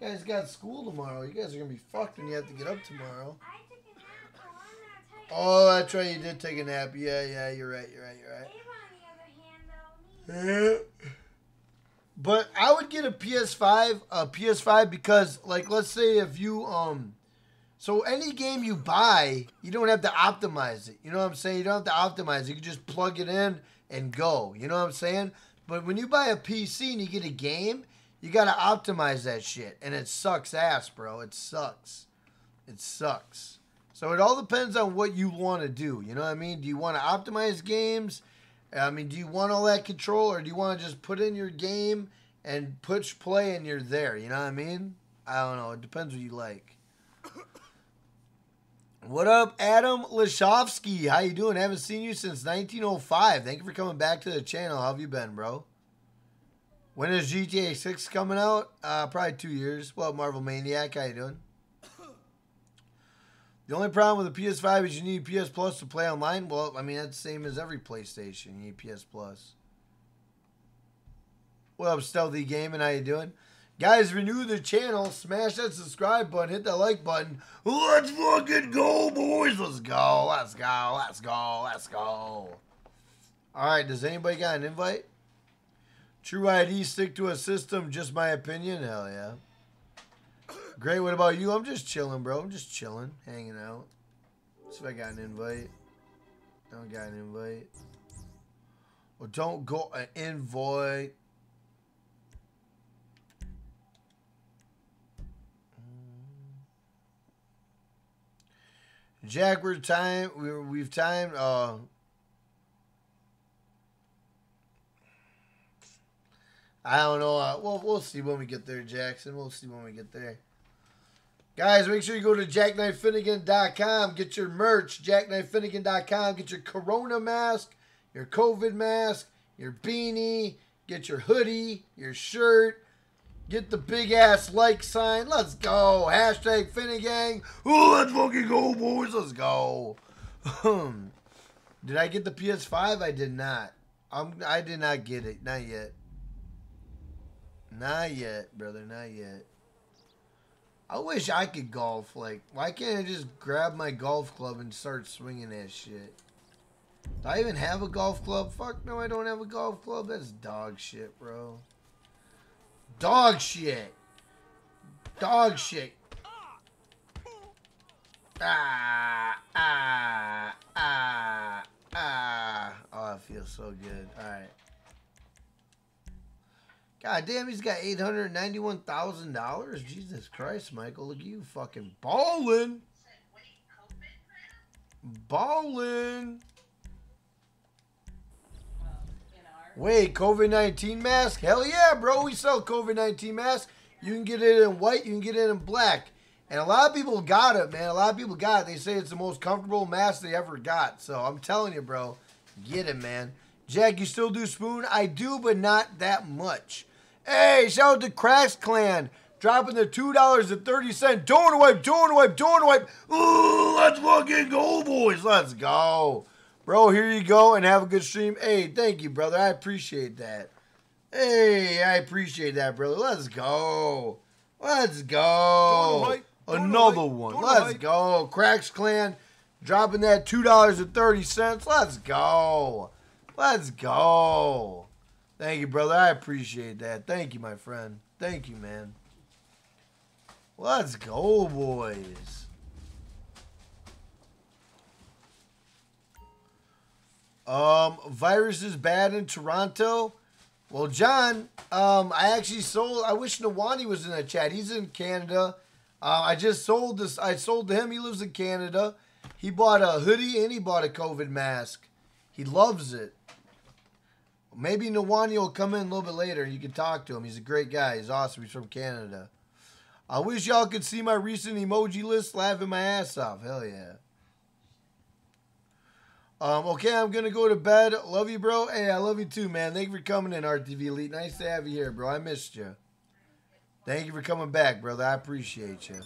You guys got school tomorrow. You guys are gonna be fucked when you have to get up tomorrow. Oh, that's right. You did take a nap. Yeah, yeah. You're right. You're right. You're right. <laughs> But I would get a PS5, a PS5 because, like, let's say if you um, so any game you buy, you don't have to optimize it. You know what I'm saying? You don't have to optimize it. You can just plug it in and go. You know what I'm saying? But when you buy a PC and you get a game, you gotta optimize that shit, and it sucks ass, bro. It sucks. It sucks. So it all depends on what you want to do. You know what I mean? Do you want to optimize games? I mean, do you want all that control, or do you want to just put in your game and push play and you're there? You know what I mean? I don't know. It depends what you like. What up, Adam Lashovsky? How you doing? I haven't seen you since 1905. Thank you for coming back to the channel. How have you been, bro? When is GTA 6 coming out? Uh, probably two years. What, Marvel Maniac? How you doing? The only problem with the PS5 is you need PS Plus to play online. Well, I mean, that's the same as every PlayStation. You need PS Plus. What up, Stealthy Gaming? How you doing? Guys, renew the channel. Smash that subscribe button. Hit that like button. Let's fucking go, boys. Let's go. Let's go. Let's go. Let's go. All right. Does anybody got an invite? True ID stick to a system. Just my opinion. Hell yeah. Great. What about you? I'm just chilling, bro. I'm just chilling, hanging out. See if I got an invite. Don't got an invite. Well, don't go an invite. Jack, we're time. We're, we've timed. Uh, I don't know. Uh, we'll we'll see when we get there, Jackson. We'll see when we get there. Guys, make sure you go to jackknifefinnegan.com. Get your merch. Jackknifefinnegan.com. Get your Corona mask, your COVID mask, your beanie. Get your hoodie, your shirt. Get the big ass like sign. Let's go. Hashtag Finnegang. Oh, let's fucking go, boys. Let's go. <clears throat> did I get the PS5? I did not. I'm, I did not get it. Not yet. Not yet, brother. Not yet. I wish I could golf. Like, why can't I just grab my golf club and start swinging that shit? Do I even have a golf club? Fuck no, I don't have a golf club. That's dog shit, bro. Dog shit. Dog shit. Ah, ah, ah, ah. Oh, it feels so good. All right. God damn, he's got eight hundred ninety-one thousand dollars. Jesus Christ, Michael, look at you fucking balling, balling. Wait, COVID nineteen mask? Hell yeah, bro. We sell COVID nineteen masks. You can get it in white. You can get it in black. And a lot of people got it, man. A lot of people got it. They say it's the most comfortable mask they ever got. So I'm telling you, bro, get it, man. Jack, you still do spoon? I do, but not that much. Hey, shout out to Cracks Clan. Dropping the $2.30 donor wipe, donor wipe, donor wipe. Ooh, let's fucking go, boys. Let's go. Bro, here you go and have a good stream. Hey, thank you, brother. I appreciate that. Hey, I appreciate that, brother. Let's go. Let's go. Donor wipe, donor Another wipe, one. Let's wipe. go. Cracks Clan dropping that $2.30. Let's go. Let's go. Thank you, brother. I appreciate that. Thank you, my friend. Thank you, man. Let's go, boys. Um, virus is bad in Toronto. Well, John, um, I actually sold. I wish Nawani was in the chat. He's in Canada. Uh, I just sold this. I sold to him. He lives in Canada. He bought a hoodie and he bought a COVID mask. He loves it. Maybe Nawani will come in a little bit later and you can talk to him. He's a great guy. He's awesome. He's from Canada. I wish y'all could see my recent emoji list laughing my ass off. Hell yeah. Um, okay, I'm gonna go to bed. Love you, bro. Hey, I love you too, man. Thank you for coming in, RTV Elite. Nice to have you here, bro. I missed you. Thank you for coming back, brother. I appreciate you.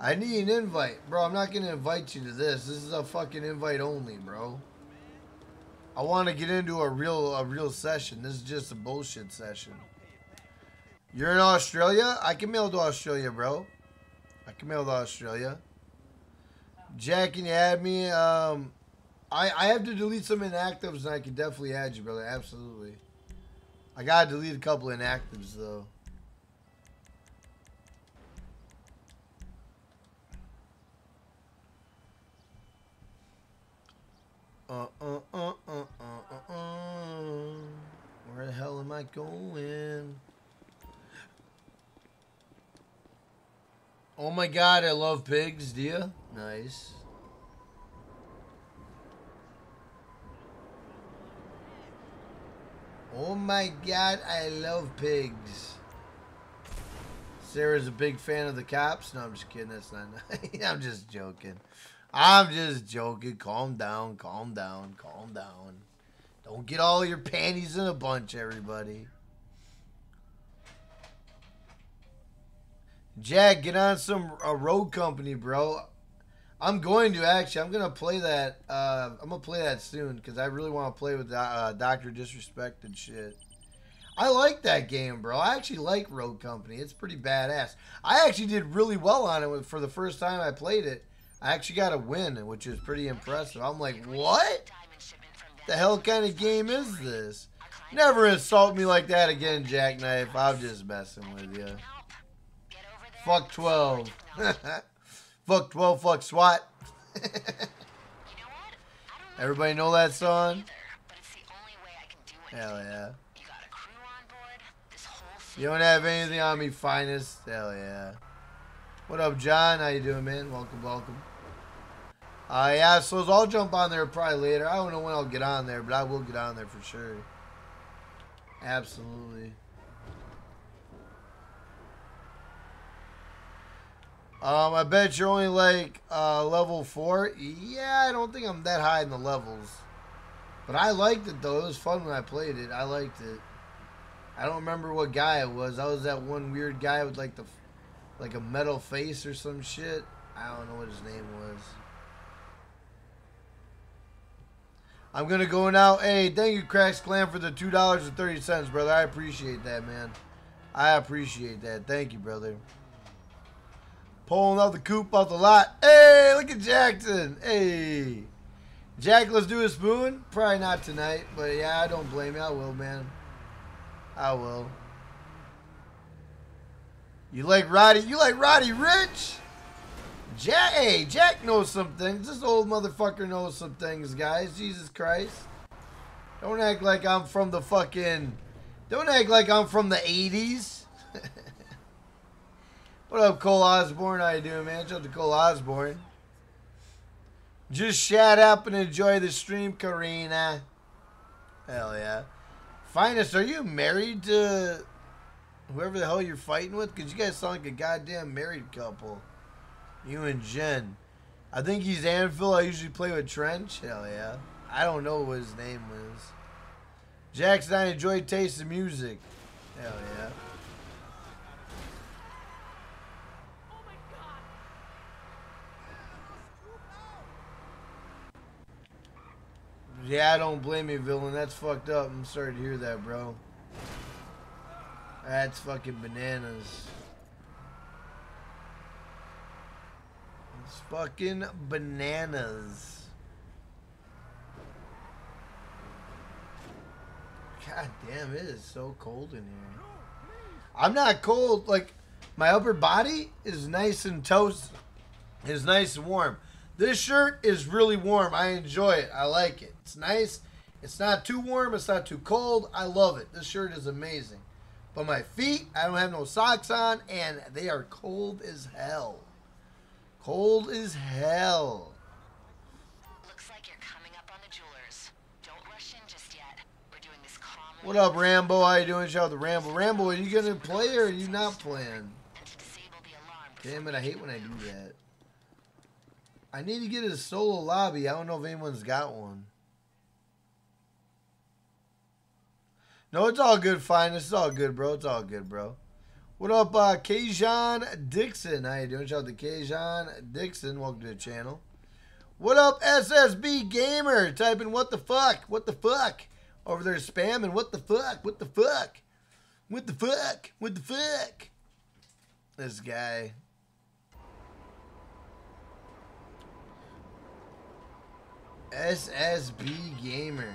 I need an invite, bro. I'm not gonna invite you to this. This is a fucking invite only, bro. I want to get into a real a real session. This is just a bullshit session. You're in Australia? I can mail to Australia, bro. I can mail to Australia. Jack, can you add me? Um, I, I have to delete some inactives, and I can definitely add you, brother. Absolutely. I gotta delete a couple inactives, though. Uh, uh, uh, uh, uh, uh, uh. Where the hell am I going? Oh my god, I love pigs, do you? Nice. Oh my god, I love pigs. Sarah's a big fan of the cops. No, I'm just kidding. That's not. I'm just joking. I'm just joking. Calm down. Calm down. Calm down. Don't get all your panties in a bunch, everybody. Jack, get on some a Rogue Company, bro. I'm going to actually. I'm gonna play that. Uh, I'm gonna play that soon because I really want to play with uh, Doctor Disrespect and shit. I like that game, bro. I actually like Rogue Company. It's pretty badass. I actually did really well on it for the first time I played it. I actually got a win, which is pretty impressive. I'm like, what? The hell kind of game is this? Never insult me like that again, Jackknife. I'm just messing with you. Fuck 12. <laughs> fuck 12, fuck SWAT. <laughs> Everybody know that song? Hell yeah. You don't have anything on me, finest? Hell yeah. What up, John? How you doing, man? Welcome, welcome. Uh, yeah, so I'll jump on there probably later. I don't know when I'll get on there, but I will get on there for sure. Absolutely. Um, I bet you're only like uh, level four. Yeah, I don't think I'm that high in the levels. But I liked it though. It was fun when I played it. I liked it. I don't remember what guy it was. I was that one weird guy with like the, like a metal face or some shit. I don't know what his name was. I'm gonna go now. Hey, thank you, Cracks Clan, for the two dollars and thirty cents, brother. I appreciate that, man. I appreciate that. Thank you, brother. Pulling out the coop off the lot. Hey, look at Jackson. Hey. Jack, let's do a spoon. Probably not tonight, but yeah, I don't blame you. I will, man. I will. You like Roddy? You like Roddy Ricch? Jack, hey, Jack knows some things. This old motherfucker knows some things, guys. Jesus Christ. Don't act like I'm from the fucking... Don't act like I'm from the 80s. <laughs> what up, Cole Osborne? How you doing, man? Shout out to Cole Osborne. Just shut up and enjoy the stream, Karina. Hell yeah. Finest, are you married to whoever the hell you're fighting with? Because you guys sound like a goddamn married couple. You and Jen. I think he's Anvil. I usually play with Trench. Hell yeah. I don't know what his name was. Jackson, I enjoy taste of music. Hell yeah. Yeah, I don't blame you, villain. That's fucked up. I'm sorry to hear that, bro. That's fucking bananas. It's fucking bananas. God damn, it is so cold in here. I'm not cold. Like, my upper body is nice and toast. It's nice and warm. This shirt is really warm. I enjoy it. I like it. It's nice. It's not too warm. It's not too cold. I love it. This shirt is amazing. But my feet, I don't have no socks on, and they are cold as hell. Cold as hell. Looks like you're coming up on the jewelers. Don't rush in just yet. We're doing this calmly. What up, Rambo? How you doing? Shout out to Rambo. Rambo, are you gonna play or are you not playing? And to disable the alarm. Damn it, I hate when I do that. I need to get a solo lobby. I don't know if anyone's got one. No, it's all good, fine. It's all good, bro. It's all good, bro. What up, uh, Kajan Dixon? How you doing? Shout out to Kajan Dixon. Welcome to the channel. What up, SSB Gamer? Typing what the fuck? What the fuck? Over there spamming what the fuck? What the fuck? What the fuck? What the fuck? This guy. SSB Gamer.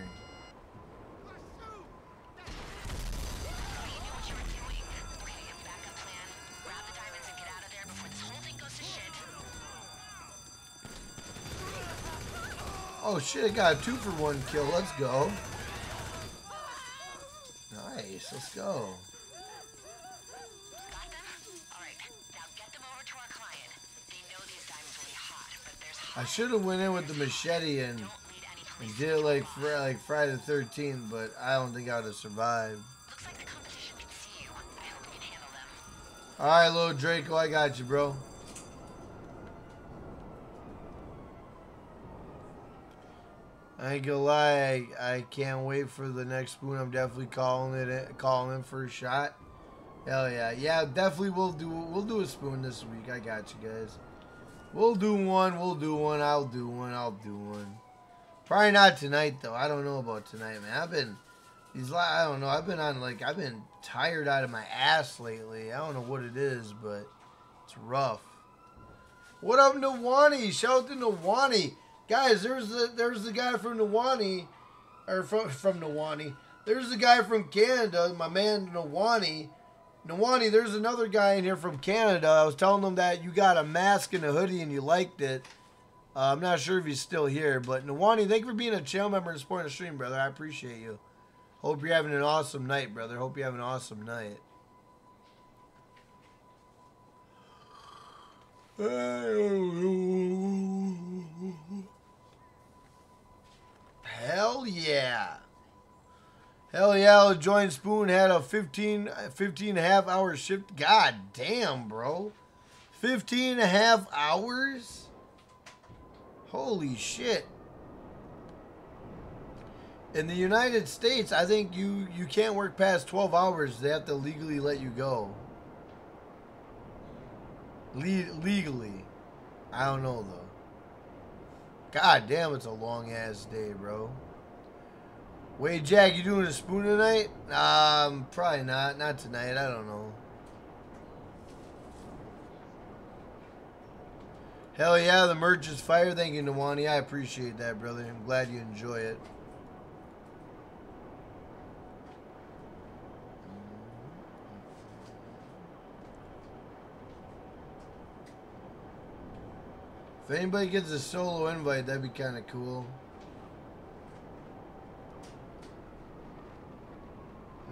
Oh shit, I got a two for one kill. Let's go. Nice, let's go. Got them? Alright, now get them over to our client. They know these diamonds will be hot, but there's I should have went in with the machete and, Don't lead any and did it like fr- like Friday the 13th, but I don't think I would have survived. Like the competition can see you. I hope you can. All right, little Draco, I got you, bro. I ain't gonna lie, I, can't wait for the next spoon. I'm definitely calling it, in- calling in for a shot. Hell yeah, yeah, definitely we'll do we'll do a spoon this week. I got you guys. We'll do one. We'll do one. I'll do one. I'll do one. Probably not tonight though. I don't know about tonight, man. I've been these. I don't know. I've been on like I've been tired out of my ass lately. I don't know what it is, but it's rough. What up, Nawani? Shout out to Nawani, guys. There's the there's the guy from Nawani, or from from Nawani. There's the guy from Canada, my man Nawani. Nawani, there's another guy in here from Canada. I was telling him that you got a mask and a hoodie and you liked it. Uh, I'm not sure if he's still here, but Nawani, thank you for being a channel member and supporting the stream, brother. I appreciate you. Hope you're having an awesome night, brother. Hope you have an awesome night. <sighs> Hell yeah. Hell yeah, join Spoon had a 15, 15 and a half hour shift. God damn, bro. 15 and a half hours? Holy shit. In the United States, I think you, you can't work past 12 hours. They have to legally let you go. Le- legally. I don't know, though. God damn, it's a long ass day, bro. Wait, Jack, you doing a spoon tonight? Um, probably not. Not tonight. I don't know. Hell yeah, the merch is fire. Thank you, Nawani. I appreciate that, brother. I'm glad you enjoy it. If anybody gets a solo invite, that'd be kind of cool.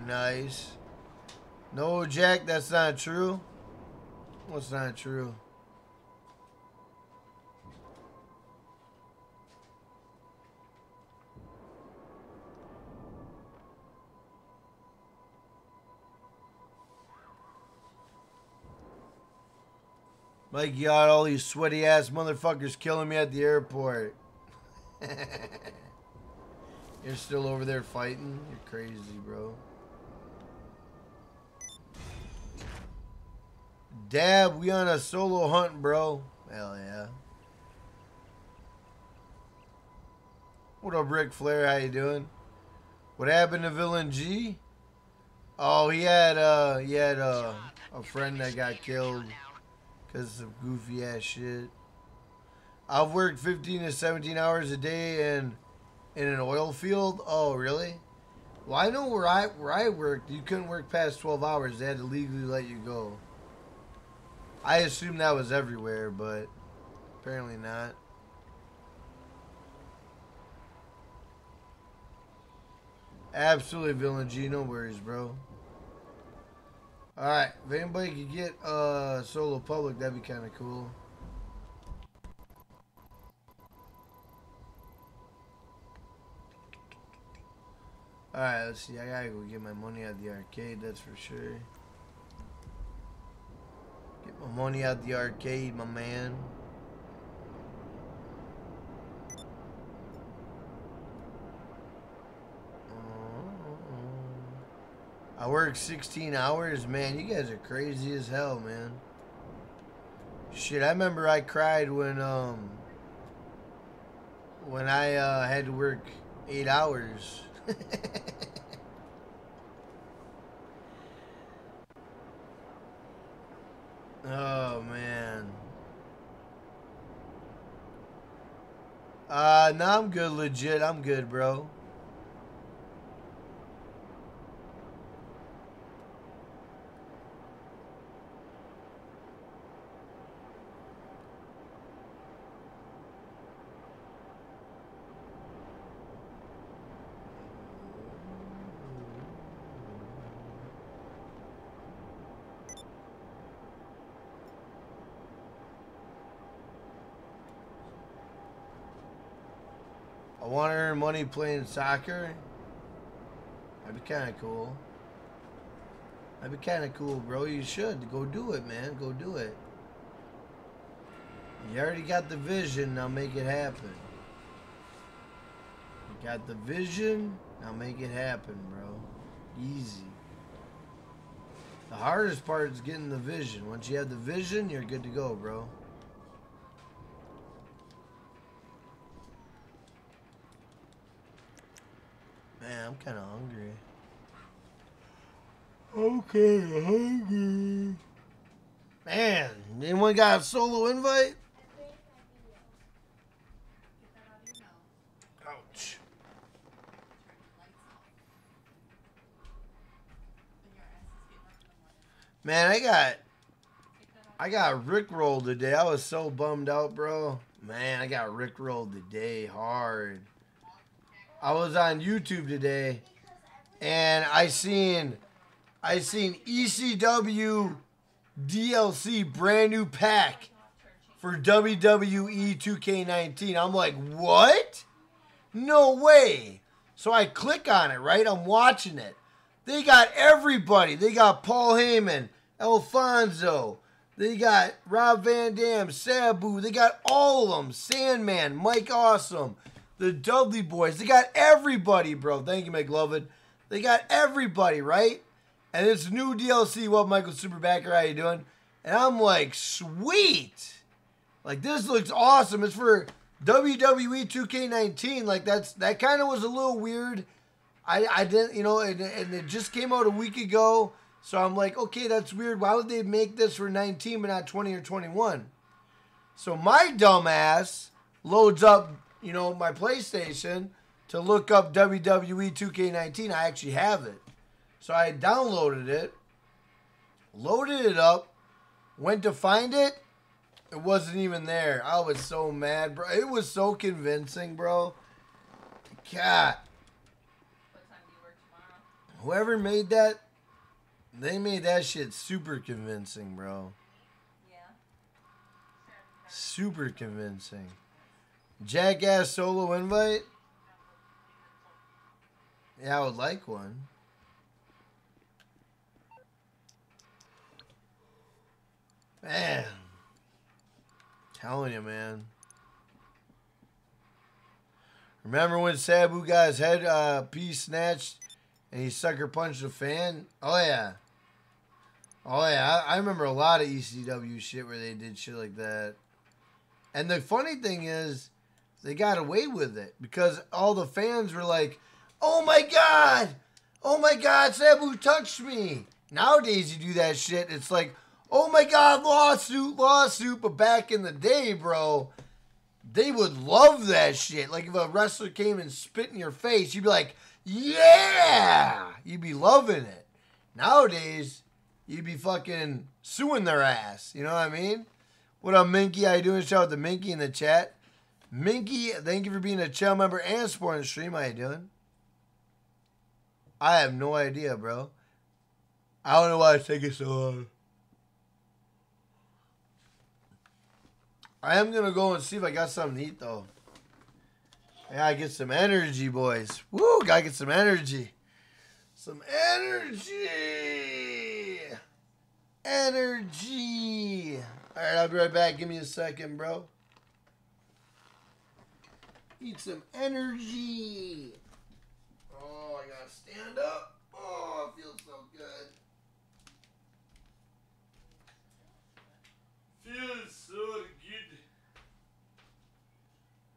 Nice. No, Jack, that's not true. What's not true? You got all these sweaty ass motherfuckers killing me at the airport. <laughs> You're still over there fighting? You're crazy, bro. Dab, we on a solo hunt, bro. Hell yeah. What up, Ric Flair? How you doing? What happened to Villain G? Oh, he had uh, he had uh, a friend that got killed because of goofy ass shit. I've worked 15 to 17 hours a day in in an oil field. Oh, really? Well, I know where I where I worked, you couldn't work past 12 hours. They had to legally let you go. I assume that was everywhere, but apparently not. Absolutely, Villain G. No worries, bro. Alright, if anybody could get uh, Solo Public, that'd be kind of cool. Alright, let's see. I gotta go get my money at the arcade, that's for sure. Get my money at the arcade, my man. I work 16 hours, man. You guys are crazy as hell, man. Shit, I remember I cried when um when I uh, had to work eight hours. <laughs> oh man. Uh, no, I'm good, legit. I'm good, bro. Want to earn money playing soccer. That'd be kind of cool. That'd be kind of cool, bro. You should. Go do it, man. Go do it. You already got the vision. Now make it happen. You got the vision. Now make it happen, bro. Easy. The hardest part is getting the vision. Once you have the vision, you're good to go, bro. Man, I'm kind of hungry. Okay, hungry. Man, anyone got a solo invite? Ouch. Man, I got I got rickrolled today. I was so bummed out, bro. Man, I got rickrolled today hard. I was on YouTube today and I seen I seen ECW DLC brand new pack for WWE 2K19. I'm like, "What? No way." So I click on it, right? I'm watching it. They got everybody. They got Paul Heyman, Alfonso. They got Rob Van Dam, Sabu. They got all of them. Sandman, Mike Awesome, the Dudley Boyz. They got everybody, bro. Thank you, McLovin. They got everybody, right? And it's new DLC. What, Michael Superbacker? How you doing? And I'm like, sweet. Like this looks awesome. It's for WWE 2K19. Like that's that kind of was a little weird. I I didn't, you know, and, and it just came out a week ago. So I'm like, okay, that's weird. Why would they make this for 19 but not 20 or 21? So my dumbass loads up, you know, my PlayStation to look up WWE 2K19. I actually have it. So I downloaded it, loaded it up, went to find it. It wasn't even there. I was so mad, bro. It was so convincing, bro. God. What time do you work tomorrow? Whoever made that, they made that shit super convincing, bro. Yeah. Super convincing. Jackass solo invite? Yeah, I would like one. Man. Telling you, man. Remember when Sabu got his head uh, piece snatched and he sucker punched a fan? Oh, yeah. Oh, yeah. I, I remember a lot of ECW shit where they did shit like that. And the funny thing is, they got away with it because all the fans were like, oh my God! Oh my God, Sabu touched me! Nowadays, you do that shit, it's like, oh my God, lawsuit, lawsuit. But back in the day, bro, they would love that shit. Like if a wrestler came and spit in your face, you'd be like, yeah! You'd be loving it. Nowadays, you'd be fucking suing their ass. You know what I mean? What up, Minky? How you doing? Shout out to Minky in the chat. Minky, thank you for being a channel member and supporting the stream. How you doing? I have no idea, bro. I don't know why it's taking so long. I am gonna go and see if I got something to eat though. I get some energy, boys. Woo, gotta get some energy. Some energy. Energy. Alright, I'll be right back. Give me a second, bro. Eat some energy. Oh, I gotta stand up. Oh, it feels so good. Feels so good.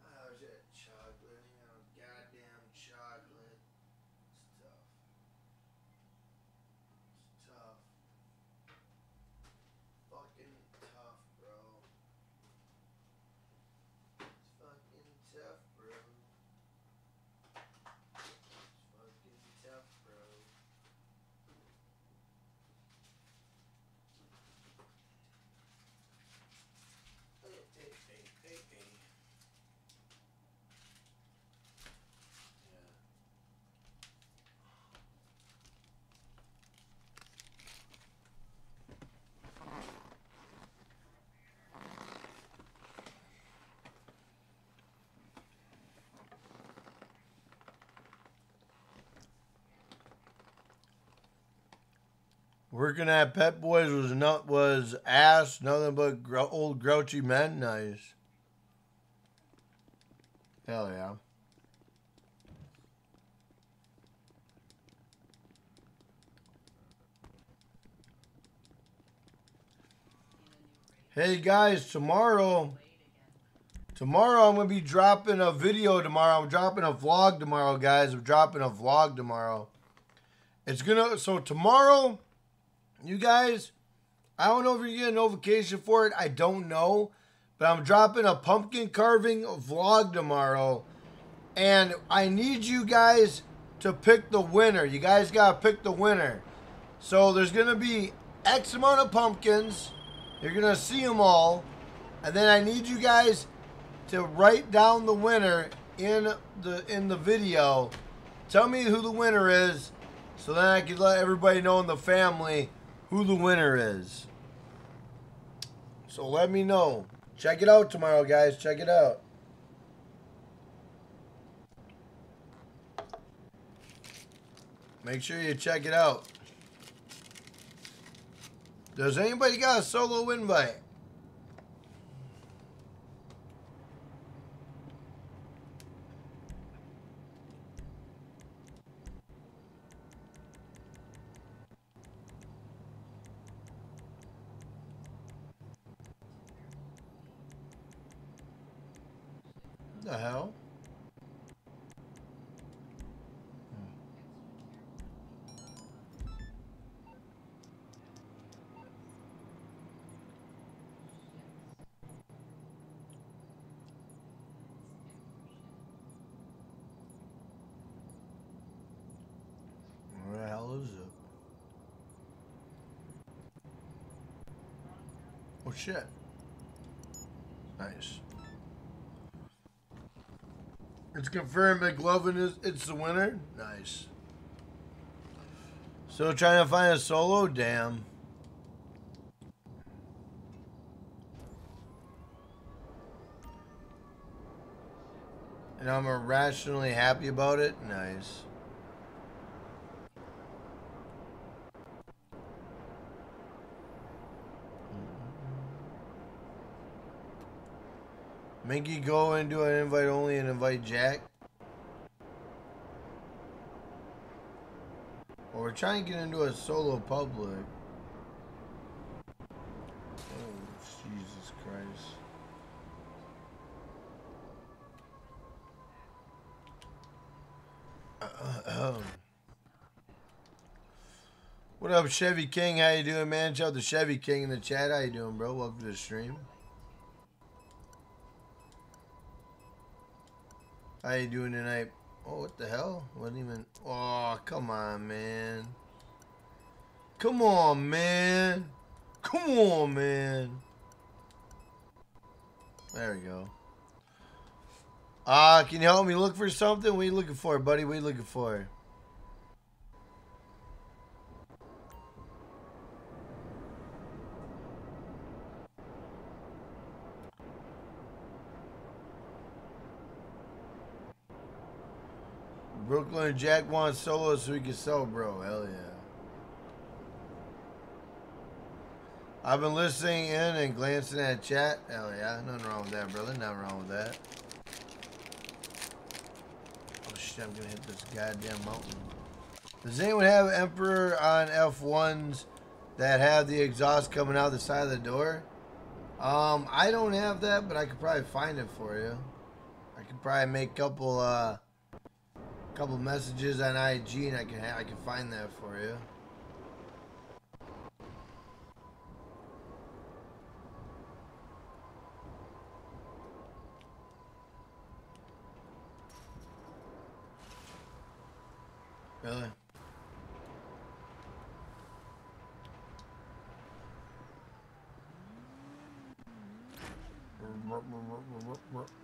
Oh, that chocolate. You know, goddamn chocolate. It's tough. It's tough. Fucking tough, bro. It's fucking tough, bro. It's fucking tough, bro. Hey, hey, hey, hey, hey. Yeah. Working at Pep Boys was not was ass, nothing but old grouchy men. Nice. Hell yeah. Hey guys, tomorrow, tomorrow I'm gonna be dropping a video tomorrow. I'm dropping a vlog tomorrow, guys. I'm dropping a vlog tomorrow. It's gonna so tomorrow, you guys. I don't know if you're getting a notification for it. I don't know, but I'm dropping a pumpkin carving vlog tomorrow, and I need you guys to pick the winner. You guys gotta pick the winner. So there's gonna be X amount of pumpkins. You're gonna see them all, and then I need you guys to write down the winner in the in the video. Tell me who the winner is, so then I can let everybody know in the family who the winner is. So let me know. Check it out tomorrow, guys. Check it out. Make sure you check it out. Does anybody got a solo invite? The hell? Oh shit. Nice. It's confirmed McLovin is it's the winner. Nice. So trying to find a solo? Damn. And I'm irrationally happy about it? Nice. Minky, go and do an invite only and invite Jack. Well, we're trying to get into a solo public. Oh, Jesus Christ. <clears throat> What up, Chevy King? How you doing, man? Shout out to Chevy King in the chat. How you doing, bro? Welcome to the stream. How you doing tonight? Oh, what the hell? Wasn't even. Oh, come on, man. Come on, man. Come on, man. There we go. Uh, can you help me look for something? What are you looking for, buddy? What are you looking for? Brooklyn and Jack want solo so we can sell, bro. Hell yeah. I've been listening in and glancing at chat. Hell yeah. Nothing wrong with that, brother. Nothing wrong with that. Oh shit, I'm gonna hit this goddamn mountain. Does anyone have Emperor on F1s that have the exhaust coming out the side of the door? Um, I don't have that, but I could probably find it for you. I could probably make a couple, uh, couple messages on IG and I can, I can find that for you. Really?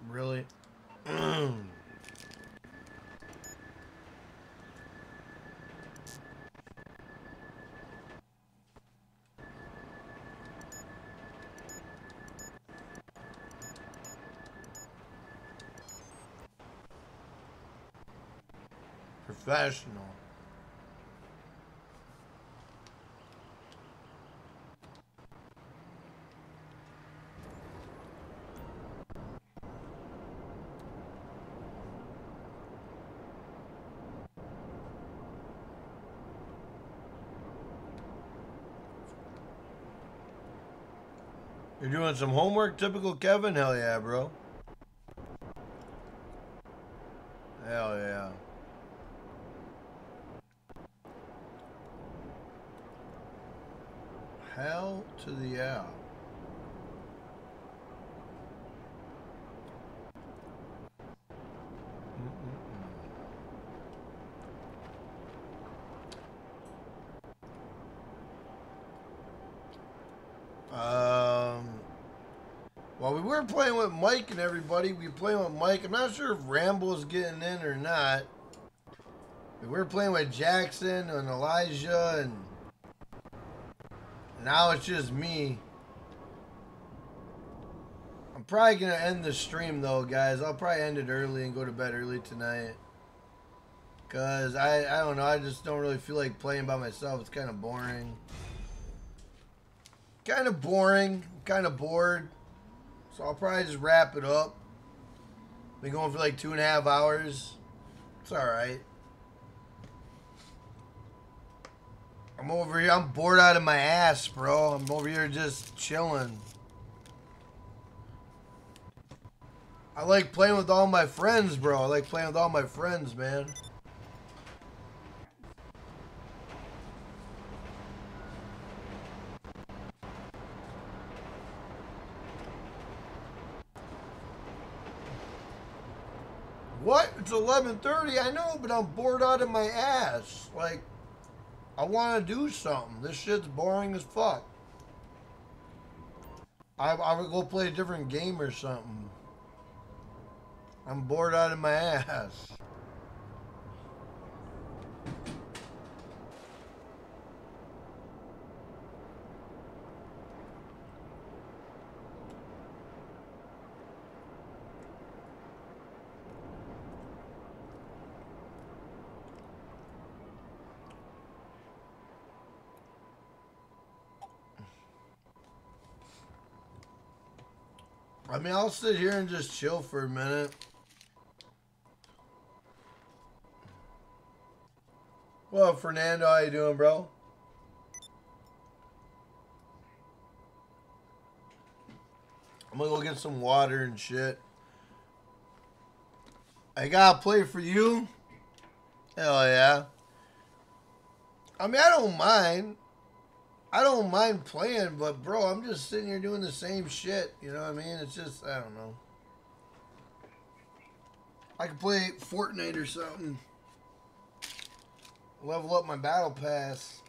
Really? <clears throat> Professional. You're doing some homework, typical Kevin? Hell yeah, bro. Hell yeah. Hell to the yeah. Um, well, we were playing with Mike and everybody. We playing with Mike. I'm not sure if Ramble's getting in or not. We're playing with Jackson and Elijah, and now it's just me. I'm probably gonna end the stream though, guys. I'll probably end it early and go to bed early tonight. Cause I I don't know. I just don't really feel like playing by myself. It's kind of boring. Kind of boring. Kind of bored. So I'll probably just wrap it up. Been going for like two and a half hours. It's alright. I'm over here. I'm bored out of my ass, bro. I'm over here just chilling. I like playing with all my friends, bro. I like playing with all my friends, man. What? It's 11:30. I know, but I'm bored out of my ass. Like I want to do something. This shit's boring as fuck. I, I would go play a different game or something. I'm bored out of my <laughs> ass. Mean, I'll sit here and just chill for a minute. Well, Fernando, how you doing, bro? I'm gonna go get some water and shit. I gotta play for you. Hell yeah. I mean, I don't mind. I don't mind playing, but bro, I'm just sitting here doing the same shit. You know what I mean? It's just, I don't know. I could play Fortnite or something. Level up my battle pass.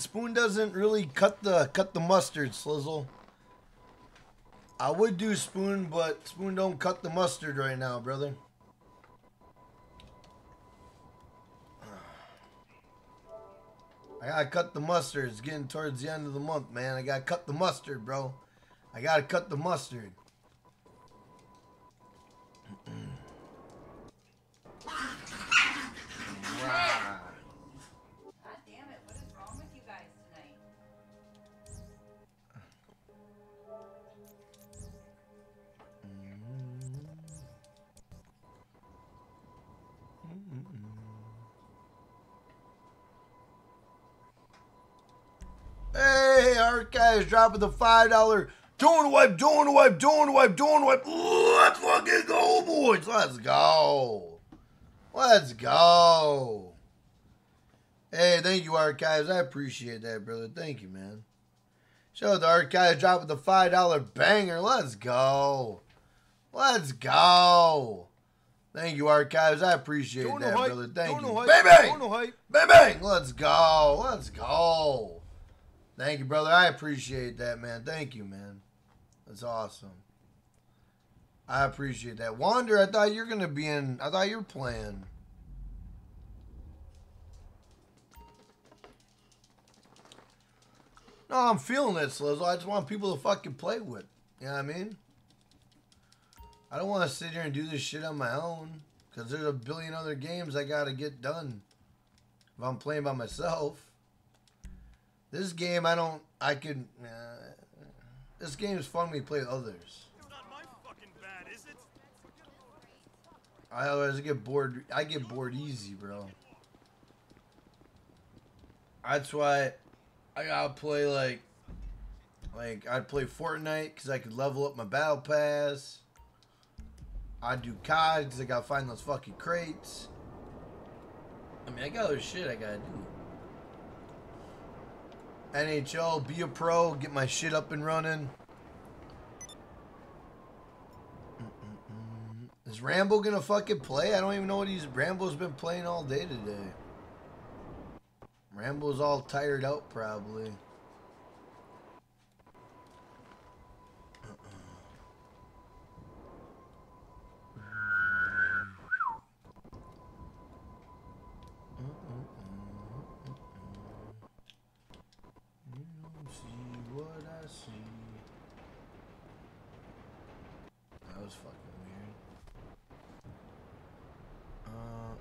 Spoon doesn't really cut the cut the mustard, Slizzle. I would do Spoon, but Spoon don't cut the mustard right now, brother. <sighs> I gotta cut the mustard. It's getting towards the end of the month, man. I gotta cut the mustard, bro. I gotta cut the mustard. Archives dropping the five dollar donor wipe, donor wipe, donor wipe, donor wipe. Let's fucking go, boys. Let's go. Let's go. Hey, thank you, Archives. I appreciate that, brother. Thank you, man. Show the Archives dropping the five dollar banger. Let's go. Let's go. Thank you, Archives. I appreciate that, hype, brother. Thank you. hype, Bang, bang. donor hype. Bang, bang. Let's go. Let's go. Thank you, brother. I appreciate that, man. Thank you, man. That's awesome. I appreciate that. Wander, I thought you were going to be in. I thought you were playing. No, I'm feeling it, Slizzle. I just want people to fucking play with. You know what I mean? I don't want to sit here and do this shit on my own. Because there's a billion other games I got to get done. If I'm playing by myself. This game, I don't. I can. Uh, this game is fun when you play with others. It's not my fucking bad, is it? I always get bored. I get bored easy, bro. That's why I gotta play like, like I'd play Fortnite because I could level up my battle pass. I do COD because I gotta find those fucking crates. I mean, I got other shit I gotta do. NHL, be a pro, get my shit up and running. Is Rambo gonna fucking play? I don't even know what he's. Rambo's been playing all day today. Rambo's all tired out, probably.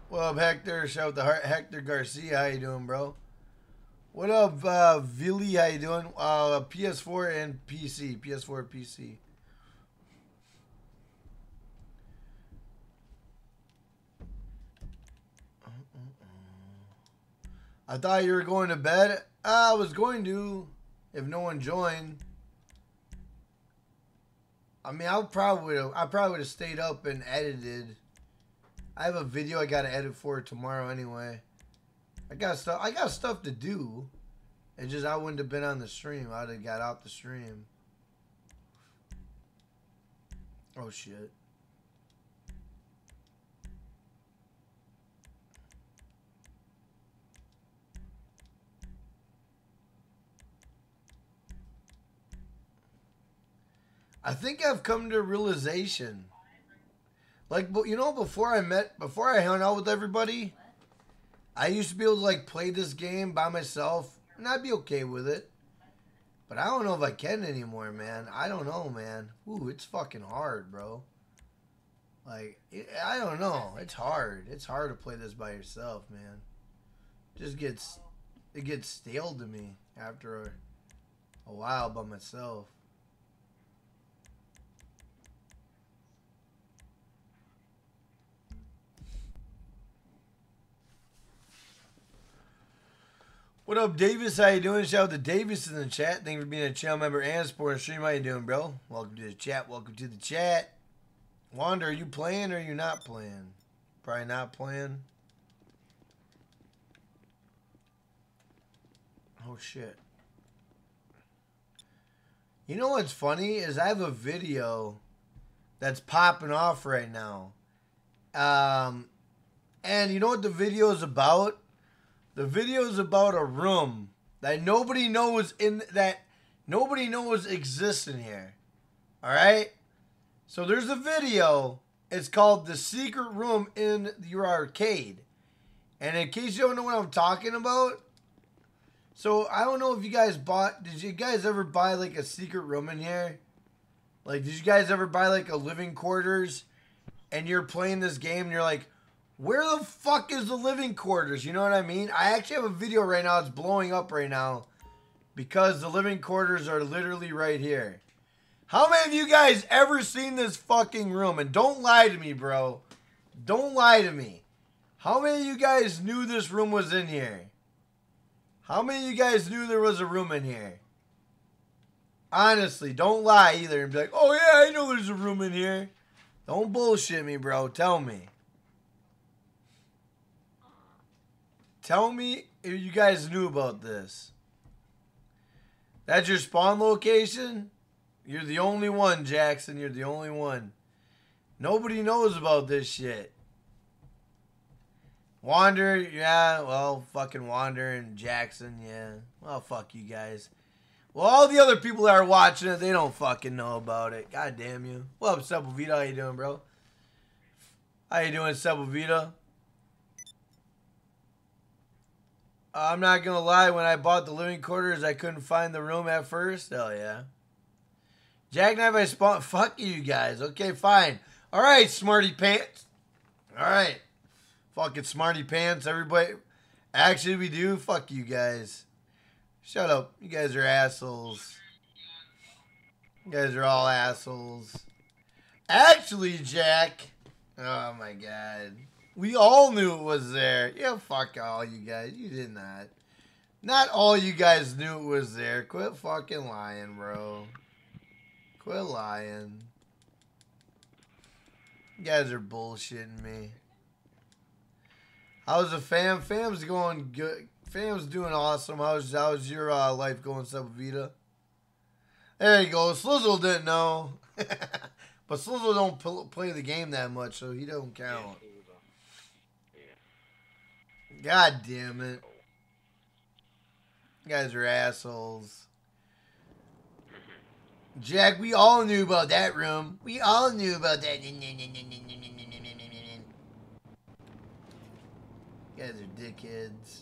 What up, Hector? Shout out to Hector Garcia. How you doing, bro? What up, uh, Vili? How you doing? Uh, PS4 and PC. PS4 and PC. I thought you were going to bed. I was going to, if no one joined. I mean, I probably would have. I probably would have stayed up and edited. I have a video I got to edit for tomorrow anyway. I got stuff. I got stuff to do. It's just I wouldn't have been on the stream. I'd have got out the stream. Oh shit. I think I've come to a realization. Like, but you know, before I met, before I hung out with everybody, I used to be able to like play this game by myself, and I'd be okay with it. But I don't know if I can anymore, man. I don't know, man. Ooh, it's fucking hard, bro. Like, I don't know. It's hard. It's hard to play this by yourself, man. Just gets, it gets stale to me after a, a while by myself. What up, Davis? How you doing? Shout out to Davis in the chat. Thank you for being a channel member and supporting stream. How you doing, bro? Welcome to the chat. Welcome to the chat. Wander, are you playing or are you not playing? Probably not playing. Oh shit. You know what's funny is I have a video that's popping off right now. Um, and you know what the video is about? The video is about a room that nobody knows in that nobody knows exists in here. All right? So there's a video. It's called The Secret Room in Your Arcade. And in case you don't know what I'm talking about, so I don't know if you guys bought did you guys ever buy like a secret room in here? Like did you guys ever buy like a living quarters and you're playing this game and you're like, where the fuck is the living quarters? You know what I mean? I actually have a video right now. It's blowing up right now because the living quarters are literally right here. How many of you guys ever seen this fucking room? And don't lie to me, bro. Don't lie to me. How many of you guys knew this room was in here? How many of you guys knew there was a room in here? Honestly, don't lie either and be like, oh yeah, I know there's a room in here. Don't bullshit me, bro. Tell me. Tell me if you guys knew about this. That's your spawn location? You're the only one, Jackson. You're the only one. Nobody knows about this shit. Wander, yeah, well, fucking Wander and Jackson, yeah. Well, fuck you guys. Well, all the other people that are watching it, they don't fucking know about it. God damn you. What up, Sepulveda? How you doing, bro? How you doing, Sepulveda? I'm not gonna lie, when I bought the living quarters, I couldn't find the room at first. Hell yeah. Jackknife, I spawn. Fuck you guys. Okay, fine. All right, smarty pants. All right. Fucking smarty pants, everybody. Actually, we do. Fuck you guys. Shut up. You guys are assholes. You guys are all assholes. Actually, Jack. Oh my god. We all knew it was there. Yeah, fuck all you guys. You did not. Not all you guys knew it was there. Quit fucking lying, bro. Quit lying. You guys are bullshitting me. How's the fam? Fam's going good. Fam's doing awesome. How's how's your uh, life going, Sepulveda? There you go. Slizzle didn't know, <laughs> but Slizzle don't pl- play the game that much, so he don't count. God damn it! You guys are assholes. Jack, we all knew about that room. We all knew about that. You guys are dickheads.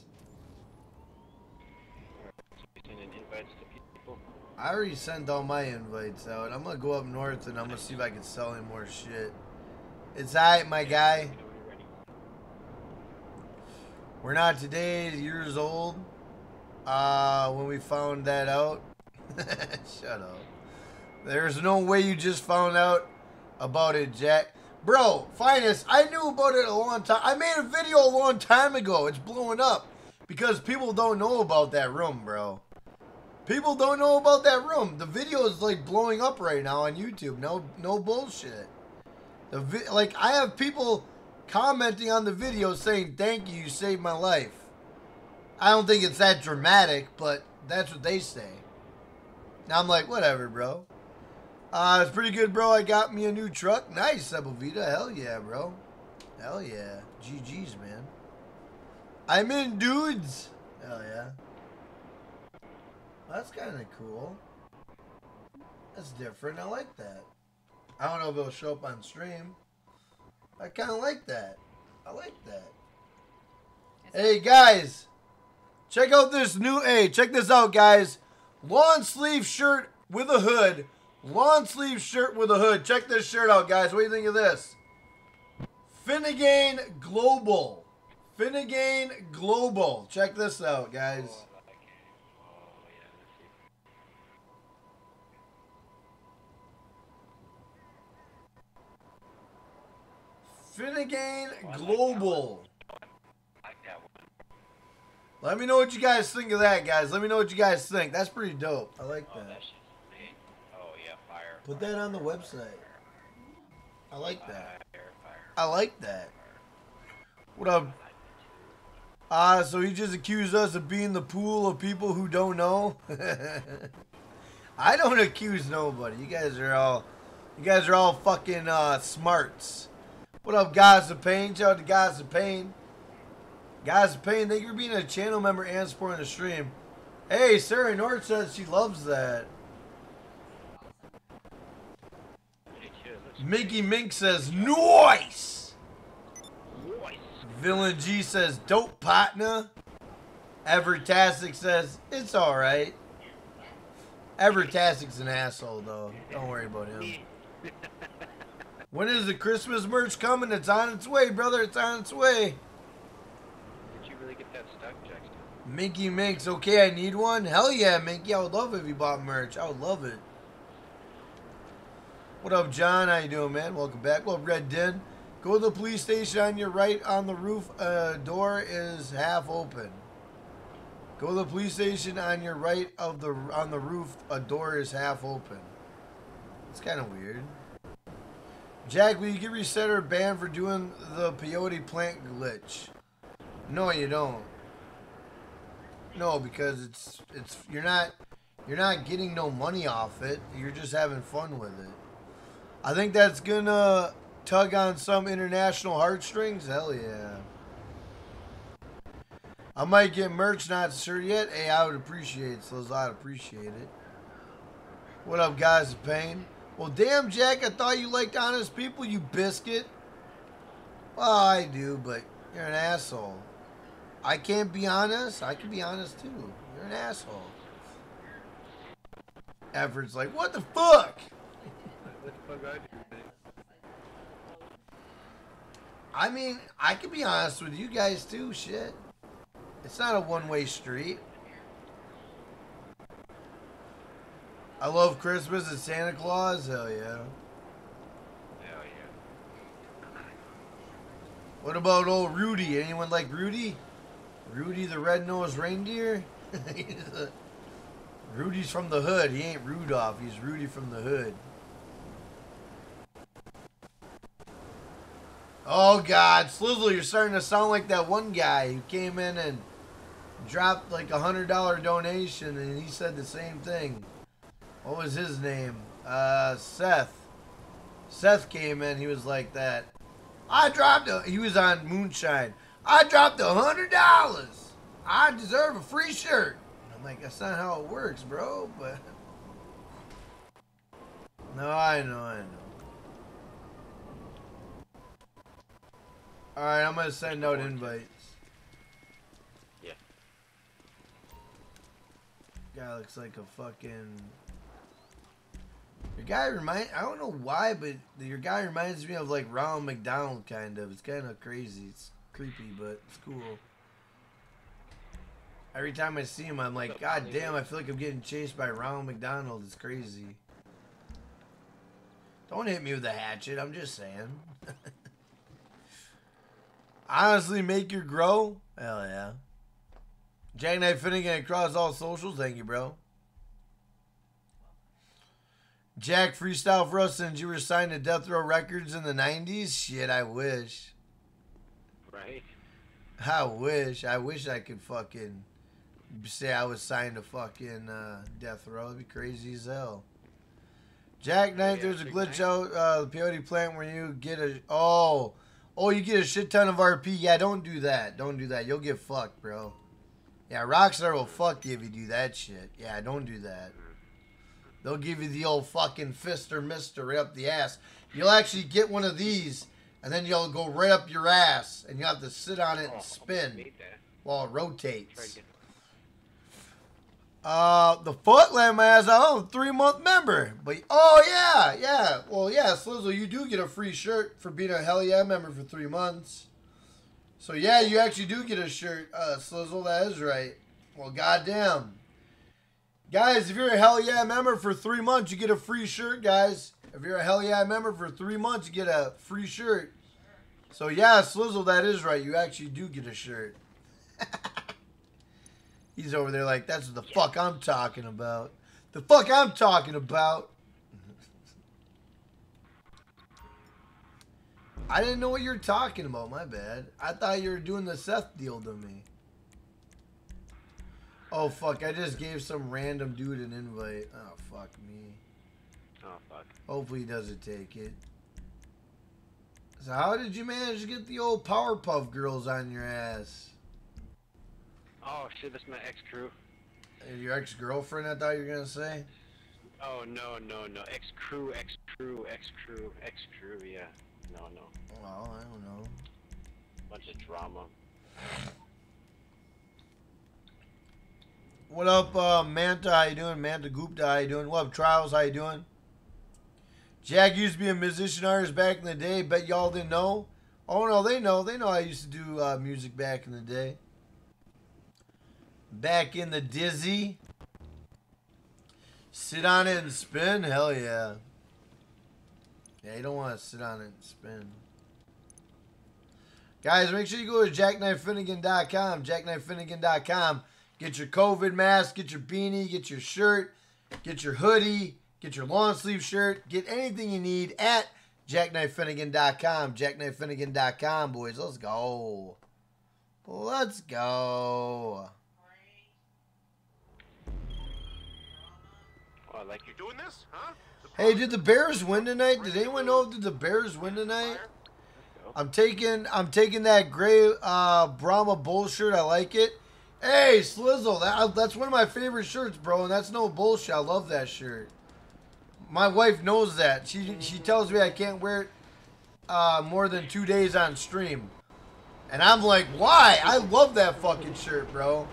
I already sent all my invites out. I'm gonna go up north and I'm gonna see if I can sell him more shit. It's alright, my guy. We're not today years old. Uh, when we found that out. <laughs> Shut up. There's no way you just found out about it, Jack. Bro, Finest, I knew about it a long time. I made a video a long time ago. It's blowing up because people don't know about that room, bro. People don't know about that room. The video is like blowing up right now on YouTube. No, no bullshit. The like I have people commenting on the video saying, "Thank you, you saved my life." I don't think it's that dramatic, but that's what they say. Now I'm like, whatever, bro. Uh, it's pretty good, bro. I got me a new truck. Nice, Sepulveda. Hell yeah, bro. Hell yeah. GG's, man. I'm in, dudes. Hell yeah. That's kind of cool. That's different. I like that. I don't know if it'll show up on stream. I kind of like that. I like that. Hey, guys. Check out this new... Hey, check this out, guys. Long sleeve shirt with a hood. Long sleeve shirt with a hood. Check this shirt out, guys. What do you think of this? Finnegan Global. Finnegan Global. Check this out, guys. Finnegan Global. Let me know what you guys think of that, guys. Let me know what you guys think. That's pretty dope. I like Oh, that. that shit's big. Oh yeah, fire. Put that on the website. I like that. I like that. What up? Ah, so he just accused us of being the pool of people who don't know. <laughs> I don't accuse nobody. You guys are all, you guys are all fucking uh, smarts. What up, guys of pain? Shout out to guys of pain. Guys of pain, thank you for being a channel member and supporting the stream. Hey, Sarah North says she loves that. Mickey Mink says, nice. Villain G says, Dope partner. Evertastic says, It's alright. Evertastic's an asshole, though. Don't worry about him. When is the Christmas merch coming? It's on its way, brother. It's on its way. Did you really get that stuck, Jackson? Minky Minks, okay, I need one. Hell yeah, Minky. I would love it if you bought merch. I would love it. What up, John? How you doing, man? Welcome back. What up, Red Den? Go to the police station on your right on the roof. Uh, door is half open. Go to the police station on your right of the on the roof. A door is half open. It's kind of weird. Jack, will you get reset or banned for doing the peyote plant glitch? No, you don't. No, because it's it's you're not you're not getting no money off it. You're just having fun with it. I think that's gonna tug on some international heartstrings. Hell yeah. I might get merch, not sure yet. Hey, I would appreciate it, so I'd appreciate it. What up, guys? of Pain. Well, damn, Jack, I thought you liked honest people, you biscuit. Well, I do, but you're an asshole. I can't be honest. I can be honest too. You're an asshole. Everett's like, what the fuck? I mean, I can be honest with you guys too. Shit. It's not a one way street. I love Christmas and Santa Claus. Hell yeah. Hell yeah. What about old Rudy? Anyone like Rudy? Rudy the red-nosed reindeer? <laughs> Rudy's from the hood. He ain't Rudolph. He's Rudy from the hood. Oh God, Slizzle, you're starting to sound like that one guy who came in and dropped like a hundred dollar donation, and he said the same thing. What was his name? Uh, Seth. Seth came in. He was like that. I dropped a. He was on Moonshine. I dropped a hundred dollars. I deserve a free shirt. I'm like, that's not how it works, bro. But no, I know, I know. All right, I'm gonna send out invites. Yeah. Guy looks like a fucking. Your guy remind I don't know why, but your guy reminds me of like Ronald McDonald kind of. It's kind of crazy. It's creepy, but it's cool. Every time I see him, I'm like, God damn! I feel like I'm getting chased by Ronald McDonald. It's crazy. Don't hit me with a hatchet. I'm just saying. <laughs> Honestly, make your grow. Hell yeah. Jackknife Finnegan across all socials. Thank you, bro. Jack freestyle for us since you were signed to Death Row Records in the 90s? Shit, I wish. Right? I wish. I wish I could fucking say I was signed to fucking uh, Death Row. That'd be crazy as hell. Jackknife, Yeah, there's a glitch out uh, the peyote plant where you get a oh oh you get a shit ton of RP. Yeah, don't do that. Don't do that. You'll get fucked, bro. Yeah, Rockstar will fuck you if you do that shit. Yeah, don't do that. They'll give you the old fucking fist or mister right up the ass. You'll actually get one of these, and then you'll go right up your ass, and you have to sit on it Oh, and spin while it rotates. Uh, the Footland has oh three month member, but oh yeah, yeah, well yeah, Slizzle, you do get a free shirt for being a hell yeah member for three months. So yeah, you actually do get a shirt, uh, Slizzle. That is right. Well, goddamn, guys, if you're a hell yeah member for three months, you get a free shirt, guys. If you're a hell yeah member for three months, you get a free shirt. So yeah, Slizzle, that is right. You actually do get a shirt. <laughs> He's over there like, that's the fuck I'm talking about. The fuck I'm talking about. <laughs> I didn't know what you were talking about. My bad. I thought you were doing the Seth deal to me. Oh fuck! I just gave some random dude an invite. Oh fuck me. Oh fuck. Hopefully he doesn't take it. So how did you manage to get the old Powerpuff Girls on your ass? Oh shit, that's my ex crew. Your ex girlfriend? I thought you were gonna say. Oh no no no ex crew ex crew ex crew ex crew yeah no no Well, I don't know. bunch of drama. What up, uh, Manta? How you doing? Manta Gupta, how you doing? What up, Trials? How you doing? Jack used to be a musician artist back in the day. Bet y'all didn't know. Oh no, they know. They know I used to do uh, music back in the day. Back in the dizzy. Sit on it and spin? Hell yeah. Yeah, you don't want to sit on it and spin. Guys, make sure you go to jackknifefinnegan.com. Jackknifefinnegan.com. Get your COVID mask, get your beanie, get your shirt, get your hoodie, get your long sleeve shirt, get anything you need at jackknifefinnegan.com. Jackknifefinnegan.com, boys. Let's go. Let's go. Oh, like You doing this, huh? Hey, did the Bears win tonight? Did anyone know did the Bears win tonight? I'm taking I'm taking that gray uh, Brahma bullshit. I like it. Hey, Slizzle, that, that's one of my favorite shirts, bro, and that's no bullshit. I love that shirt. My wife knows that. She she tells me I can't wear it uh, more than two days on stream, and I'm like, why? I love that fucking shirt, bro.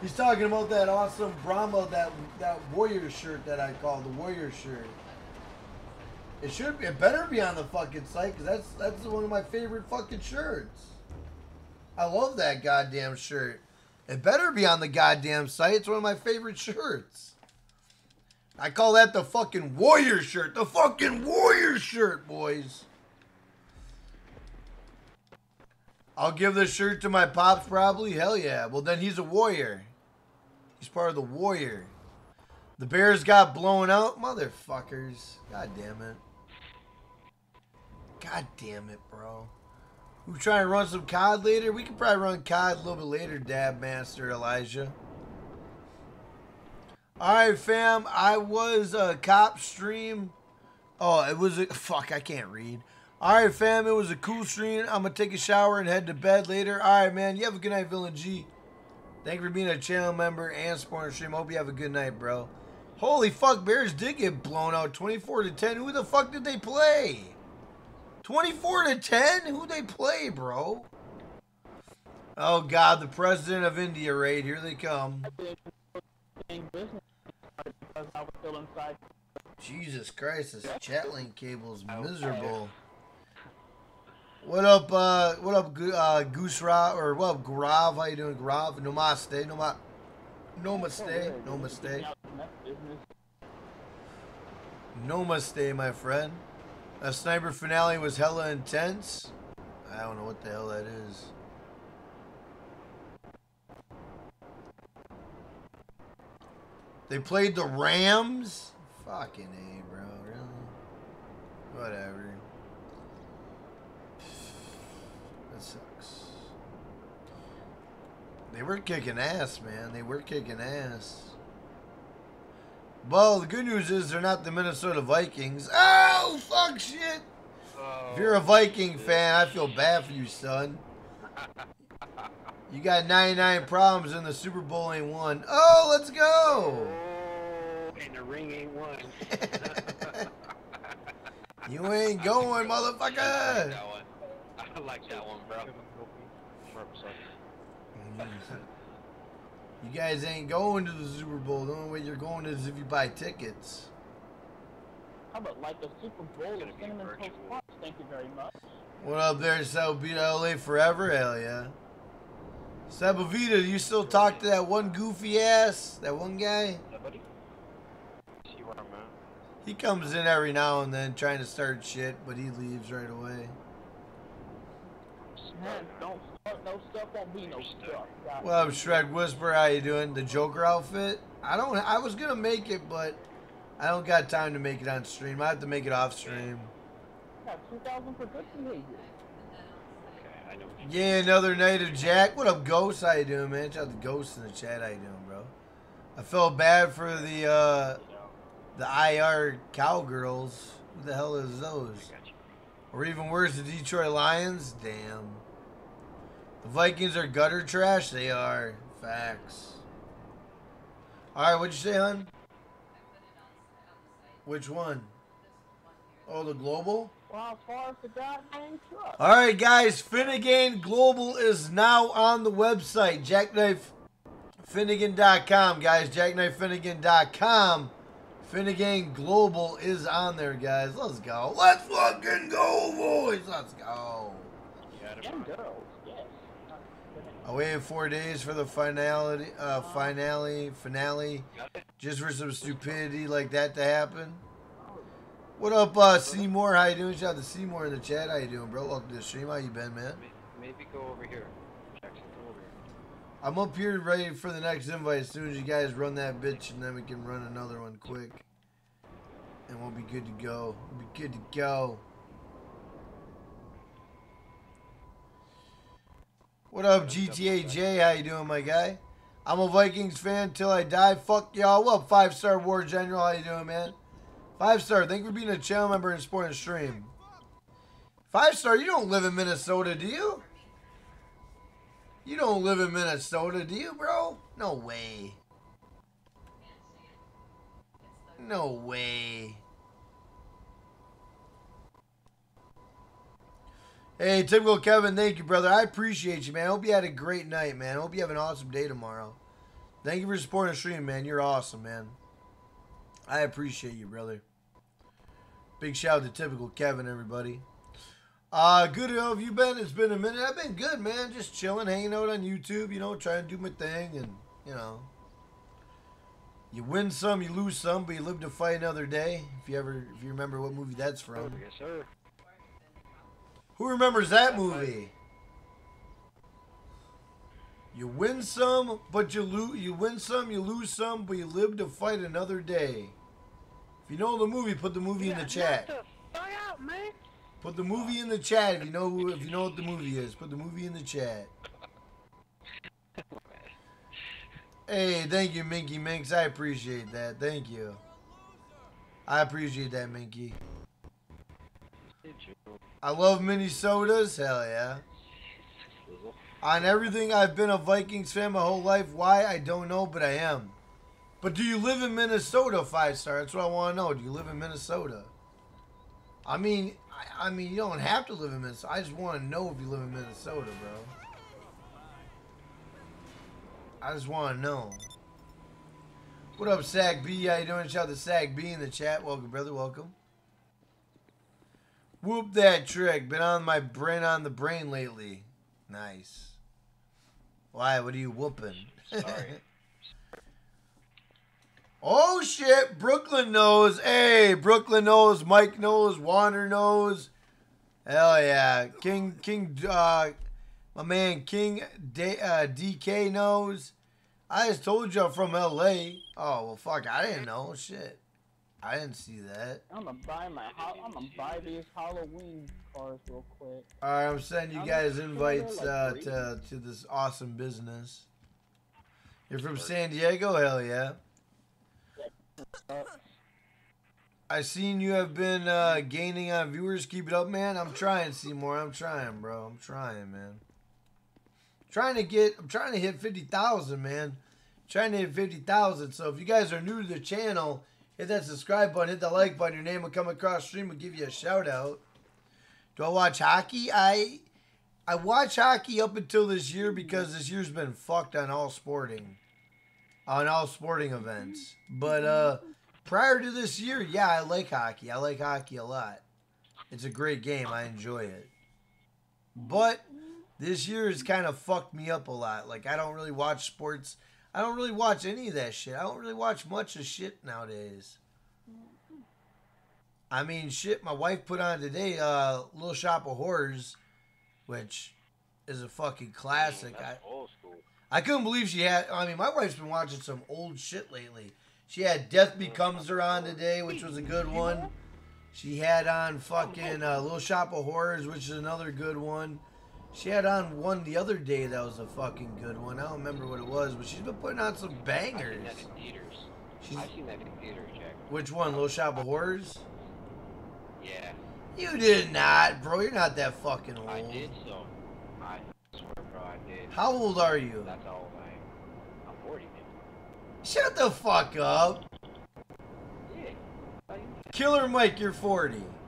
He's talking about that awesome Brahma, that that warrior shirt that I call the warrior shirt. It should be, it better be on the fucking site because that's that's one of my favorite fucking shirts. I love that goddamn shirt. It better be on the goddamn site. It's one of my favorite shirts. I call that the fucking warrior shirt. The fucking warrior shirt, boys. I'll give this shirt to my pops probably. Hell yeah. Well, then he's a warrior. He's part of the warrior. The Bears got blown out. Motherfuckers. God damn it. God damn it, bro. We trying to run some COD later? We could probably run COD a little bit later, Dab Master Elijah. Alright, fam. I was a cop stream. Oh, it was a. Fuck, I can't read. Alright, fam. It was a cool stream. I'm to take a shower and head to bed later. Alright, man. You have a good night, Villain G. Thank you for being a channel member and supporting stream. Hope you have a good night, bro. Holy fuck, Bears did get blown out 24 to 10. Who the fuck did they play? 24 to 10? Who they play, bro? Oh god, the president of India raid. Here they come. Jesus Christ, this chat link cable's miserable. What up, uh, what up, uh, Goose Ra, or what up, Grav? How you doing, Grav? Namaste, Noma, Namaste, Namaste. Namaste, my friend. A sniper finale was hella intense. I don't know what the hell that is. They played the Rams? Fucking A, bro. Really? Whatever. That sucks. They were kicking ass, man. They were kicking ass. Well, the good news is they're not the Minnesota Vikings. Oh, fuck shit. If you're a Viking oh, fan, I feel bad for you, son. You got 99 problems and the Super Bowl ain't won. Oh, let's go. And the ring ain't one. <laughs> You ain't going, motherfucker. that one. I like that one, bro. You guys ain't going to the Super Bowl. The only way you're going is if you buy tickets. How about like the Super Bowl of Cinnamon Toast Crunch? Thank you very much. What up there, Sabita LA forever? Hell yeah. Sabavita, do you still talk to that one goofy ass? That one guy? See where I'm? He comes in every now and then trying to start shit, but he leaves right away. Man, don't start no stuff, won't be no stuff. God What up, Shrek Whisper? How you doing? The Joker outfit? I don't. I was gonna make it, but I don't got time to make it on stream. I have to make it off stream. Got 2,000 for good behavior. Okay, Yeah, another night of Jack. What up, Ghost? How you doing, man? Shout out to Ghost in the chat. How you doing, bro? I felt bad for the uh, the IR cowgirls. Who the hell is those? Or even worse, the Detroit Lions. Damn. The Vikings are gutter trash. They are. Facts. All right, what'd you say, hon? Which one? Oh, the global. Well, as far as the goddamn truck. All right, guys. Finnegan Global is now on the website. JackknifeFinnegan.com, guys. JackknifeFinnegan.com. Finnegan Global is on there, guys. Let's go. Let's fucking go, boys. Let's go. Young girls, yes. I waited four days for the finality, uh, finale, finale, just for some stupidity like that to happen. What up, uh, Seymour? How you doing? Shout out to Seymour in the chat. How you doing, bro? Welcome to the stream. How you been, man? Maybe go over here. Jackson, come over here. I'm up here ready for the next invite as soon as you guys run that bitch, and then we can run another one quick. And we'll be good to go. We'll be good to go. What up, GTA J? How you doing, my guy? I'm a Vikings fan till I die. Fuck y'all. What up, Five Star War General? How you doing, man? Five Star, thank you for being a channel member and supporting the stream. Five Star, you don't live in Minnesota, do you? You don't live in Minnesota, do you, bro? No way. No way. Hey, typical Kevin, thank you, brother. I appreciate you, man. I hope you had a great night, man. I hope you have an awesome day tomorrow. Thank you for supporting the stream, man. You're awesome, man. I appreciate you, brother. Big shout out to typical Kevin, everybody. Uh, good how have you been? It's been a minute. I've been good, man. Just chilling, hanging out on YouTube, you know, trying to do my thing and you know. You win some, you lose some, but you live to fight another day. If you ever if you remember what movie that's from. Yes, sir. Who remembers that movie? You win some, but you lose. You win some, you lose some, but you live to fight another day. If you know the movie, put the movie in the chat. out, man. Put the movie in the chat if you know who, if you know what the movie is. Put the movie in the chat. Hey, thank you, Minky Minx. I appreciate that. Thank you. I appreciate that, Minky. I love mini sodas. Hell yeah. On everything, I've been a Vikings fan my whole life. Why? I don't know, but I am. But do you live in Minnesota, five star? That's what I want to know. Do you live in Minnesota? I mean, I, I mean, you don't have to live in Minnesota. I just want to know if you live in Minnesota, bro. I just want to know. What up, Sag B? How you doing? Shout out to Sag B in the chat. Welcome, brother. Welcome. Whoop that trick. Been on my brain on the brain lately. Nice. Why? What are you whooping? Sorry. <laughs> oh shit! Brooklyn knows. Hey, Brooklyn knows. Mike knows. Wander knows. Hell yeah, King King. Uh, my man King D, uh, DK knows. I just told you I'm from LA. Oh well, fuck. I didn't know. Shit. I didn't see that. I'm gonna buy my. I'm gonna buy these Halloween cars real quick. All right, I'm sending you guys invites uh, to to this awesome business. You're from San Diego, hell yeah! I seen you have been uh, gaining on viewers. Keep it up, man. I'm trying, Seymour. I'm trying, bro. I'm trying, man. Trying to get. I'm trying to hit fifty thousand, man. Trying to hit fifty thousand. So if you guys are new to the channel, hit that subscribe button, hit that like button. Your name will come across stream. We'll give you a shout out. Do I watch hockey? I I watch hockey up until this year because this year's been fucked on all sporting, on all sporting events. But uh, prior to this year, yeah, I like hockey. I like hockey a lot. It's a great game. I enjoy it. But this year has kind of fucked me up a lot. Like I don't really watch sports. I don't really watch any of that shit. I don't really watch much of shit nowadays. I mean, shit. My wife put on today, uh, Little Shop of Horrors, which is a fucking classic. I, That's old school. I couldn't believe she had. I mean, my wife's been watching some old shit lately. She had Death Becomes Her on today, which was a good one. She had on fucking uh, Little Shop of Horrors, which is another good one. She had on one the other day that was a fucking good one. I don't remember what it was, but she's been putting on some I've bangers. seen that in theaters. She's- I've seen that in theaters, Jack. Which one? Little Shop of Horrors? Yeah, You did not, bro. You're not that fucking old. I did so. I swear, bro, I did. How old are you? That's all I am. I'm 40, man. Shut the fuck up. Yeah. Killer Mike, you're 40. I'm 40, mind you.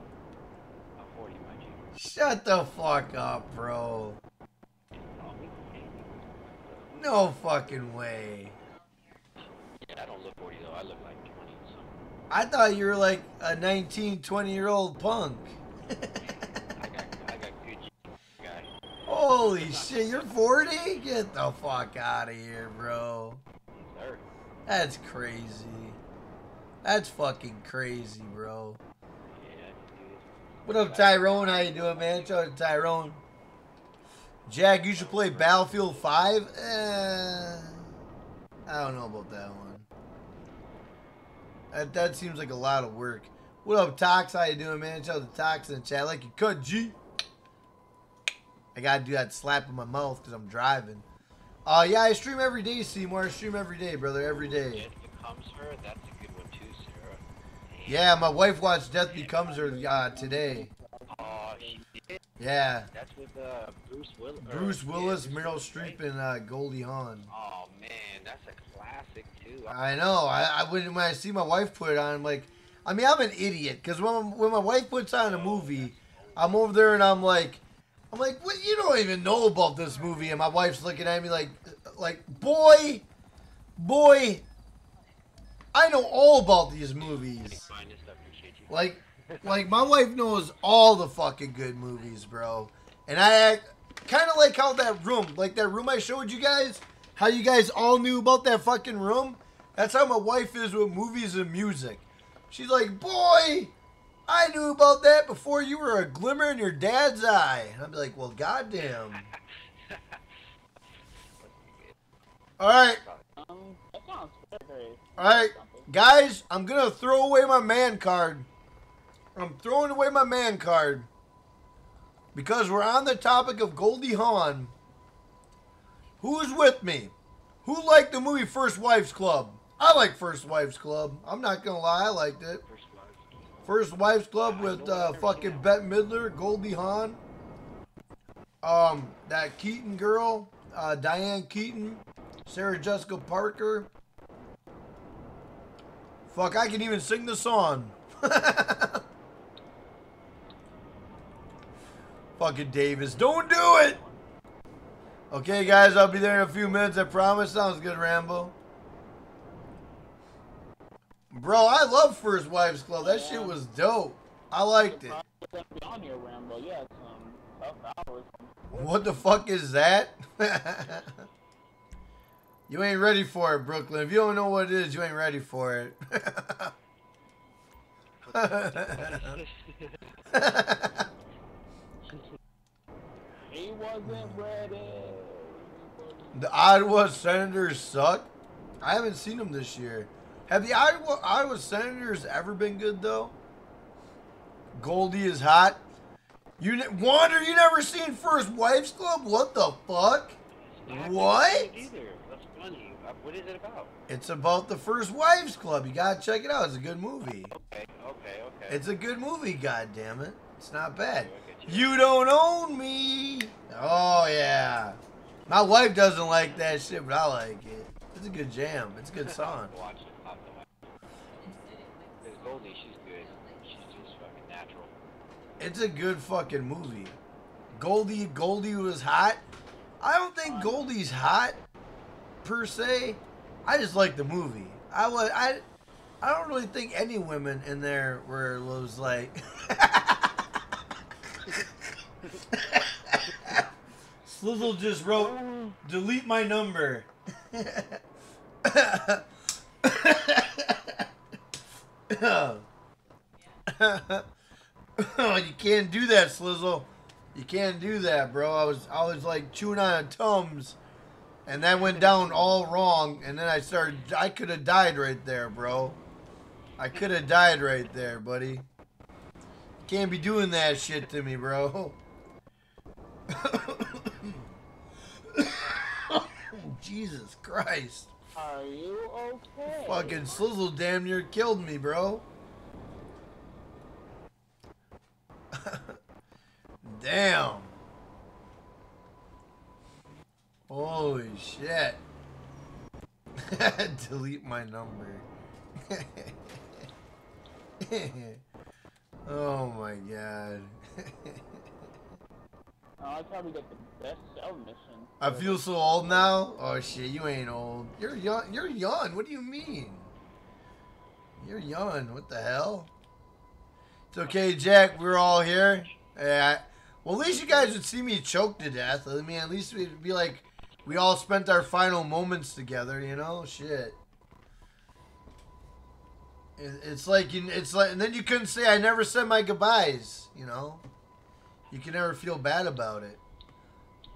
Shut the fuck up, bro. No fucking way. Yeah, I don't look 40 though. I look like 20 something. I thought you were like a 19, 20 year old punk. <laughs> I got, I got. Holy shit, you're 40? Get the fuck out of here, bro. That's crazy. That's fucking crazy, bro. What up, Tyrone? How you doing, man? Shout out to Tyrone. Jack, you should play Battlefield 5? Eh, I don't know about that one. That, that seems like a lot of work. What up, Tox? How you doing, man? Shout out to Tox in the chat. Like you cut, G. I gotta do that slap in my mouth because I'm driving. Uh, yeah, I stream every day, Seymour. I stream every day, brother, every day. Her, that's a good one too, Sarah. Yeah, my wife watched Death Becomes Her uh, today. Oh? Yeah. That's with uh, Bruce Willis. Bruce Willis, Meryl Streep, and uh, Goldie Hawn. Oh, man, that's a classic too. I know. I, I when, when I see my wife put it on, I'm like, I mean, I'm an idiot because when when my wife puts on a movie, I'm over there and I'm like, I'm like, what? You don't even know about this movie, and my wife's looking at me like, like, boy, boy, I know all about these movies. Finest, I appreciate you. Like, like my wife knows all the fucking good movies, bro. And I kind of like how that room, like that room I showed you guys, how you guys all knew about that fucking room. That's how my wife is with movies and music. She's like, boy, I knew about that before you were a glimmer in your dad's eye. And I'd be like, well, goddamn. All right. Um, that sounds very, very All right, guys, I'm gonna throw away my man card. I'm throwing away my man card because we're on the topic of Goldie Hawn. Who's with me? Who liked the movie First Wives Club? I like First Wives Club. I'm not gonna lie, I liked it. First Wives Club with uh, fucking Bette Midler, Goldie Hawn, um, that Keaton girl, uh, Diane Keaton, Sarah Jessica Parker. Fuck, I can even sing the song. <laughs> Fucking Davis, don't do it! Okay, guys, I'll be there in a few minutes, I promise. Sounds good, Rambo. Bro, I love First Wives Club. That shit was dope. I liked it. gonna be on here, Rambo. Yeah, it's tough hours. What the fuck is that? <laughs> you ain't ready for it, Brooklyn. If you don't know what it is, you ain't ready for it. <laughs> <laughs> He wasn't ready. the Ottawa Senators suck. I haven't seen them this year. Have the Iowa, Iowa Senators ever been good though? Goldie is hot. You Wander, you never seen First Wives Club? What the fuck? What? Either. That's funny. Uh, What is it about? It's about the First Wives Club. You gotta check it out. It's a good movie. Okay, okay, okay. It's a good movie, God damn it! It's not bad. You don't own me. Oh yeah. My wife doesn't like that shit, but I like it. It's a good jam. It's a good <laughs> song. Watch it. I'll have to watch it. Because Goldie, she's good. She's just fucking natural. It's a good fucking movie. Goldie Goldie was hot. I don't think Goldie's hot per se. I just like the movie. I was I I don't really think any women in there were was like <laughs> Slizzle just wrote delete my number. <coughs> oh, you can't do that, Slizzle. You can't do that, bro. I was I was like chewing on a Tums, and that went down all wrong. And then I started. I could have died right there, bro. I could have died right there, buddy. Can't be doing that shit to me, bro. <coughs> Jesus Christ. Are you okay? Fucking Slizzle damn near killed me, bro. <laughs> Damn. Holy shit. <laughs> Delete my number. <laughs> oh my god. Oh, I probably get the best cell mission. I feel so old now. Oh shit, you ain't old. You're young. You're young. What do you mean? You're young. What the hell? It's okay, Jack. We're all here. Yeah. Well, at least you guys would see me choke to death. I mean, at least we'd be like, we all spent our final moments together. You know, shit. It- It's like you. It's like, and then you couldn't say I never said my goodbyes. You know, you can never feel bad about it.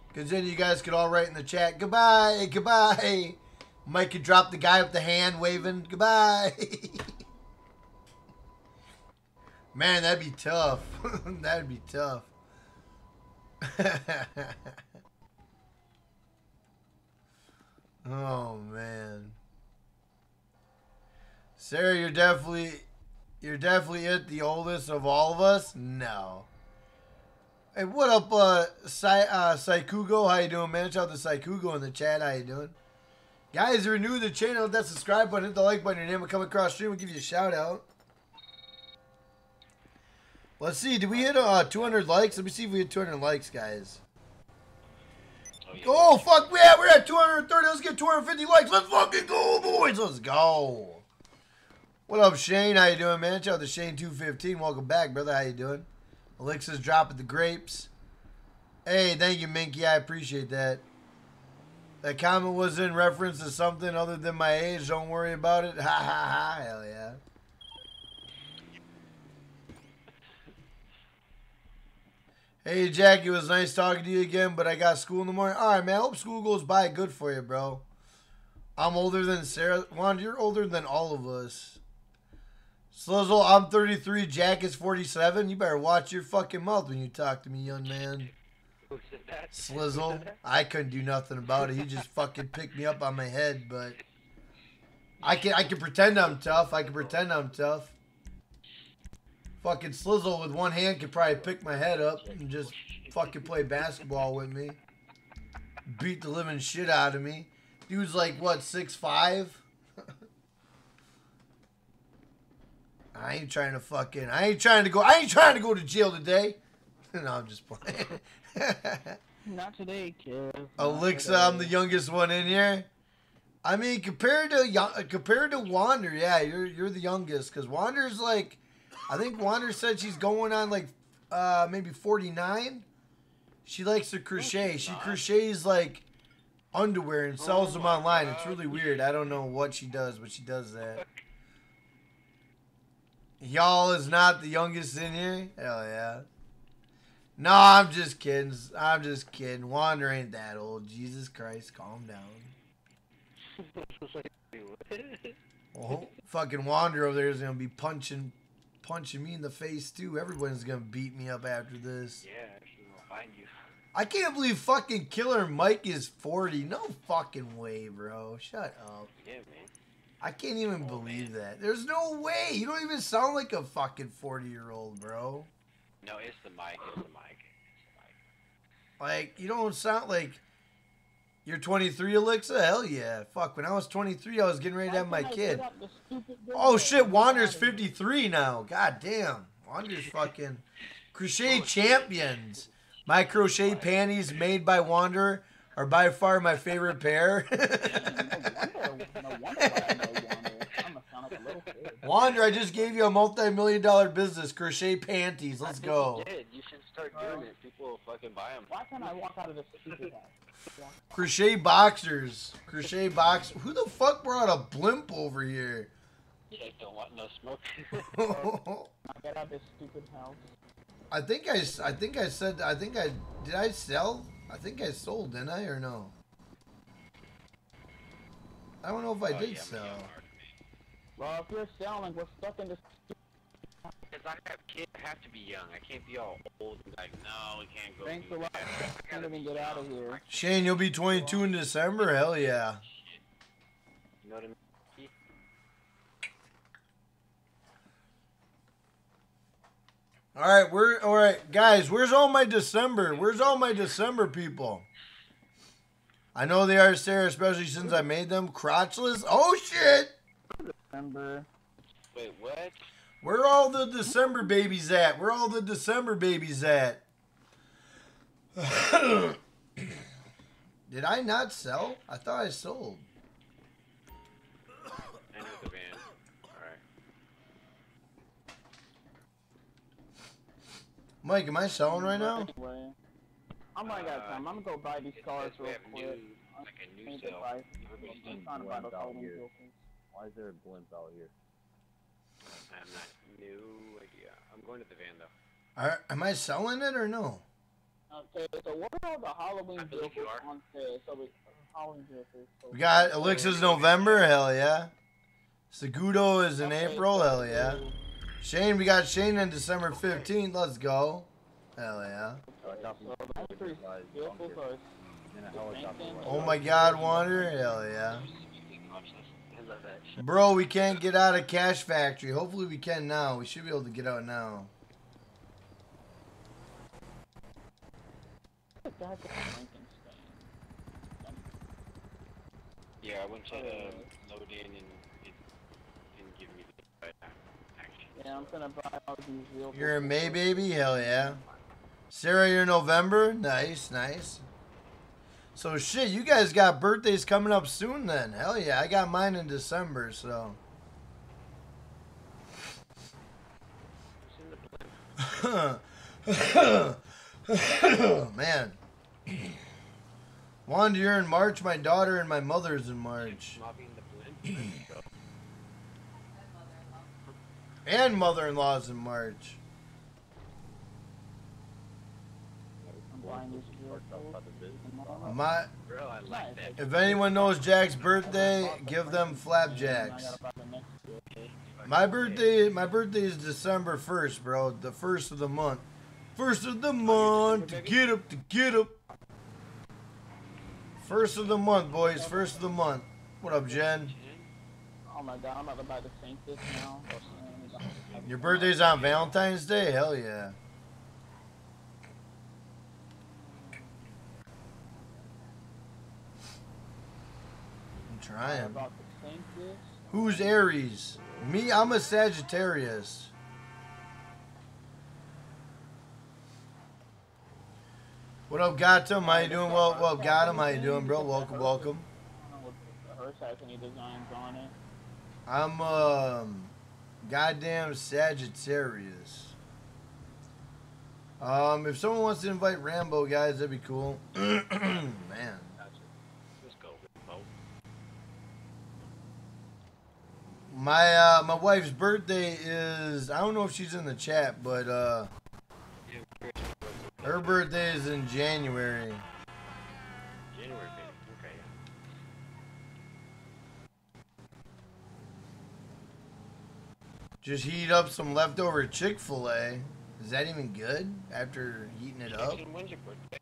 Because then you guys could all write in the chat, goodbye, goodbye. Mike could drop the guy with the hand waving, goodbye. <laughs> Man, that'd be tough. <laughs> that'd be tough. <laughs> oh, man. Sarah, you're definitely, you're definitely it, the oldest of all of us? No. Hey, what up, uh, Sai, uh, Saikugo? How you doing, man? Shout out to Saikugo in the chat. How you doing? Guys, if you're new to the channel, hit that subscribe button, hit the like button. Your name will come across stream. We'll give you a shout out. Let's see. Did we hit uh 200 likes? Let me see if we hit 200 likes, guys. Oh, fuck. Yeah, we're at 230. Let's get 250 likes. Let's fucking go, boys. Let's go. What up, Shane? How you doing, man? Shout out to Shane215. Welcome back, brother. How you doing? Alexa's dropping the grapes. Hey, thank you, Minky. I appreciate that. That comment was in reference to something other than my age. Don't worry about it. <laughs> Ha ha ha. Hell yeah. Hey, Jack. It was nice talking to you again, but I got school in the morning. All right, man. I hope school goes by good for you, bro. I'm older than Sarah. Juan, you're older than all of us. Slizzle, I'm 33. Jack is 47. You better watch your fucking mouth when you talk to me, young man. Slizzle, I couldn't do nothing about it. He just fucking picked me up on my head, but I can I can pretend I'm tough. I can pretend I'm tough. Fucking Slizzle with one hand could probably pick my head up and just fucking play basketball with me. Beat the living shit out of me. Dude's like what six five. I ain't trying to fucking. I ain't trying to go. I ain't trying to go to jail today. <laughs> no, I'm just playing. <laughs> Not today, kid. Alexa, I'm the youngest one in here. I mean, compared to compared to Wander, yeah, you're you're the youngest because Wander's like, I think Wander said she's going on like uh maybe 49. She likes to crochet. She crochets like underwear and sells them online. It's really weird. I don't know what she does, but she does that. Y'all is not the youngest in here? Hell yeah. No, I'm just kidding. I'm just kidding. Wander ain't that old. Jesus Christ, calm down. <laughs> Oh, fucking Wander over there is gonna be punching, punching me in the face too. Everyone's gonna beat me up after this. Yeah, actually, we'll find you. I can't believe fucking Killer Mike is 40. No fucking way, bro. Shut up. Yeah, man. I can't even believe that. There's no way. You don't even sound like a fucking 40 year old, bro. No, it's the mic. It's the mic. Like, you don't sound like you're 23, Alexa? Hell yeah. Fuck, when I was 23, I was getting ready to have my kid. Oh shit, Wander's 53 now. God damn. Wander's <laughs> fucking crochet champions. My crochet panties made by Wander are by far my favorite pair. <laughs> Wander, I just gave you a multi-million dollar business, crochet panties. Let's go. You did. You should start doing it. People will fucking buy them. Why can't I walk out of this stupid house? Crochet boxers. Crochet box. Who the fuck brought a blimp over here? Jake don't want no smoke. <laughs> I get out of this stupid house. I think I, s- I think I said, I think I, did I sell? I think I sold, didn't I, or no? I don't know if I Oh, did yeah, sell. Well, if you're selling, we're stuck in this. Because I have kids, I have to be young. I can't be all old and like, no, we can't go. Thanks a lot. that. I Can't even get out of here. Shane, you'll be 22 in December? Hell yeah. You know what I mean? All right, we're all right, guys. Where's all my December? Where's all my December people? I know they are, Sarah, especially since I made them crotchless. Oh shit! December. Wait, what? Where are all the December babies at? Where are all the December babies at? <clears throat> Did I not sell? I thought I sold. Mike, am I selling right now? Anyway, I might got time. I'm gonna go buy these cars we real quick. new, like a new Ain't sale. the I'm trying to buy those Blimp out Halloween here. Why is there a blimp out here? I have not no idea. I'm going to the van though. Are, am I selling it or no? Okay, so what are the Halloween I believe you vehicles are. on sale? So we Halloween vehicles. So We got Elixir's November, hell yeah. Segudo is in Okay, April, so- hell yeah. Shane, we got Shane in December 15th, let's go. Hell yeah. So I got So those three vehicles are in a helicopter. Thank right Oh my god, Wander, hell yeah. I love that shit. Bro, we can't get out of Cash Factory. Hopefully we can now. We should be able to get out now. What the heck is Frankenstein? Yeah, I went to uh, load in and it didn't give me the right action. Yeah, I'm gonna buy all these vehicles. You're in May, baby? Hell yeah. Sarah, you're November? Nice, nice. So shit, you guys got birthdays coming up soon then. Hell yeah, I got mine in December, so. <laughs> Man. Wanda, you're in March. My daughter and my mother's in March. <clears throat> Mobbing the blimp. And mother-in-law's in March. My, if anyone knows Jack's birthday, give them flapjacks. My birthday, my birthday is December first, bro. The first of the month. First of the month. To get up, to get up. First of the month, boys. First of the month. What up, Jen? Oh my god, I'm about to Saint this now. Your birthday's on Valentine's Day? Hell yeah. I'm trying. About the Saint this. Who's Aries? Me, I'm a Sagittarius. What up, Gotham? How you doing? Well, well, Gotham, how you doing, bro? Welcome, welcome. I don't know what the hearse has any designs on it. I'm um, goddamn Sagittarius. Um, if someone wants to invite Rambo, guys, that'd be cool. <clears throat> Man. My uh, my wife's birthday is I don't know if she's in the chat, but uh, her birthday is in. January, Just heat up some leftover Chick Fil A. Is that even good after heating it up? When's your birthday?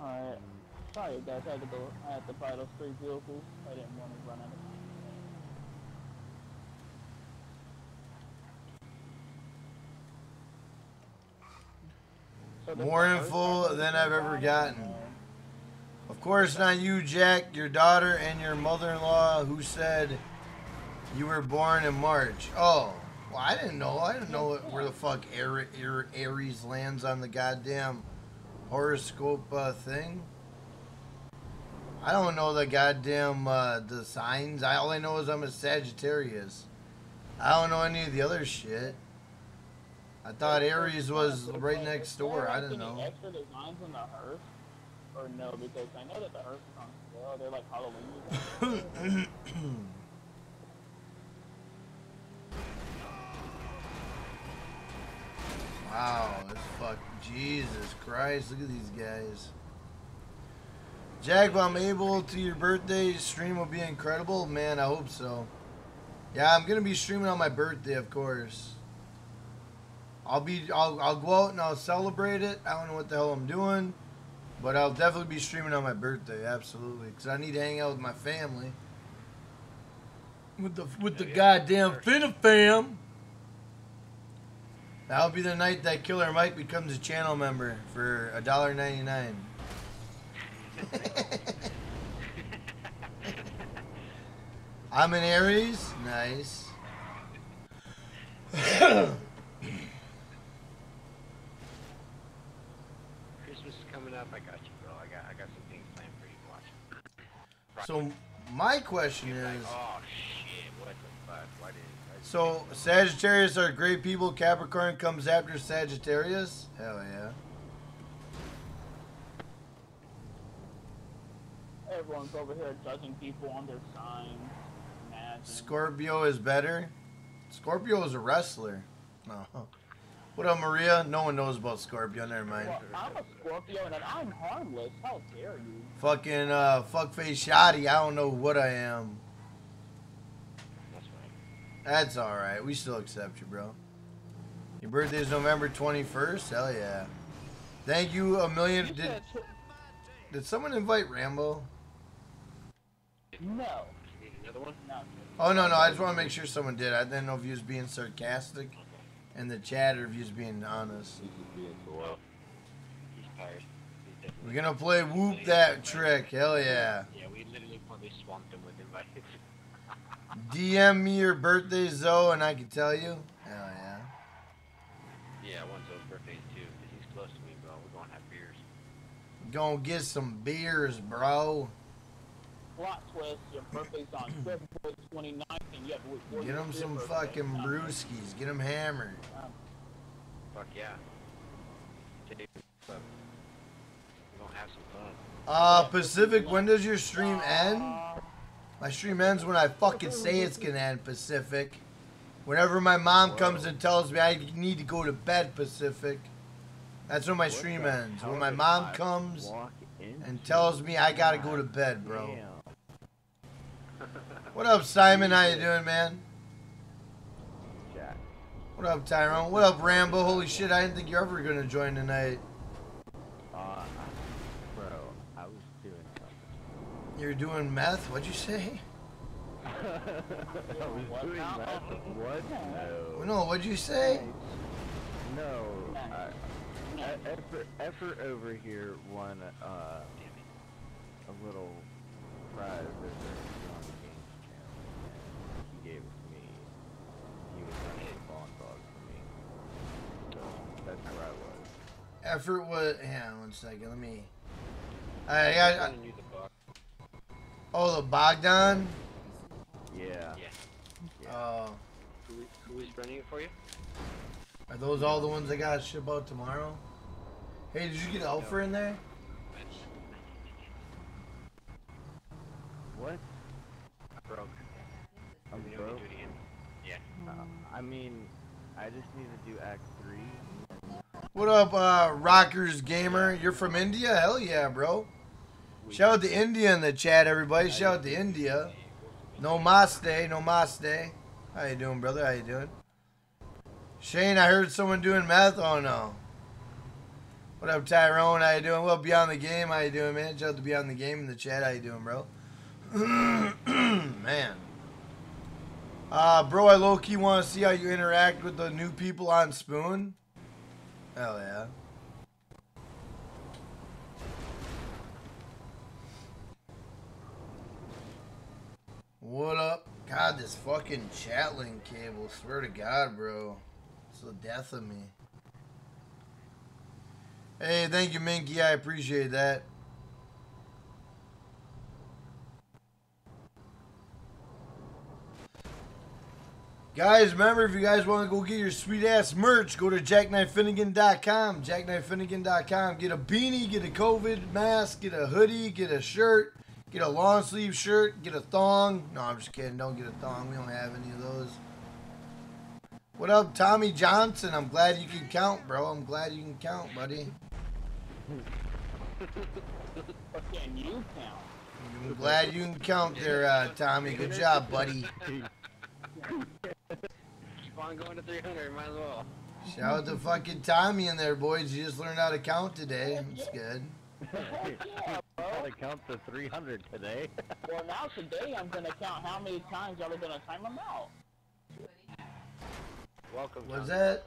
Alright. Sorry guys, I had to go I had to buy those three vehicles. I didn't want to run out of time. So More hearse info than I've ever gotten. Of course, not you, Jack, your daughter, and your mother in law who said you were born in March. Oh, well, I didn't know. I didn't know where the fuck Ar- Ar- Aries lands on the goddamn horoscope uh, thing. I don't know the goddamn uh, the signs. I, all I know is I'm a Sagittarius. I don't know any of the other shit. I thought Aries was right next door. I didn't know. extra designs on the hearse? Or no, because I know that the hearse is on sale. They're like Halloween Wow, this fuck Jesus Christ, look at these guys. Jack, if I'm able to your birthday stream will be incredible. Man, I hope so. Yeah, I'm gonna be streaming on my birthday, of course. I'll be I'll I'll go out and I'll celebrate it. I don't know what the hell I'm doing. But I'll definitely be streaming on my birthday, absolutely. Cause I need to hang out with my family. With the with the Yeah, goddamn. Finna fam. That'll be the night that Killer Mike becomes a channel member for a dollar ninety nine. <laughs> I'm an Aries. Nice. Christmas is coming up. I got you, bro. I got I got some things planned for you to watch. so my question is, oh shit, what the fuck? Why did? Why did so Sagittarius are great people. Capricorn comes after Sagittarius. Hell yeah. Everyone's over here judging people on their signs. Scorpio is better. Scorpio is a wrestler. No. <laughs> What up, Maria? No one knows about Scorpio. Never mind. Well, I'm a Scorpio and I'm harmless. How dare you? Fucking uh, fuckface shoddy. I don't know what I am. That's all right. We still accept you, bro. Your birthday is November 21st. Hell yeah. Thank you a million. You Did, did someone invite Rambo? no. Another one? No. Oh no no. I just want to make sure someone did. I didn't know if he was being sarcastic in the chat or if he was being honest. He's just being cool. Well, he's tired. He's definitely. We're gonna play whoop that trick. Hell yeah. Yeah, we literally probably swamped him with invites. DM me your birthday, Zoe, and I can tell you. Hell yeah. yeah, I want O's birthday too, 'cause he's close to me, bro. We're gonna have beers. Gonna get some beers, bro. Plot twist, your birthday's on February 29th and you have to wait four Get years them some birthday. fucking brewskis. Get them hammered. Fuck yeah. Today, we're gonna have some fun. Uh, Pacific, when does your stream end? My stream ends when I fucking say it's gonna end, Pacific. Whenever my mom comes and tells me I need to go to bed, Pacific. That's when my stream ends. When my mom comes and tells me I gotta go to bed, bro. What up, Simon? How you doing, man? Jack. What up, Tyrone? What up, Rambo? Holy shit, I didn't think you're ever gonna join tonight. Uh, bro, I was doing something. You're doing meth? What'd you say? <laughs> I was doing that. What? No. No, what'd you say? No. I, E- effort, effort over here won uh, a little prize over on the games channel. He gave it to me. He was running a Bogdan for me. So that's where I was. Effort was. Hang on one second. Let me. I got. Running you the buck. Oh, the Bogdan. Yeah. Yeah. Oh, Who, who is running it for you? are those all the ones I got to ship out tomorrow? Hey, did you get Alpha in there? What? Broke. I'm We don't broke. do it again. Yeah. Uh, I mean, I just need to do Act 3. What up, uh, Rockers Gamer? You're from India? Hell yeah, bro. Shout out to India in the chat, everybody. Shout out to India. No Namaste, no Namaste. How you doing, brother? How you doing? Shane, I heard someone doing meth. Oh no. What up, Tyrone? How you doing? Well, Beyond the Game. How you doing, man? Shout out to Beyond the Game in the chat. How you doing, bro? <clears throat> man. Uh, bro, I low key want to see how you interact with the new people on Spoon. Hell yeah. What up? God, this fucking chat link cable. Swear to God, bro. It's the death of me. Hey, thank you, Minky. I appreciate that. Guys, remember if you guys want to go get your sweet ass merch, go to jackknifefinnegan.com. Jackknifefinnegan.com. Get a beanie, get a COVID mask, get a hoodie, get a shirt, get a long sleeve shirt, get a thong. No, I'm just kidding. Don't get a thong. We don't have any of those. What up, Tommy Johnson? I'm glad you can count, bro. I'm glad you can count, buddy. Can you count? I'm glad you can count there, uh, Tommy. Good job, buddy. Keep on going to 300, might as well. Shout out to fucking Tommy in there, boys. You just learned how to count today. It's good. Yeah, <laughs> Gotta count to 300 today. <laughs> Well, now today I'm gonna count how many times y'all are gonna time them out. Welcome. What's Tom. that?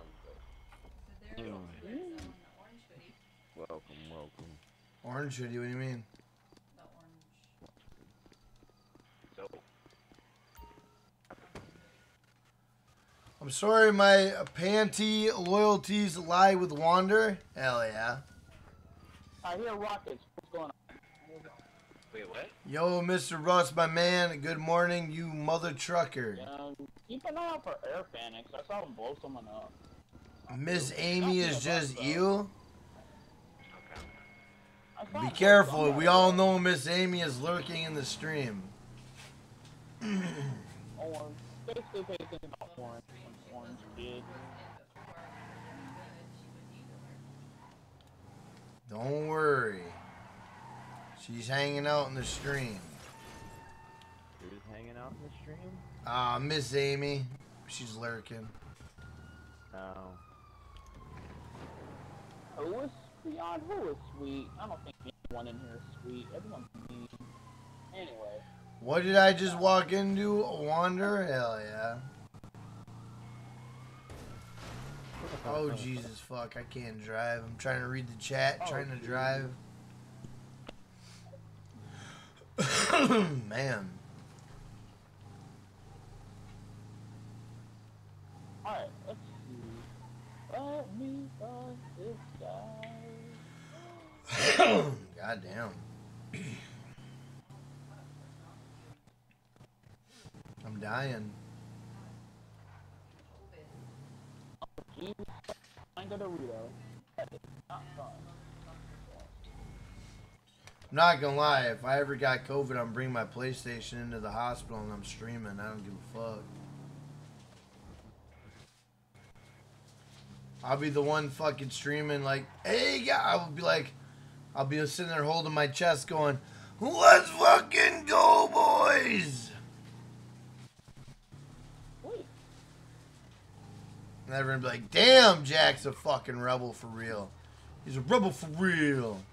Welcome, welcome. Orange hoodie, what do you mean? So, I'm sorry, my uh, panty loyalties lie with Wander. Hell yeah. I hear rockets. What's going on? wait, what? Yo, Mr. Russ, my man. Good morning, you mother trucker. Um, keep an eye out for air panics. I saw them blow someone up. Miss Amy is just you. I Be careful. We all know Miss Amy is lurking in the stream. <clears throat> Orange. Basically, pay attention to orange. Some orange kid. Don't worry. She's hanging out in the stream. Who's hanging out in the stream? Ah, Miss Amy. She's lurking. Oh. Who is beyond who is sweet? I don't think anyone in here is sweet. Everyone's mean. Anyway. What did I just walk into? A wander? Hell yeah. Oh, oh Jesus fuck! I can't drive. I'm trying to read the chat. Oh, trying to drive. <coughs> Man. Alright, let's see. Let me find this guy. <coughs> God damn. I'm dying. Not. I'm not gonna lie. If I ever got COVID, I'm bringing my PlayStation into the hospital and I'm streaming. I don't give a fuck. I'll be the one fucking streaming like, hey, guy. I will be like, I'll be sitting there holding my chest, going, "Let's fucking go, boys!" Wait, And everyone be like, "Damn, Jack's a fucking rebel for real. He's a rebel for real."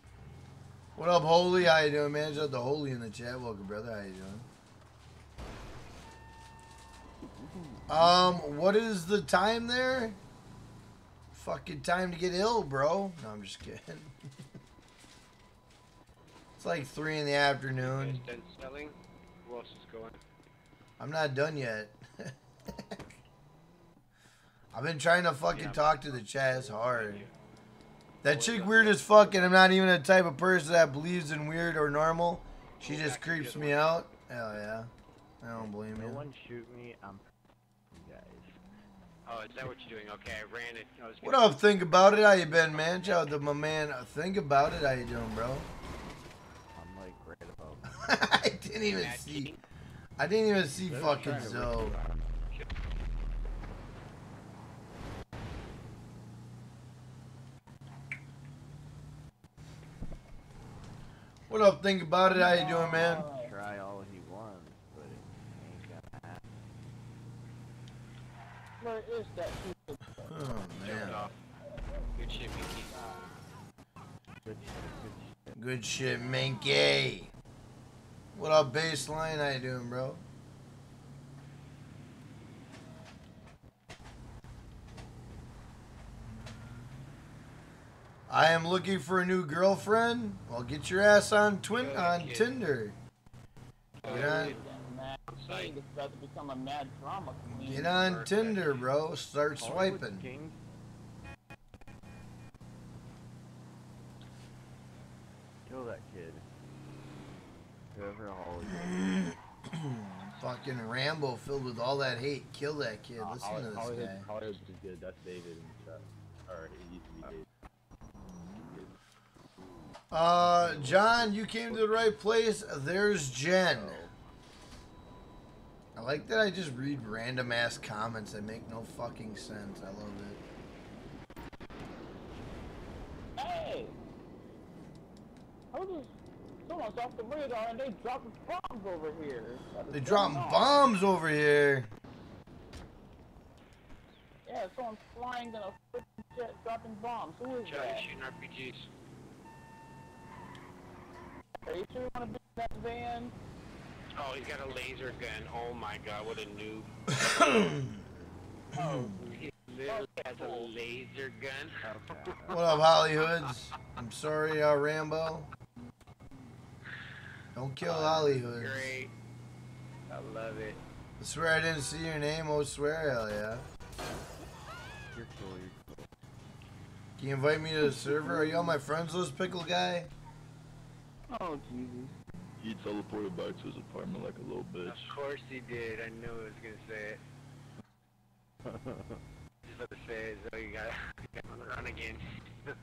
What up, Holy? How you doing, man? Shout out to Holy in the chat. Welcome, brother. How you doing? Um, what is the time there? Fucking time to get ill, bro. No, I'm just kidding. <laughs> it's like three in the afternoon. Done selling? Who else is going? I'm not done yet. <laughs> I've been trying to fucking Yeah. talk to the chat. It's hard. That chick weird as fuck, and I'm not even the type of person that believes in weird or normal. She just creeps me out. Hell yeah. I don't blame No you. one shoot me. I'm you guys. Oh, is that what you're doing? Okay, I ran it. I was What gonna- up? Think about it. How you been, man? Shout out to my man. uh, Think about it. How you doing, bro? I'm like right above. <laughs> I didn't even see. I didn't even see fucking trying Zoe. What up? Think about it. How you doing, man? Try all he wants, but it ain't gonna happen. Where is that piece of Oh man. Good shit, Mickey. Good shit, good shit. Good shit, Minky. What up, baseline? How you doing, bro? I am looking for a new girlfriend. Well, get your ass on twin Good on kid. Tinder. Get on, that mad king is about to become a mad drama queen? get on Tinder, bro. Start swiping. Kill that kid. Whoever <clears throat> Fucking Rambo filled with all that hate. Kill that kid. Uh, Listen to this guy. Hollywood is good. That's David and stuff. Or it used to be David. Uh, John, you came to the right place. There's Jen. I like that I just read random ass comments that make no fucking sense. I love it. Hey! How does someone's off the radar and they dropping bombs over here? They going dropping bombs over here. Yeah, someone's flying in a freaking jet dropping bombs. Who is Charlie that? shooting RPGs. Are you sure you want to be in that van? Oh, he's got a laser gun. Oh my god, what a noob. <coughs> Oh, He literally has a laser gun. Okay. What up, Hollyhoods? I'm sorry, uh, Rambo. Don't kill Hollyhoods. Great. I love it. I swear I didn't see your name. Oh, swear, hell yeah. You're cool. You're cool. Can you invite me to the server? Are you on my friends list, pickle guy? Oh, Jesus. He teleported back to his apartment like a little bitch. Of course he did. I knew I was gonna say it. <laughs> Just about to say it, so you got you <laughs> got on the run again. <laughs>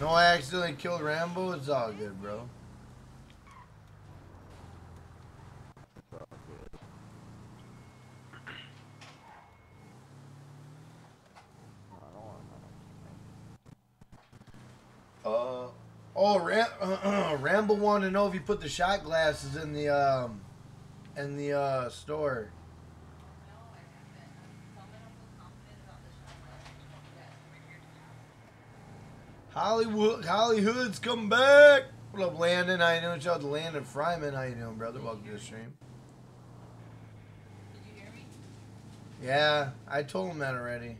No, I accidentally killed Rambo. It's all good, bro. It's all good. I don't want Uh, oh, Ram- <clears throat> Rambo wanted to know if you put the shot glasses in the um, in the uh store. Hollywood, Hollywood's come back. What up, Landon? How you doing? Shout out to Landon Fryman. How you doing, brother? Welcome to the stream. Did you hear me? Yeah, I told him that already.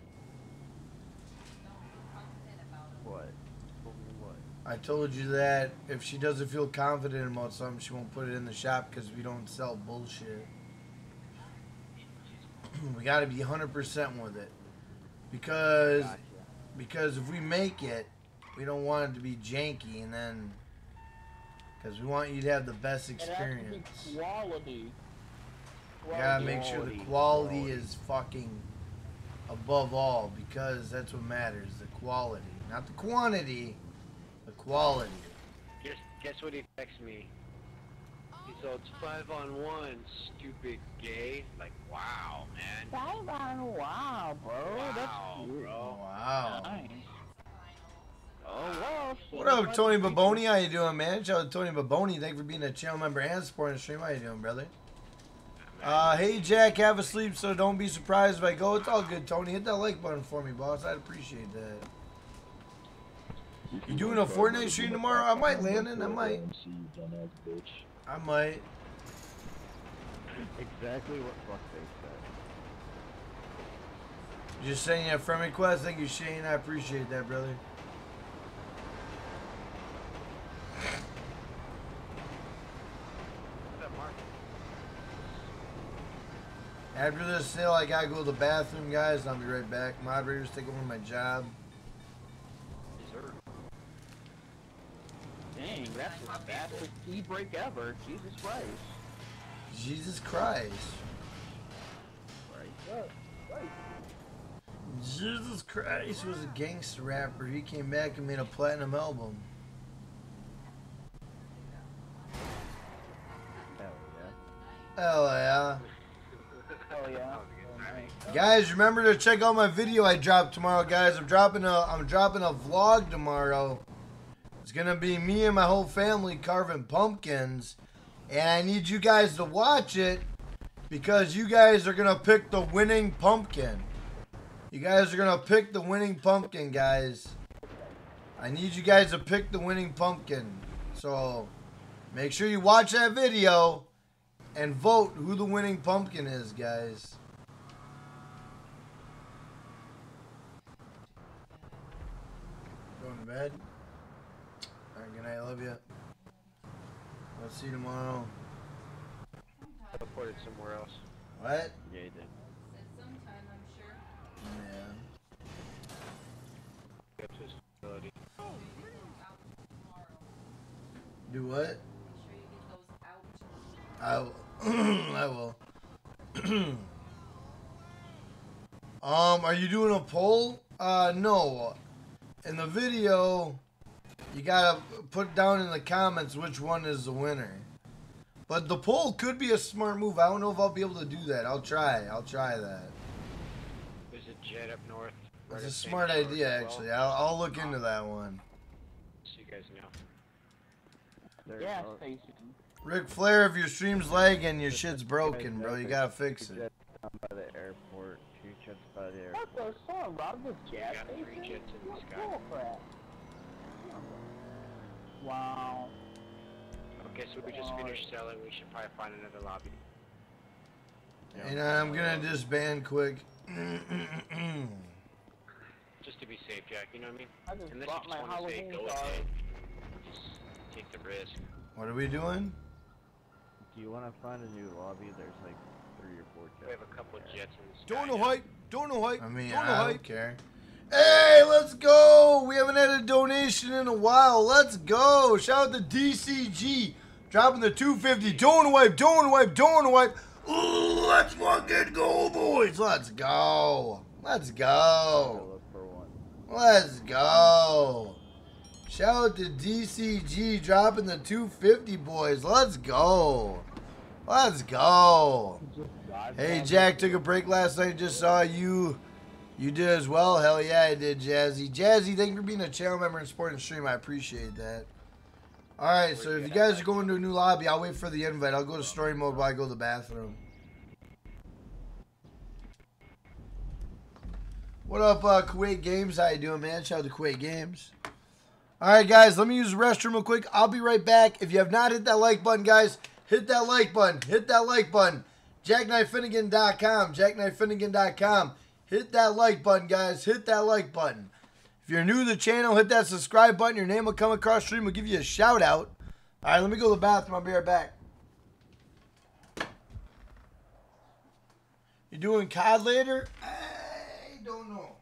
What? Told me what? I told you that if she doesn't feel confident about something, she won't put it in the shop because we don't sell bullshit. <clears throat> we got to be 100% with it. Because Gotcha. because if we make it, we don't want it to be janky and then because we want you to have the best It has to be experience. quality. You gotta make sure the Quality, quality quality. is fucking above all because that's what matters the quality, not the quantity, the quality. Guess guess what he texted me? He said it's five on one, stupid gay. Like wow, man. Five on wow, bro. Wow, That's cute. bro. Wow. Nice. Oh well. What up, Tony Baboni? How you doing, man? Shout out to Tony Baboni. Thank you for being a channel member and supporting the stream. How you doing, brother? Uh, hey, Jack, have a sleep, so don't be surprised if I go. It's all good, Tony. Hit that like button for me, boss. I'd appreciate that. You doing a Fortnite stream tomorrow? I might, Landon. I might. See you dumbass bitch. I might. Exactly what fuck they said. Just saying you have friend request. Thank you, Shane. I appreciate that, brother. What's up, Mark? After this sale, I gotta go to the bathroom, guys. I'll be right back. Moderators take over my job. Fastest tea break ever. Jesus Christ. Jesus Christ. Right Jesus Christ was a gangster rapper. He came back and made a platinum album. Hell yeah. Hell yeah. Oh yeah. Guys, remember to check out my video I dropped tomorrow, guys. I'm dropping a I'm dropping a vlog tomorrow. It's gonna be me and my whole family carving pumpkins. And I need you guys to watch it because you guys are gonna pick the winning pumpkin. You guys are gonna pick the winning pumpkin, guys. I need you guys to pick the winning pumpkin. So make sure you watch that video and vote who the winning pumpkin is, guys. Going to bed? Alright, good night. I love you. I'll see you tomorrow. Teleported somewhere else. What? Yeah, he did. Said sometime, I'm sure. Yeah. Up to his facility. Do what? Make sure you get those out. I will. I <clears throat> will. um, are you doing a poll? Uh, no. In the video, you gotta put down in the comments which one is the winner. But the poll could be a smart move. I don't know if I'll be able to do that. I'll try. I'll try that. There's a jet up north. right It's a smart idea, as well. actually. I'll, I'll look uh, into that one. So you guys know. There Gas oh, station. Ric Flair, if your stream's lagging, your shit's broken, bro. You gotta fix it. jets down by the airport. Two jets by the What airport. the son? Rob this gas got three station? jets in the sky. bull crap? Wow. Okay, so we just finished selling. We should probably find another lobby. And I'm gonna disband quick. <clears throat> Just to be safe, Jack. You know what I mean? I just Unless bought you just want to say go ahead, just take the risk. what are we doing? Do you want to find a new lobby? There's like three or four. We have a couple jets in the. Don't know hype. Don't know hype. I mean, don't know I hype. don't care. Hey, let's go! We haven't had a donation in a while. Let's go! Shout out to DCG dropping the 250. Don't wipe, don't wipe, don't wipe. Let's fucking go, boys! Let's go! Let's go! Let's go! Shout out to DCG dropping the 250, boys. Let's go! Let's go! Hey, Jack took a break last night. Just saw you. You did as well. Hell yeah, I did, Jazzy. Jazzy, thank you for being a channel member and supporting the stream. I appreciate that. All right, so if you guys are going to a new lobby, I'll wait for the invite. I'll go to story mode while I go to the bathroom. What up, uh, Kuwait Games? How you doing, man? Shout out to Kuwait Games. All right, guys, let me use the restroom real quick. I'll be right back. If you have not hit that like button, guys, hit that like button. Hit that like button. JackknifeFinnegan.com. JackknifeFinnegan.com. Hit that like button, guys. Hit that like button. If you're new to the channel, hit that subscribe button. Your name will come across stream. We'll give you a shout out. All right, let me go to the bathroom. I'll be right back. You doing COD later? I don't know.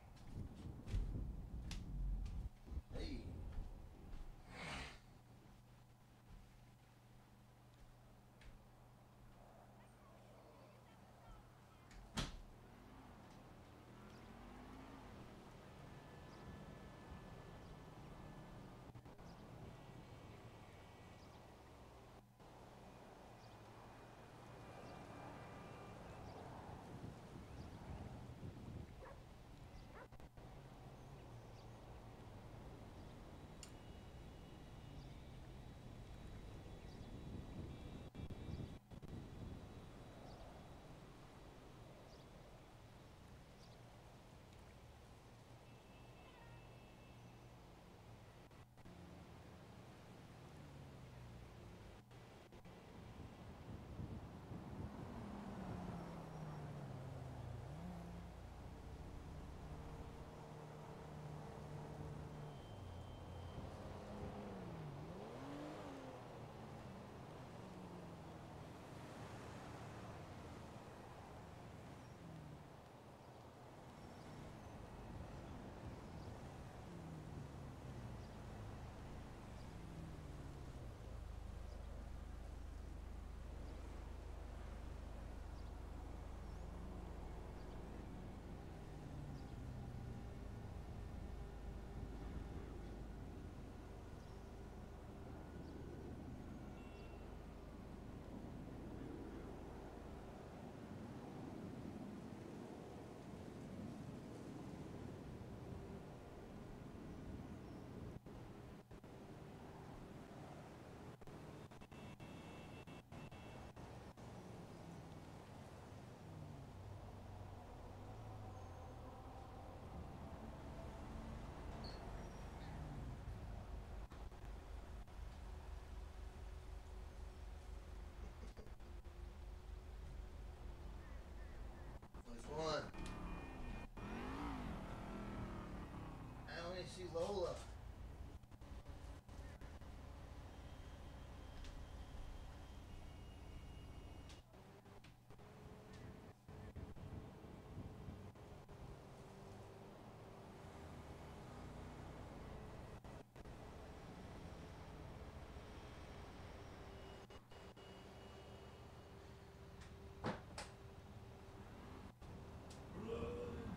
I only see Lola.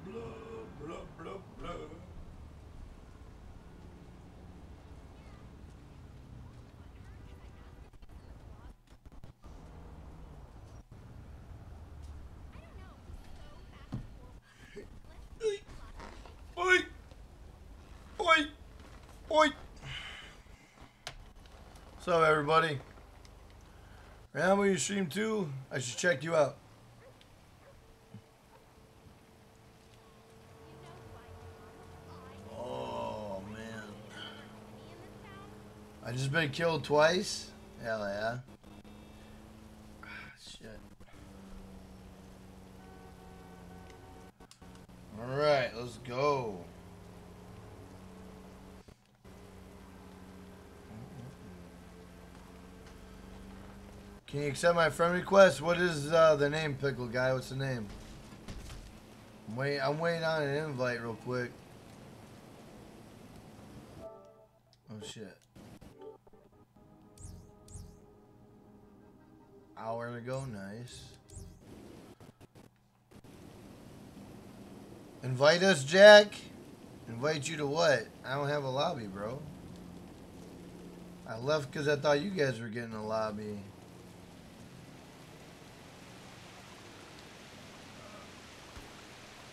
Blah, blah, blah. Oi! Oi! Oi! What's up, everybody? Rambo, you stream too? I should check you out. Oh, man. I just been killed twice? Hell yeah. Ah, Shit. Alright, let's go. Can you accept my friend request? What is uh, the name, Pickle Guy? What's the name? I'm wait, I'm waiting on an invite real quick. Oh shit. Hour to go, nice. Invite us, Jack. Invite you to what? I don't have a lobby, bro. I left because I thought you guys were getting a lobby.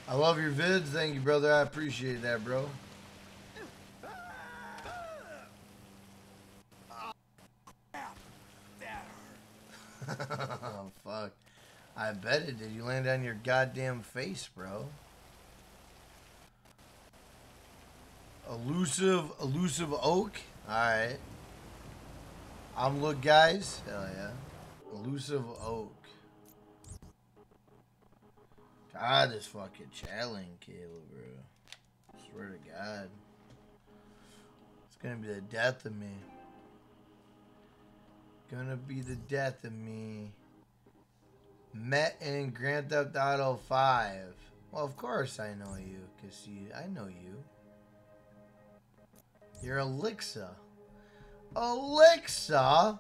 I love your vids. Thank you, brother. I appreciate that, bro. <laughs> oh, fuck. I bet it did. You land on your goddamn face, bro. Elusive, elusive oak. Alright. I'm look, guys. Hell yeah. Elusive oak. God, this fucking challenge, Caleb, bro. Swear to God. It's gonna be the death of me. Gonna be the death of me. Met in Grand Theft Auto 5. Well, of course I know you, cause you, I know you. You're Alexa. Alexa?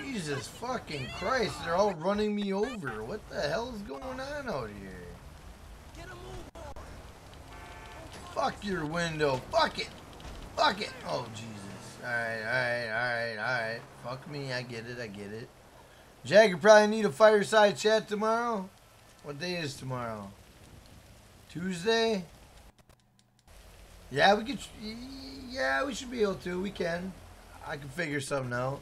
Jesus fucking Christ, they're all running me over. What the hell is going on out here? Fuck your window. Fuck it. Fuck it. Oh, Jesus. Alright, alright, alright, alright. Fuck me. I get it. I get it. You probably need a fireside chat tomorrow. What day is tomorrow? Tuesday? Yeah, we could. Yeah, we should be able to. We can. I can figure something out.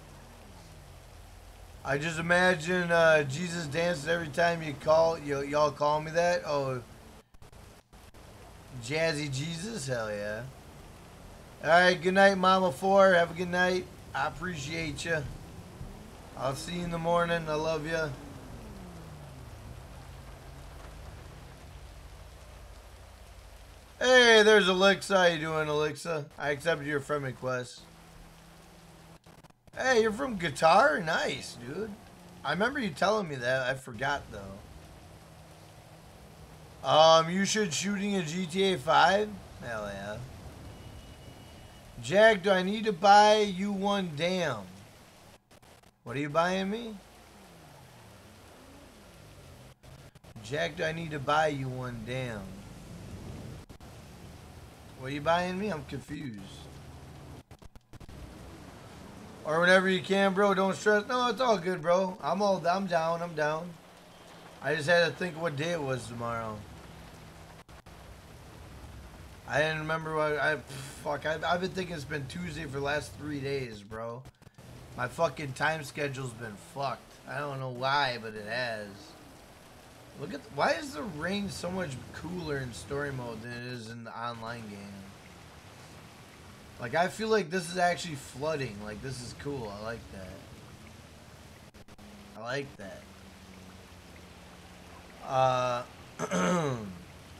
I just imagine uh, Jesus dances every time you call. Y'all call me that? Oh, Jazzy Jesus? Hell yeah. Alright, good night, Mama 4. Have a good night. I appreciate you. I'll see you in the morning. I love you. Hey, there's Alexa. How you doing, Alexa? I accepted your friend request. Hey, you're from Qatar? Nice, dude. I remember you telling me that. I forgot, though. Um, you should shooting a GTA 5? Hell yeah. Jack, do I need to buy you one damn? What are you buying me? Jack, do I need to buy you one damn? What are you buying me? I'm confused. Or whenever you can, bro. Don't stress. No, it's all good, bro. I'm all. I'm down. I'm down. I just had to think what day it was tomorrow. I didn't remember what I. Fuck. I, I've been thinking it's been Tuesday for the last three days, bro. My fucking time schedule's been fucked. I don't know why, but it has. Look at. Why is the rain so much cooler in story mode than it is in the online game? Like, I feel like this is actually flooding. Like, this is cool. I like that. I like that. Uh, <clears throat>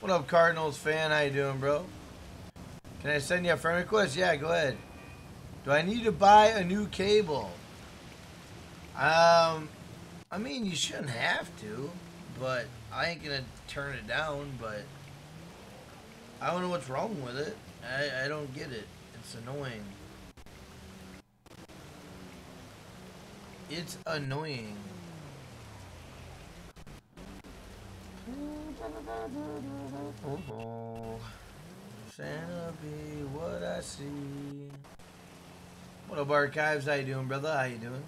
what up, Cardinals fan? How you doing, bro? Can I send you a friend request? Yeah, go ahead. Do I need to buy a new cable? Um, I mean, you shouldn't have to, but I ain't gonna turn it down, but I don't know what's wrong with it. I, I don't get it. It's annoying. It's annoying. Santa be what I see. What up, Archives? How you doing, brother? How you doing?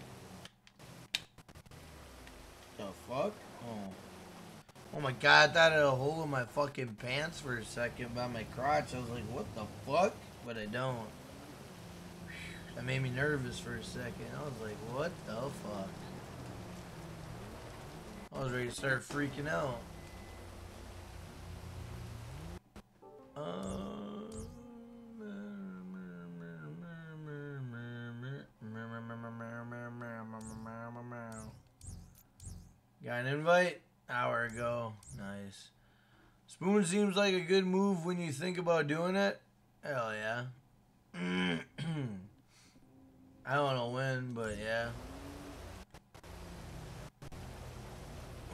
The fuck? Oh. Oh my god, I thought I had a hole in my fucking pants for a second by my crotch. I was like, what the fuck? But I don't. That made me nervous for a second. I was like, what the fuck? I was ready to start freaking out. Um, Got an invite? Hour ago. Nice. Spoon seems like a good move when you think about doing it. Hell yeah. <clears throat> I don't know when, but yeah.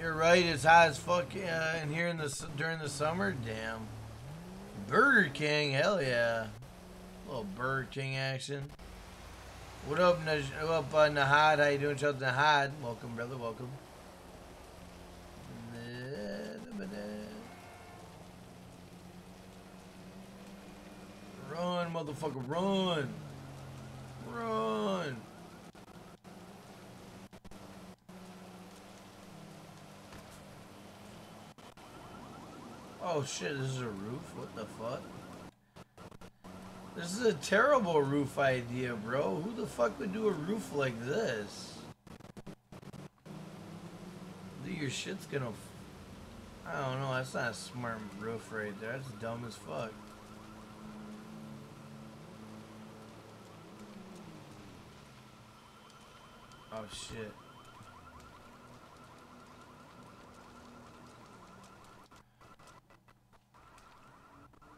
You're right. It's hot as fuck uh, in here in the during the summer. Damn. Burger King, hell yeah. little Burger King action. What up, Naj- what up, uh, Nahad? How you doing, Chuck Nahad? Welcome, brother. Welcome. Run, motherfucker, run. Run. Oh shit, this is a roof? What the fuck? This is a terrible roof idea, bro. Who the fuck would do a roof like this? Dude, your shit's gonna. I don't know. That's not a smart roof right there. That's dumb as fuck. Oh shit.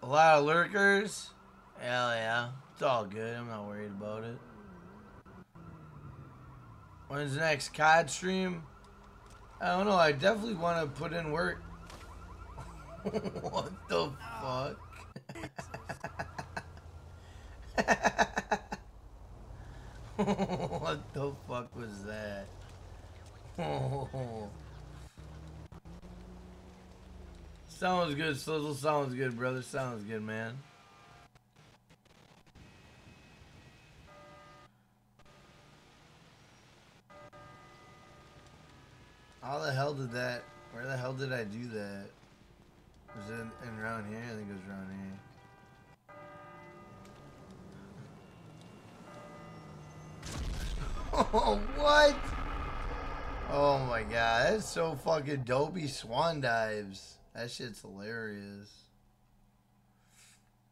A lot of lurkers? Hell yeah. It's all good. I'm not worried about it. When's the next COD stream? I don't know. I definitely want to put in work. <laughs> what the fuck? <laughs> <laughs> what the fuck was that? <laughs> Sounds good. Sounds good, brother. Sounds good, man. How the hell did that? Where the hell did I do that? Was it in, in around here? I think it was around here. What? Oh my god, that's so fucking dopey swan dives. That shit's hilarious.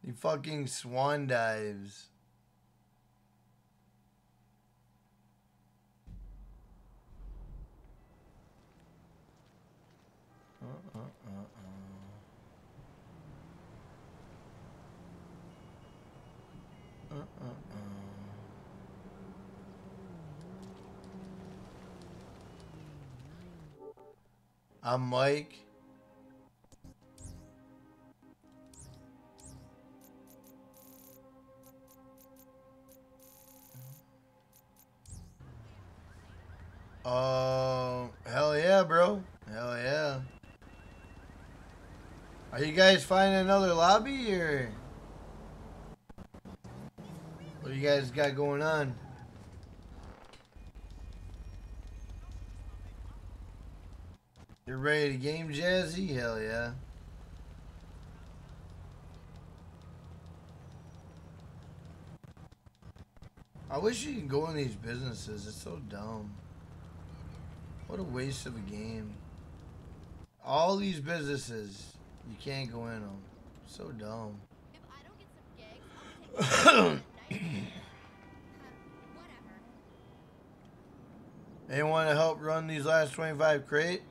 He fucking swan dives. Uh, uh, uh, uh. Uh, uh, I'm Mike. Oh, hell yeah, bro. Hell yeah. Are you guys finding another lobby or what you guys got going on? You're ready to game Jazzy? Hell yeah. I wish you could go in these businesses. It's so dumb. What a waste of a game. All these businesses, you can't go in them. So dumb. <coughs> Anyone to help run these last 25 crate?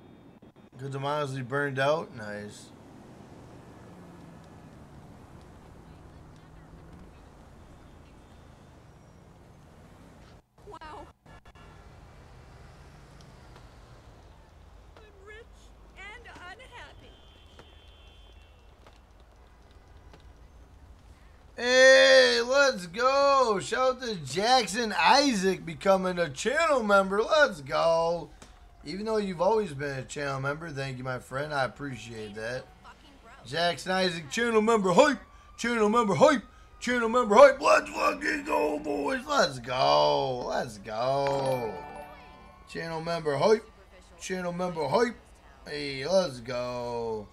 Because I'm honestly burned out. Nice. Wow. I'm rich and unhappy. Hey, let's go. Shout out to Jackson Isaac becoming a channel member. Let's go. Even though you've always been a channel member, thank you, my friend. I appreciate that. Jackson Isaac, channel member hype. Channel member hype. Channel member hype. Let's fucking go, boys. Let's go. Let's go. Channel member hype. Channel member hype. Hey, let's go.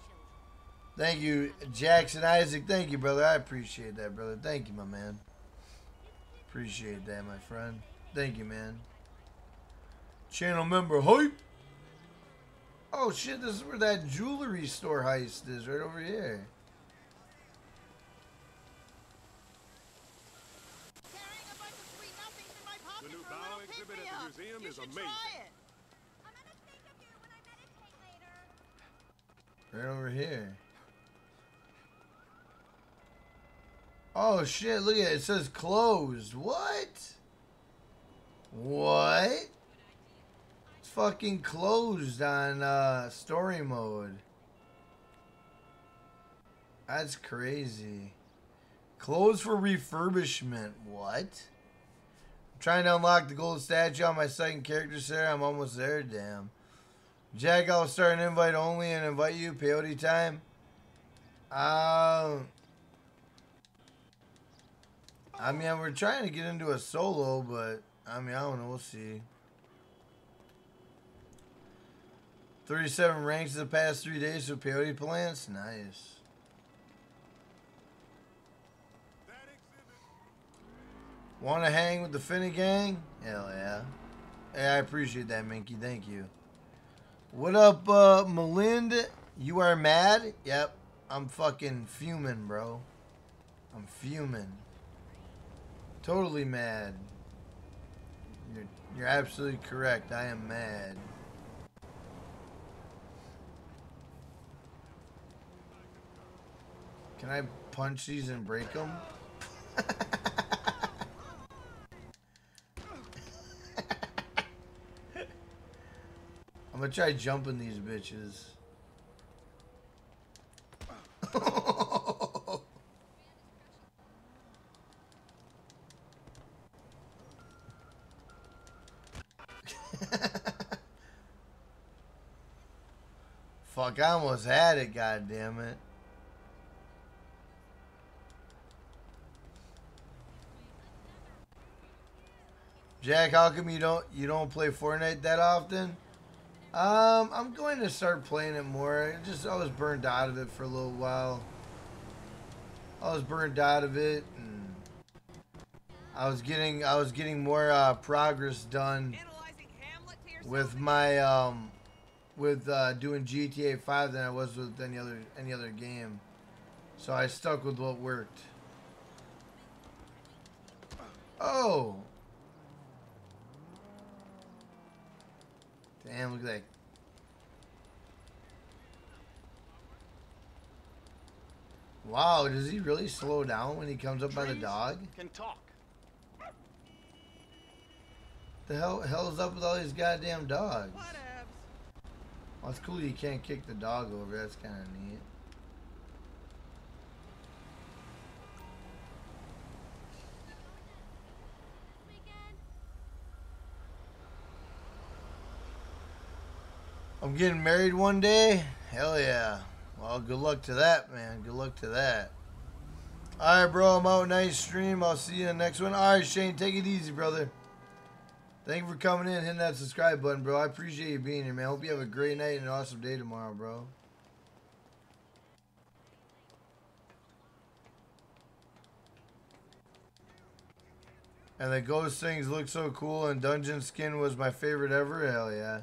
Thank you, Jackson Isaac. Thank you, brother. I appreciate that, brother. Thank you, my man. Appreciate that, my friend. Thank you, man. Channel member hype. Oh shit, this is where that jewelry store heist is, right over here. The new bow exhibit at the museum is amazing. Right over here. Oh shit, look at it. It says closed. What? What? Fucking closed on uh, story mode. That's crazy. Closed for refurbishment. What? I'm trying to unlock the gold statue on my second character, Sarah. I'm almost there, damn. Jack, I'll start an invite only and invite you. Peyote time. Um, I mean, we're trying to get into a solo, but I mean, I don't know. We'll see. 37 ranks in the past three days for peyote plants. Nice. Want to hang with the Finnegang? Hell yeah. Hey, I appreciate that, Minky. Thank you. What up, uh, Melinda? You are mad? Yep. I'm fucking fuming, bro. I'm fuming. Totally mad. You're, you're absolutely correct. I am mad. Can I punch these and break them? <laughs> I'm gonna try jumping these bitches. <laughs> Fuck, I almost had it, god damn it. Jack, how come you don't you don't play Fortnite that often? Um, I'm going to start playing it more. I just I was burned out of it for a little while. I was burned out of it, and I was getting I was getting more uh, progress done with my um with uh, doing GTA 5 than I was with any other any other game. So I stuck with what worked. Oh. Damn, look at that. Wow, does he really slow down when he comes up by the dog? Can talk. The hell hell's up with all these goddamn dogs? Well, it's cool you can't kick the dog over. That's kind of neat. I'm getting married one day. Hell yeah. Well, good luck to that, man. Good luck to that. All right, bro. I'm out. Nice stream. I'll see you in the next one. All right, Shane. Take it easy, brother. Thank you for coming in, hitting that subscribe button, bro. I appreciate you being here, man. Hope you have a great night and an awesome day tomorrow, bro. And the ghost things look so cool, and dungeon skin was my favorite ever. Hell yeah.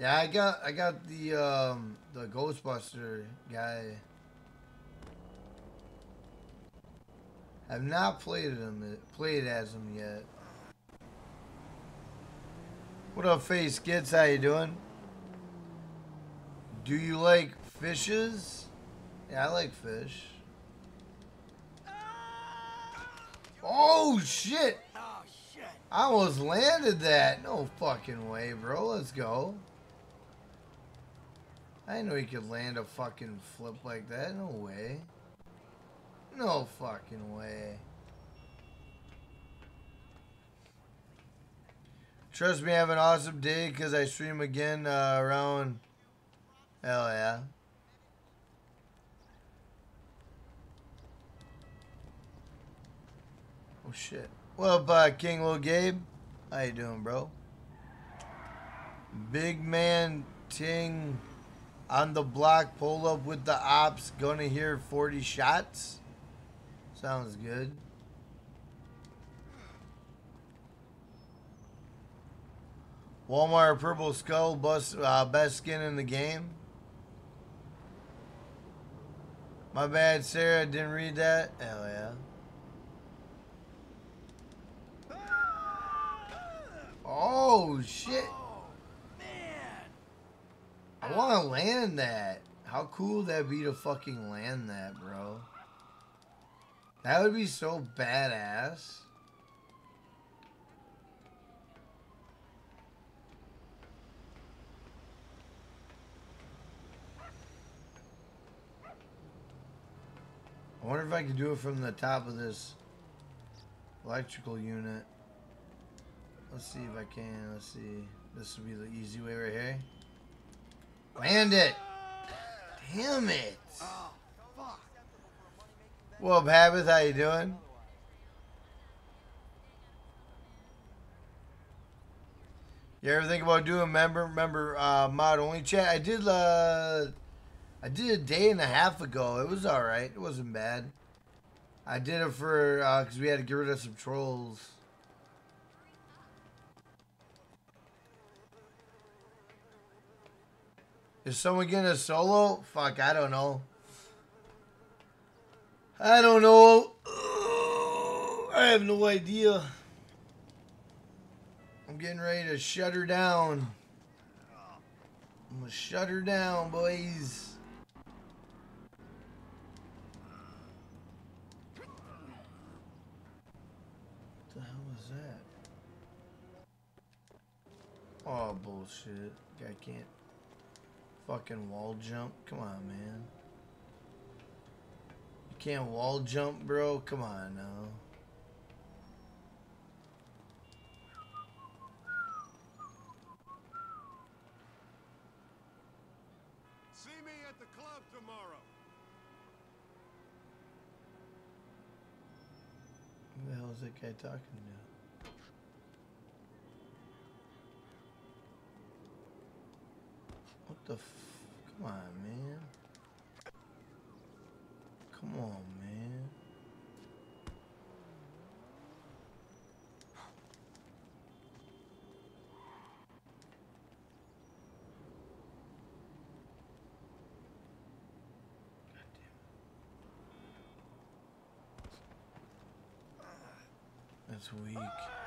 Yeah, I got I got the um the Ghostbuster guy. I've not played him played as him yet. What up, Face Kids? How you doing? Do you like fishes? Yeah, I like fish. Oh shit! Oh shit! I almost landed that. No fucking way, bro. Let's go. I didn't know he could land a fucking flip like that. No way. No fucking way. Trust me, I have an awesome day because I stream again uh, around. Hell yeah. Oh shit. What up, uh, King Lil Gabe? How you doing, bro? Big man Ting on the block, pull up with the ops, gonna hear 40 shots. Sounds good. Walmart Purple Skull, uh, best skin in the game. My bad, Sarah, didn't read that. Hell yeah. Oh shit! I want to land that. How cool would that be to fucking land that, bro? That would be so badass. I wonder if I could do it from the top of this electrical unit. Let's see if I can. Let's see. This would be the easy way right here. Land it! Damn it! Well, Habit? How you doing? You ever think about doing member member uh, mod only chat? I did uh I did a day and a half ago. It was all right. It wasn't bad. I did it for because we had to get rid of some trolls. Is someone getting a solo? Fuck, I don't know. I don't know. I have no idea. I'm getting ready to shut her down. I'm gonna shut her down, boys. What the hell was that? Oh, bullshit. Guy can't fucking wall jump. Come on, man. You can't wall jump, bro? Come on now. See me at the club tomorrow. Who the hell is that guy talking to? What the f... Come on, man. Come on, man. That's weak.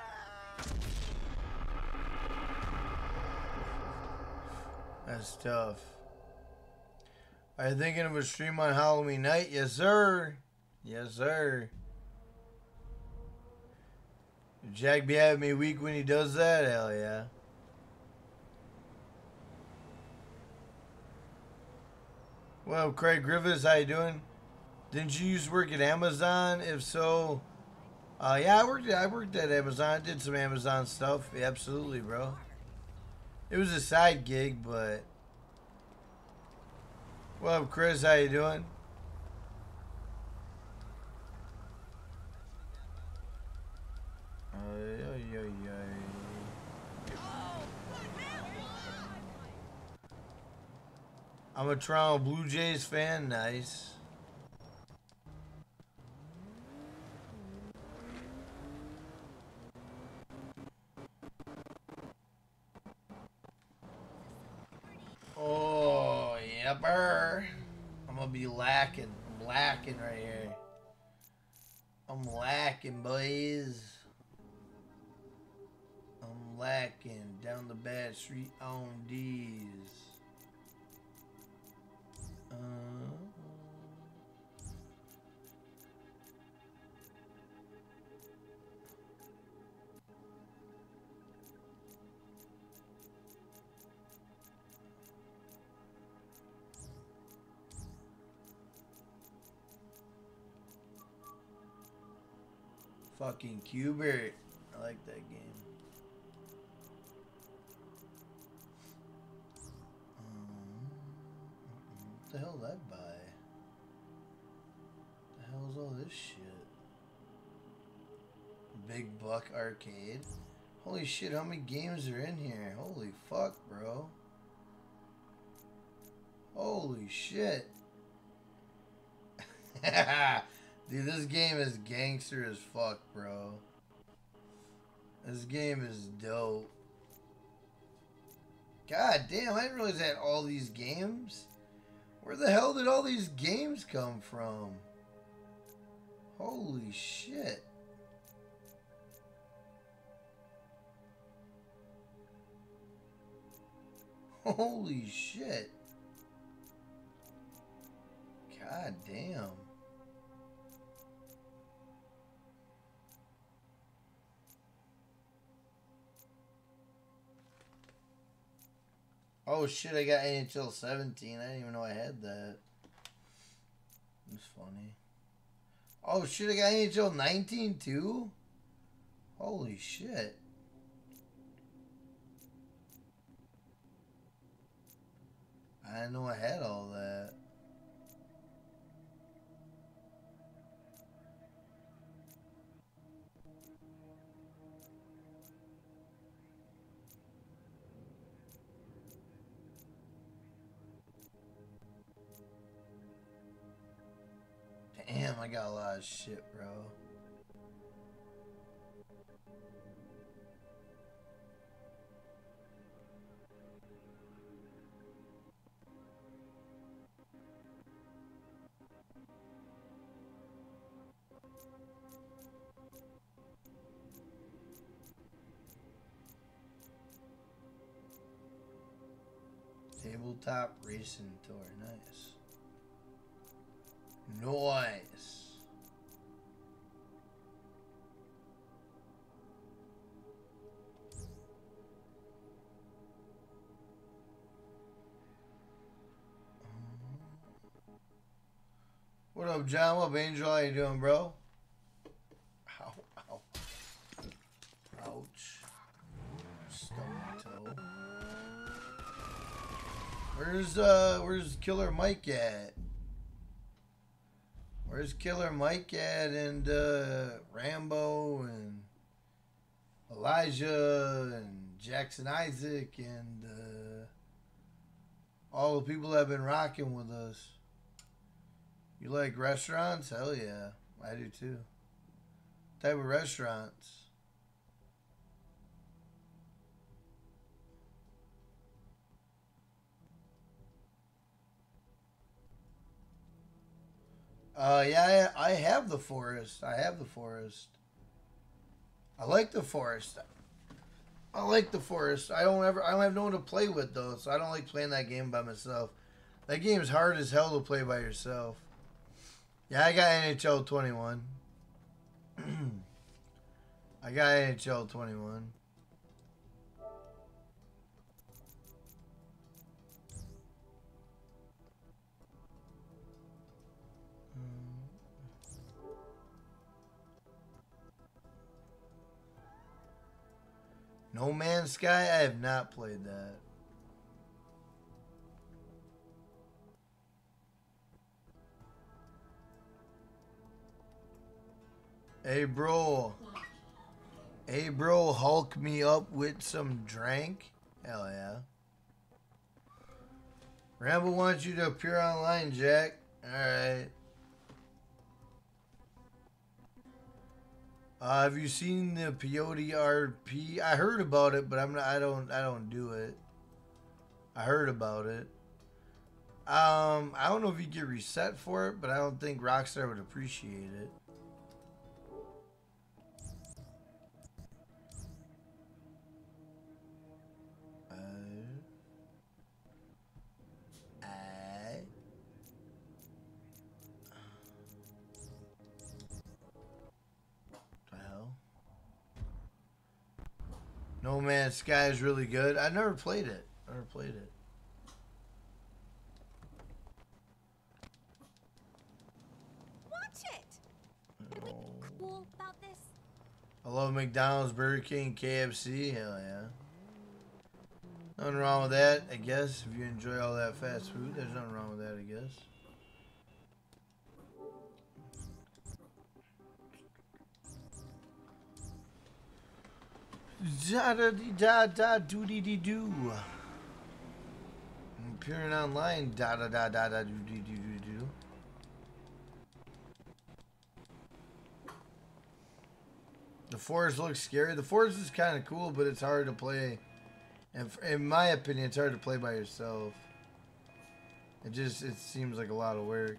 That's tough. Are you thinking of a stream on Halloween night? Yes, sir. Yes, sir. Jack be having me weak when he does that? Hell yeah. Well, Craig Griffiths, how you doing? Didn't you used to work at Amazon? If so, uh, yeah, I worked. I worked at Amazon. I Did some Amazon stuff. Yeah, absolutely, bro. It was a side gig, but. Up, Chris? How you doing? I'm a Toronto Blue Jays fan. Nice. I'm gonna be lacking. I'm lacking right here. I'm lacking, boys. I'm lacking down the bad street on these. Uh, fucking Cubert. I like that game. Um, what the hell that buy? The hell's all this shit? Big Buck Arcade. Holy shit, how many games are in here? Holy fuck, bro. Holy shit. <laughs> <laughs> Dude, this game is gangster as fuck, bro. This game is dope. God damn, I didn't realize I had all these games. Where the hell did all these games come from? Holy shit. <laughs> Holy shit. God damn. Oh shit, I got NHL 17. I didn't even know I had that. That's funny. Oh shit, I got NHL 19 too? Holy shit. I didn't know I had all that. Damn, I got a lot of shit, bro. Tabletop racing tour, nice. Nice. What up, John? What up, Angel? How you doing, bro? Ouch. Where's uh where's Killer Mike at? Where's Killer Mike at and uh Rambo and Elijah and Jackson Isaac and uh all the people that have been rocking with us. You like restaurants? Hell yeah. I do too. Type of restaurants. Uh, yeah, I, I have the forest. I have the forest. I like the forest. I like the forest. I don't ever. I don't have no one to play with though, so I don't like playing that game by myself. That game is hard as hell to play by yourself. Yeah, I got NHL 21. <clears throat> I got NHL 21. No Man's Sky? I have not played that. Hey, bro. Hey, bro, Hulk me up with some drink? Hell yeah. Rambo wants you to appear online, Jack. Alright. Uh, have you seen the Peyote RP? I heard about it, but I'm not. I don't. I don't do it. I heard about it. Um, I don't know if you get reset for it, but I don't think Rockstar would appreciate it. No Man's Sky is really good. I never played it. I Never played it. Watch it! Anything oh. cool about this? I love McDonald's, Burger King, KFC. Hell yeah. Nothing wrong with that, I guess. If you enjoy all that fast food, there's nothing wrong with that, I guess. Da da da da doo dee dee doo. Appearing online. Da da da da da doo dee doo doo doo. The forest looks scary. The forest is kind of cool, but it's hard to play. And in my opinion, it's hard to play by yourself. It just it seems like a lot of work.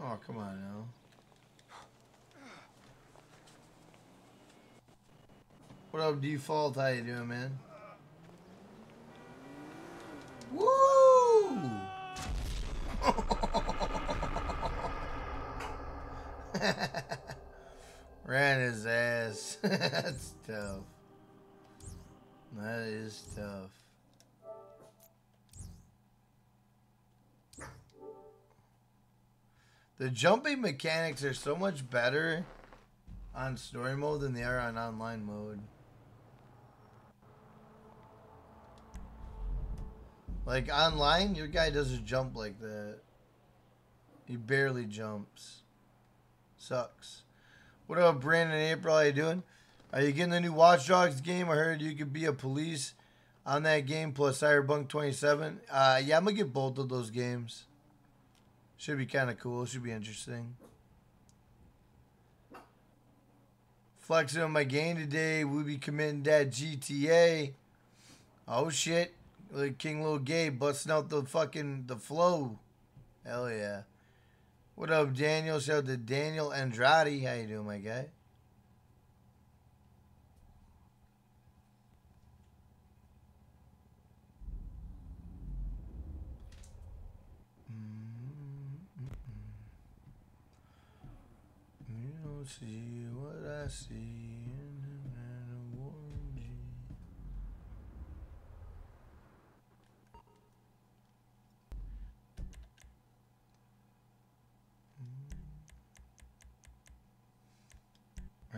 Oh, come on now. What up, default? How you doing, man? The jumping mechanics are so much better on story mode than they are on online mode. Like online, your guy doesn't jump like that. He barely jumps. Sucks. What up, Brandon April? How you doing? Are you getting the new Watch Dogs game? I heard you could be a police on that game plus Cyberpunk 27. Uh, yeah, I'm gonna get both of those games. Should be kind of cool. Should be interesting. Flexing on my game today. We'll be committing that GTA. Oh shit. Like King Lil Gabe busting out the fucking the flow. Hell yeah. What up, Daniel? Shout out to Daniel Andrade. How you doing, my guy? You see what I see in.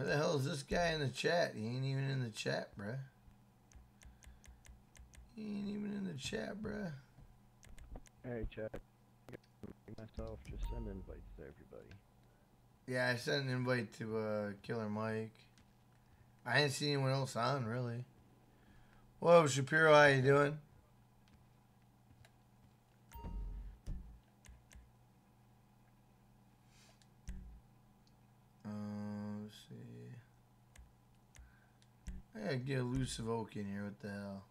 Where the hell is this guy in the chat? He ain't even in the chat, bruh. He ain't even in the chat, bruh. Hey, Chad. Myself, just send invites to everybody. Yeah, I sent an invite to uh, Killer Mike. I didn't see anyone else on, really. Whoa, Shapiro? How you doing? Uh, let's see. I gotta get elusive oak in here. What the hell?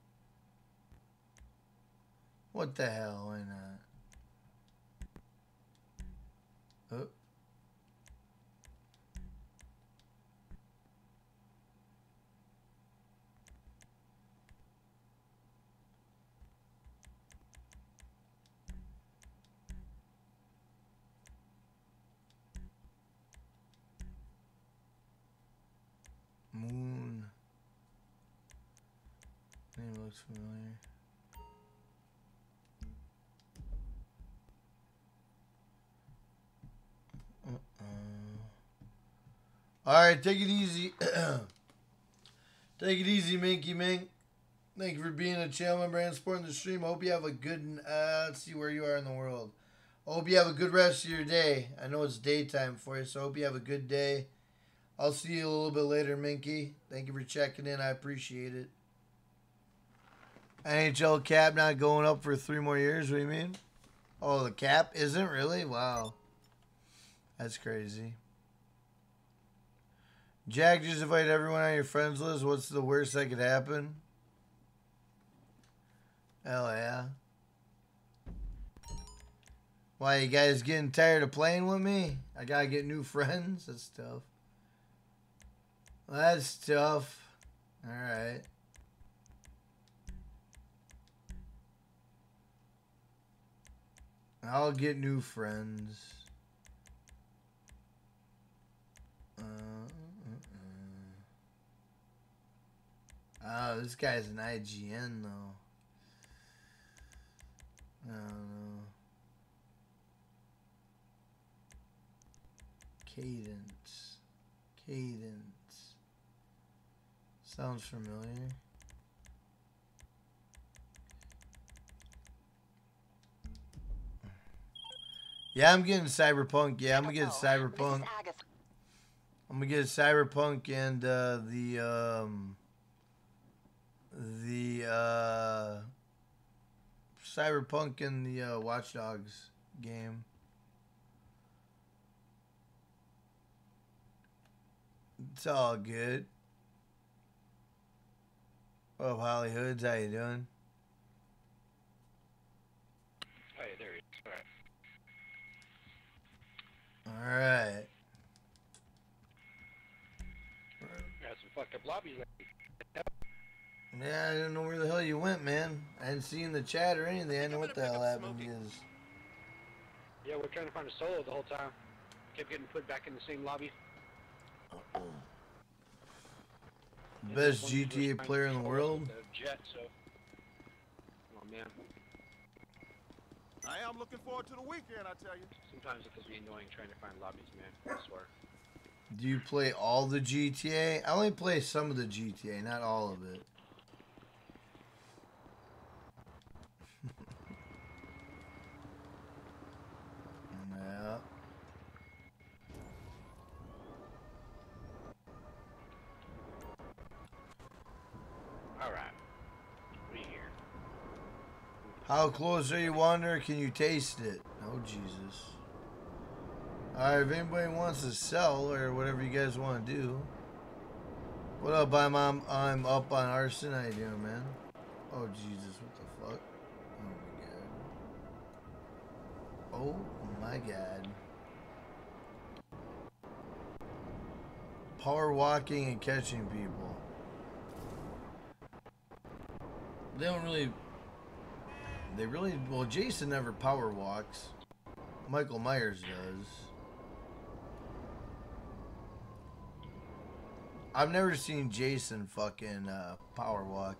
What the hell? Why not? Oh. Moon. Name looks familiar. Uh-uh. All right, take it easy. <clears throat> take it easy, Minky Mink. Thank you for being a channel member and supporting the stream. Hope you have a good. Uh, let's see where you are in the world. Hope you have a good rest of your day. I know it's daytime for you, so hope you have a good day. I'll see you a little bit later, Minky. Thank you for checking in. I appreciate it. NHL cap not going up for three more years. What do you mean? Oh, the cap isn't really? Wow. That's crazy. Jack, just invite everyone on your friends list. What's the worst that could happen? Hell yeah. Why, you guys getting tired of playing with me? I gotta get new <laughs> friends? That's tough. That's tough. Alright. I'll get new friends. Uh, uh, uh. Oh, this guy's an IGN though. I don't know. Cadence. Cadence. Sounds familiar. Yeah, I'm getting Cyberpunk. Yeah, I'm gonna get Cyberpunk. I'm gonna get Cyberpunk and uh, the um, the uh, Cyberpunk and the uh, Watch Dogs game. It's all good. Oh, Holly Hoods, how you doing? Oh, yeah, there he is. All right. All right. Got some fucked up lobbies. Yeah, I didn't know where the hell you went, man. I hadn't seen the chat or anything. I didn't know what the hell happened. Is Yeah, we're trying to find a solo the whole time. Kept getting put back in the same lobby. Best GTA player in the world? Jet, so. Oh man. I am looking forward to the weekend, I tell you. Sometimes it can be annoying trying to find lobbies, man. I swear. Do you play all the GTA? I only play some of the GTA, not all of it. <laughs> yeah. How close are you, Wander? Can you taste it? Oh, Jesus. Alright, if anybody wants to sell or whatever you guys want to do. What up, I'm, I'm, I'm up on arson. How you doing, man? Oh, Jesus, what the fuck? Oh, my God. Oh, my God. Power walking and catching people. They don't really they really well Jason never power walks. Michael Myers does. I've never seen Jason fucking uh, power walk.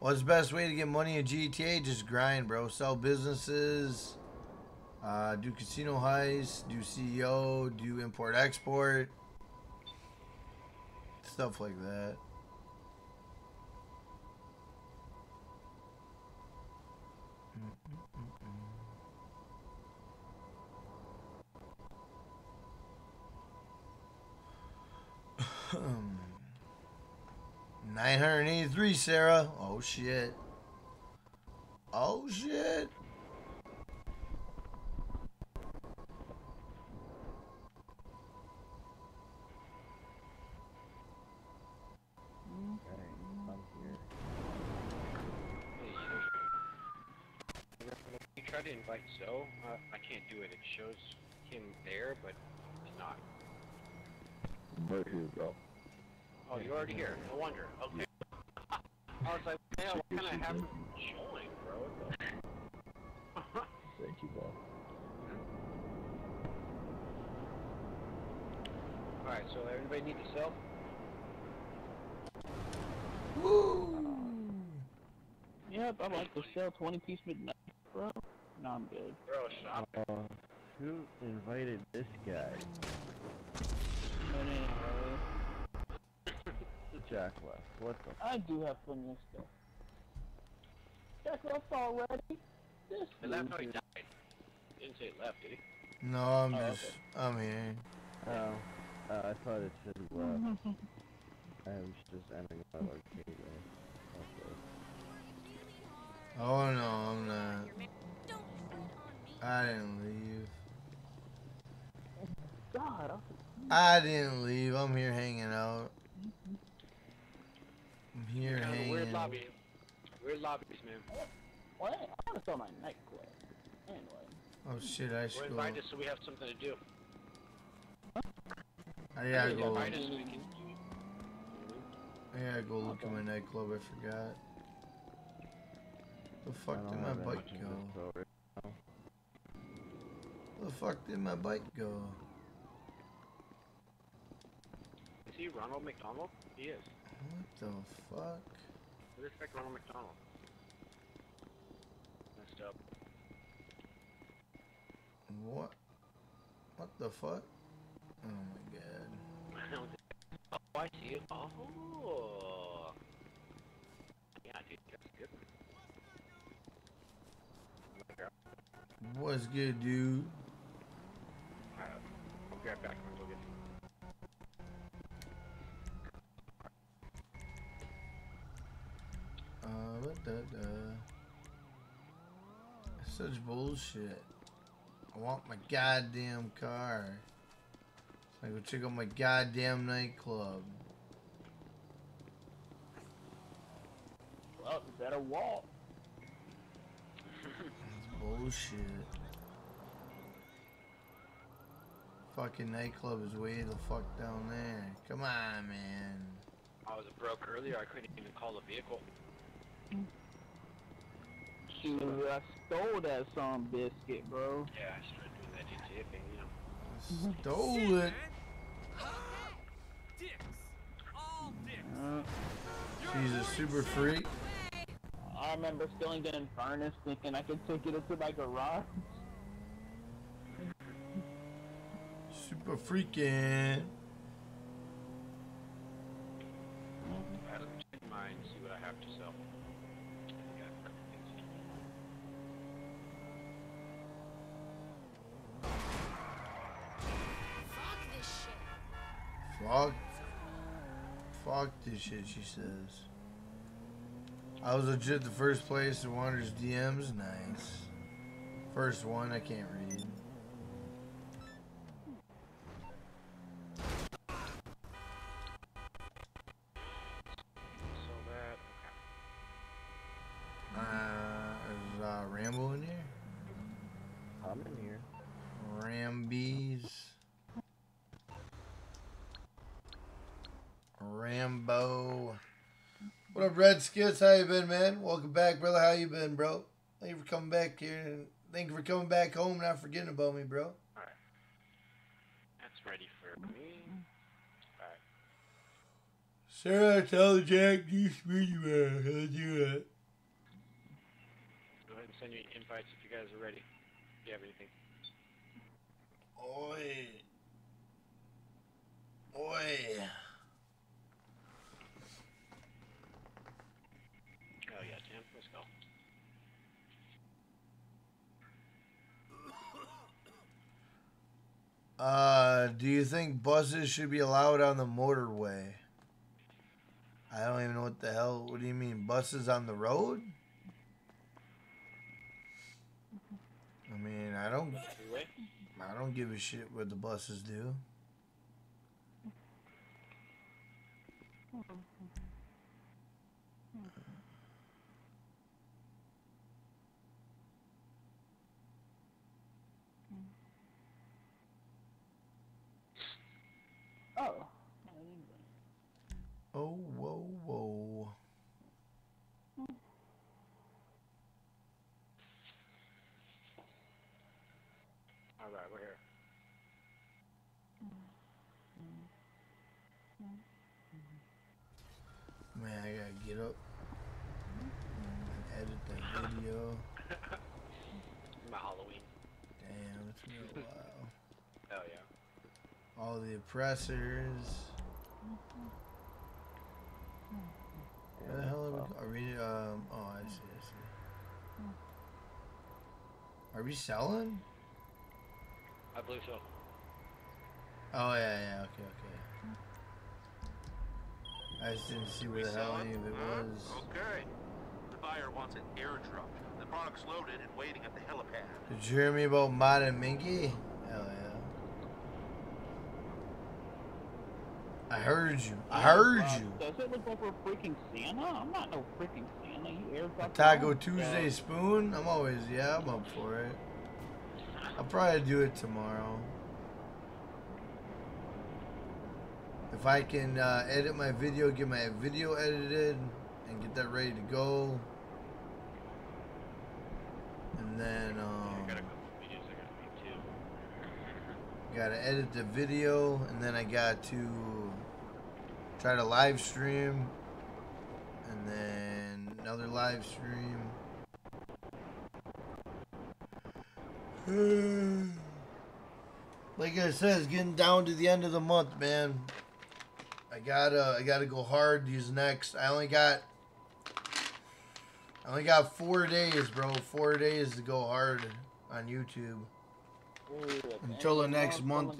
What's the best way to get money in GTA? Just grind, bro. Sell businesses, uh, do casino heists, do CEO, do import export, stuff like that. Hundred eighty-three, Sarah. Oh shit. Oh shit. Try to invite Zoe. Uh, I can't do it. It shows him there, but he's not. Where you go? Oh, you're already here. No wonder. Okay. <laughs> I was like, hell, what kind of have him join, bro? Thank you, Bob. Alright, so everybody need to sell? Woo! Yep, I like to sell 20 piece midnight, bro. No, I'm good. Bro, stop. Uh, who invited this guy? But anyway, Jack left. What the? I do have plenty of stuff. Jack left already? This He left, no, he died. He didn't say he left, did he? No, I'm Oh, just, I'm here. Oh, uh, I thought it said he left. <laughs> I was just entering my arcade. Okay. Oh no, I'm not. I didn't leave. God, I didn't leave. I'm here hanging out. I'm here Kind of hanging. weird lobby. Weird lobbies, man. what? I want to sell my nightclub. Anyway. Oh shit, I We're go. invited so we have something to do. I gotta go. invited so we can... I gotta go look at my nightclub. I forgot. The fuck did my bike go? sell right now. The fuck did my bike go? Is he Ronald McDonald? He is. What the fuck? Who the heck Ronald McDonald? Messed up. What? What the fuck? Oh my god. oh, I see it. Oh. Yeah, dude, that's good. What's good, dude? Alright, I'll grab back da, da, da. Such bullshit. I want my goddamn car. So I go check out my goddamn nightclub. Well, you better walk. <laughs> Bullshit. Fucking nightclub is way the fuck down there. Come on, man. I was broke earlier. I couldn't even call a vehicle. Shoot, I stole that song biscuit, bro. Yeah, I started doing that GTA thing, you know. Stole it. Uh, She's a super freak. I remember stealing the Infernus thinking I could take it into my garage. Super freaking. Alright, let me check mine, see what I have to sell. Yeah, Fuck this shit. Fuck. Fuck this shit, she says. I was legit the first place in Wander's DMs. Nice. First one, I can't read. So that, Uh, is uh, Rambo in here? I'm in here. Rambees. Rambo. What up, Red Skits? How you been, man? Welcome back, brother. How you been, bro? Thank you for coming back here. and Thank you for coming back home, not forgetting about me, bro. Alright. that's ready for me. Alright. Sarah, tell Jack you speak about. I'll do it. Go ahead and send me invites if you guys are ready. If you have anything. Oi. Oi. Oh yeah, Tim, let's go. Uh, do you think buses should be allowed on the motorway? I don't even know what the hell. What do you mean, buses on the road? I mean, I don't. I don't give a shit what the buses do. Oh. Oh, whoa, whoa. Alright, we're here. Man, I gotta get up and edit that video. <laughs> My Halloween. Damn, it's been a while. Hell <laughs> oh, yeah. All the oppressors. Where are we? Um. Oh, I see. I see. Are we selling? I believe so. Oh yeah, yeah. Okay, okay. I just didn't see where the hell any of it was. Okay. The buyer wants an airdrop. The product's loaded and waiting at the helipad. Did you hear me about Mod and Minky? Hell yeah. I heard you. I heard Uh, you. Does it look like we're freaking Santa? I'm not no freaking Santa. You A airdrop. Taco Tuesday spoon? I'm always, yeah, I'm up for it. I'll probably do it tomorrow. If I can uh, edit my video, get my video edited, and get that ready to go. And then, um, I got a couple videos I gotta make too. Gotta edit the video, and then I got to try to live stream, and then another live stream. <sighs> like I said, it's getting down to the end of the month, man. I gotta, I gotta go hard these next. I only got, I only got four days, bro. Four days to go hard on YouTube. Until the next month.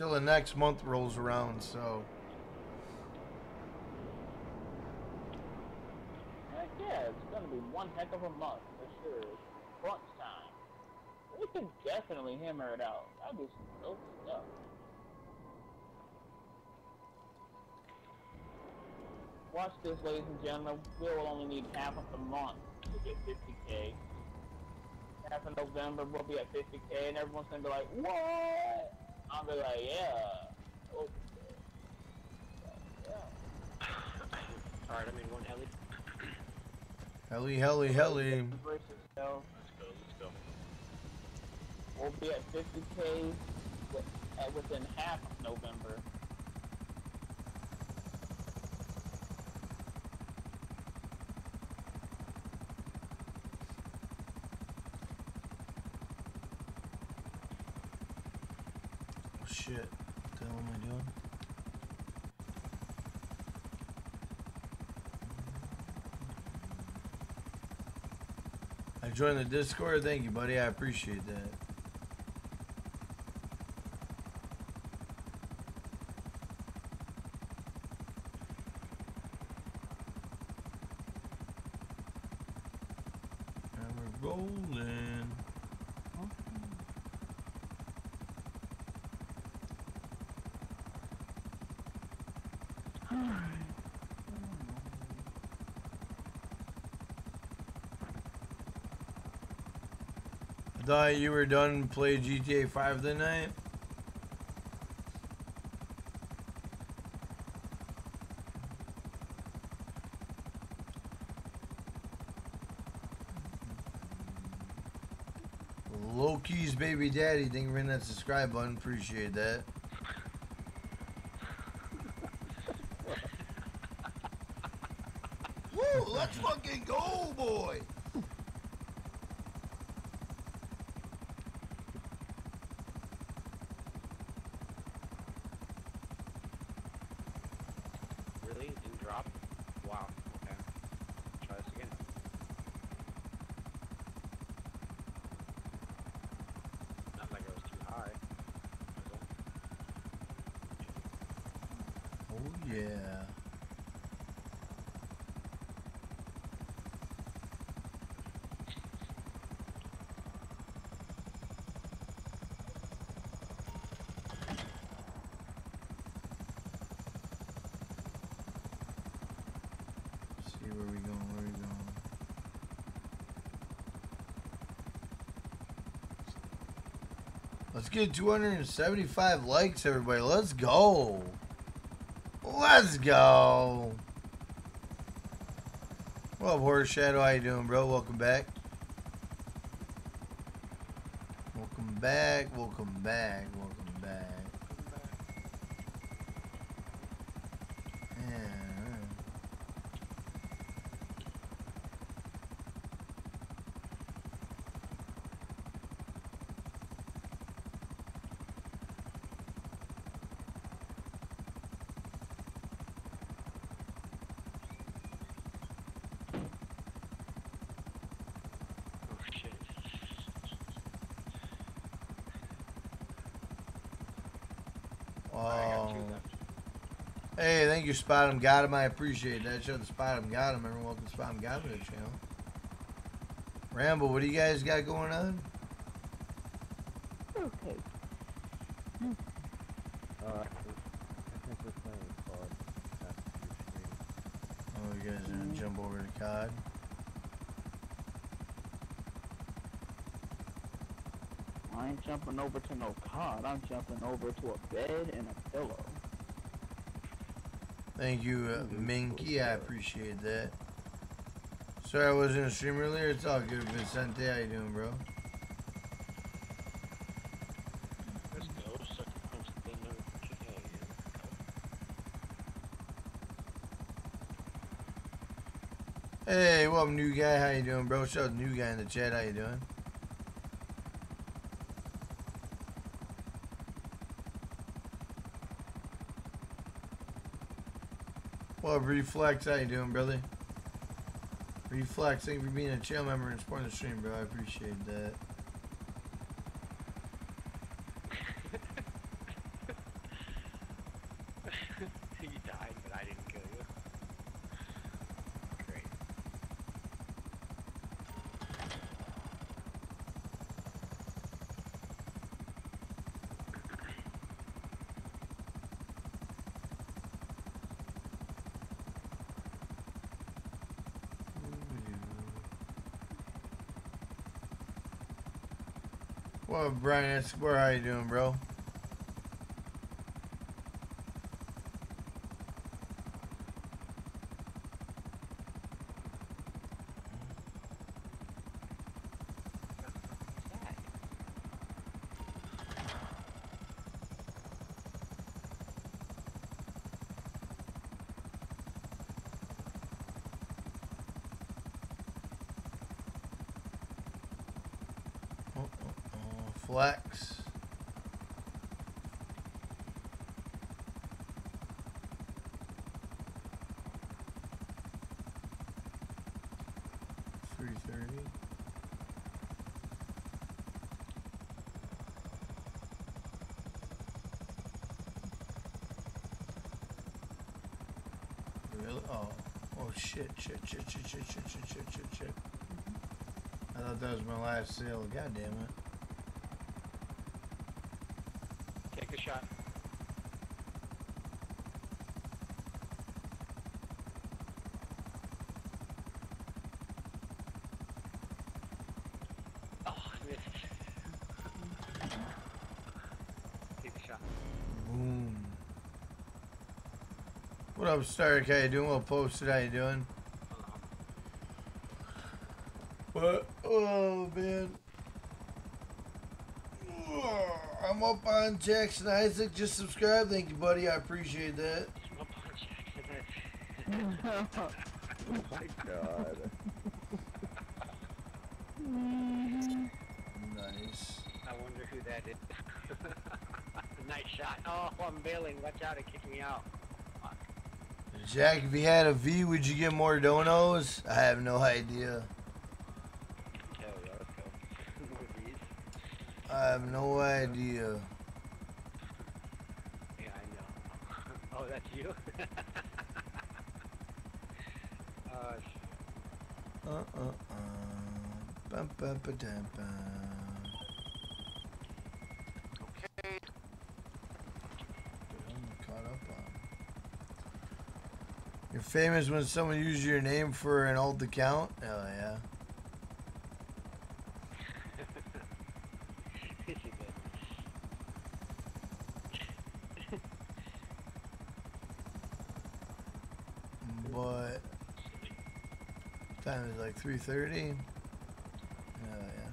Until the next month rolls around, so. Heck yeah, it's gonna be one heck of a month for sure. Crunch time. We can definitely hammer it out. That'd be some dope stuff. Watch this, ladies and gentlemen. We will only need half of the month to get 50k. half of November we'll be at 50k, and everyone's gonna be like, what? I'll be like, yeah. Oh, Alright, I'm in one heli. Heli, heli, heli. Let's go, let's go. We'll be at 50k uh, within half of November. Oh, shit. What the hell am I doing? I joined the Discord. Thank you, buddy. I appreciate that. And we're rolling. I thought you were done playing GTA 5 tonight. Loki's baby daddy, thank you for that subscribe button. Appreciate that. <laughs> Woo, let's fucking go, boy. Really? It didn't drop? Wow. Okay. Try this again. Not like it was too high. Oh yeah. See where we going, where we going. Let's get 275 likes, everybody. Let's go. Let's go. What up, Horse Shadow? How you doing, bro? Welcome back. Welcome back. Welcome back. Welcome back. Yeah. Oh shit. Oh. Hey, thank you, Spot him, got him. I appreciate that. Show the Spot him, got him. Everyone, welcome to Spot him, got him to the channel. Rambo, what do you guys got going on? Okay. Uh, I think we're playing COD after your stream. Oh, you guys are gonna jump over to COD? I ain't jumping over to no COD. I'm jumping over to a bed and a pillow. Thank you, uh, Minky. I appreciate that. Sorry I wasn't in a stream earlier. It's all good, Vicente. How you doing, bro? Let's go. Sucker punch the notification. Hey, welcome, new guy. How you doing, bro? Show the new guy in the chat. How you doing? Reflex? How you doing, brother? Reflex, thank you for being a channel member and supporting the stream, bro. I appreciate that. you died, but I didn't kill you. Great. What up, Brian Escobar? How you doing, bro? Mm-hmm. I thought that was my last seal. God damn it. Take a shot. Oh, Take shot. Boom. What up, Stark? How you doing? What post today? How you doing? Jackson Isaac. Just subscribe. Thank you, buddy. I appreciate that. oh my god. Nice. I wonder who that is. <laughs> nice shot. Oh, I'm bailing. Watch out, it kicked me out. Jack, if you had a V, would you get more donos? I have no idea. Famous when someone uses your name for an old account? Hell yeah. Is it good? But time is like 3:30. Oh yeah.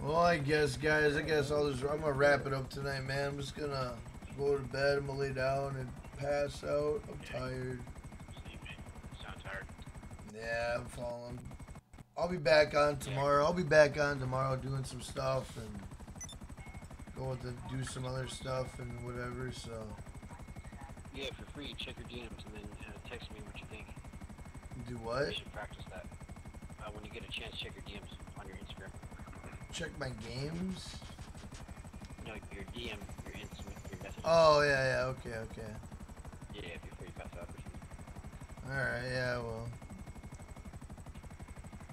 Well, I guess, guys. I guess I'll just. I'm gonna wrap it up tonight, man. I'm just gonna go to bed. I'm gonna lay down and pass out. I'm tired. Sound tired. Yeah, I'm falling. I'll be back on tomorrow. I'll be back on tomorrow doing some stuff and going to do some other stuff and whatever. So Yeah, for free, check your DMs and then uh, text me what you think. do what? should practice that. Uh, when you get a chance, check your DMs on your Instagram. Check my games. No, your DM, your Instagram, your message. Oh yeah, yeah. Okay, okay. Yeah, if you're free, pass out or something. All right, yeah, well.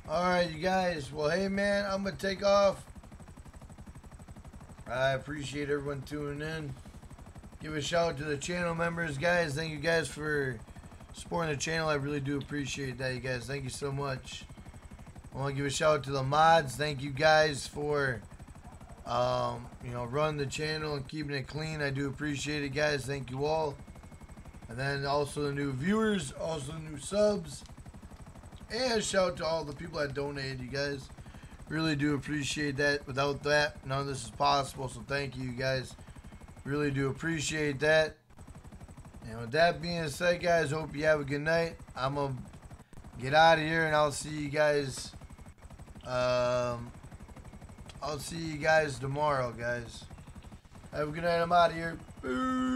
All right, you guys. Well, hey, man, I'm gonna take off. I appreciate everyone tuning in. Give a shout out to the channel members, guys. Thank you guys for supporting the channel. I really do appreciate that, you guys. Thank you so much. I want to give a shout out to the mods. Thank you guys for, um, you know, running the channel and keeping it clean. I do appreciate it, guys. Thank you all. And then also the new viewers, also the new subs. And shout out to all the people that donated, you guys. Really do appreciate that. Without that, none of this is possible. So thank you, you guys. Really do appreciate that. And with that being said, guys, hope you have a good night. I'm going to get out of here and I'll see you guys. Um, I'll see you guys tomorrow, guys. Have a good night. I'm out of here. Boo.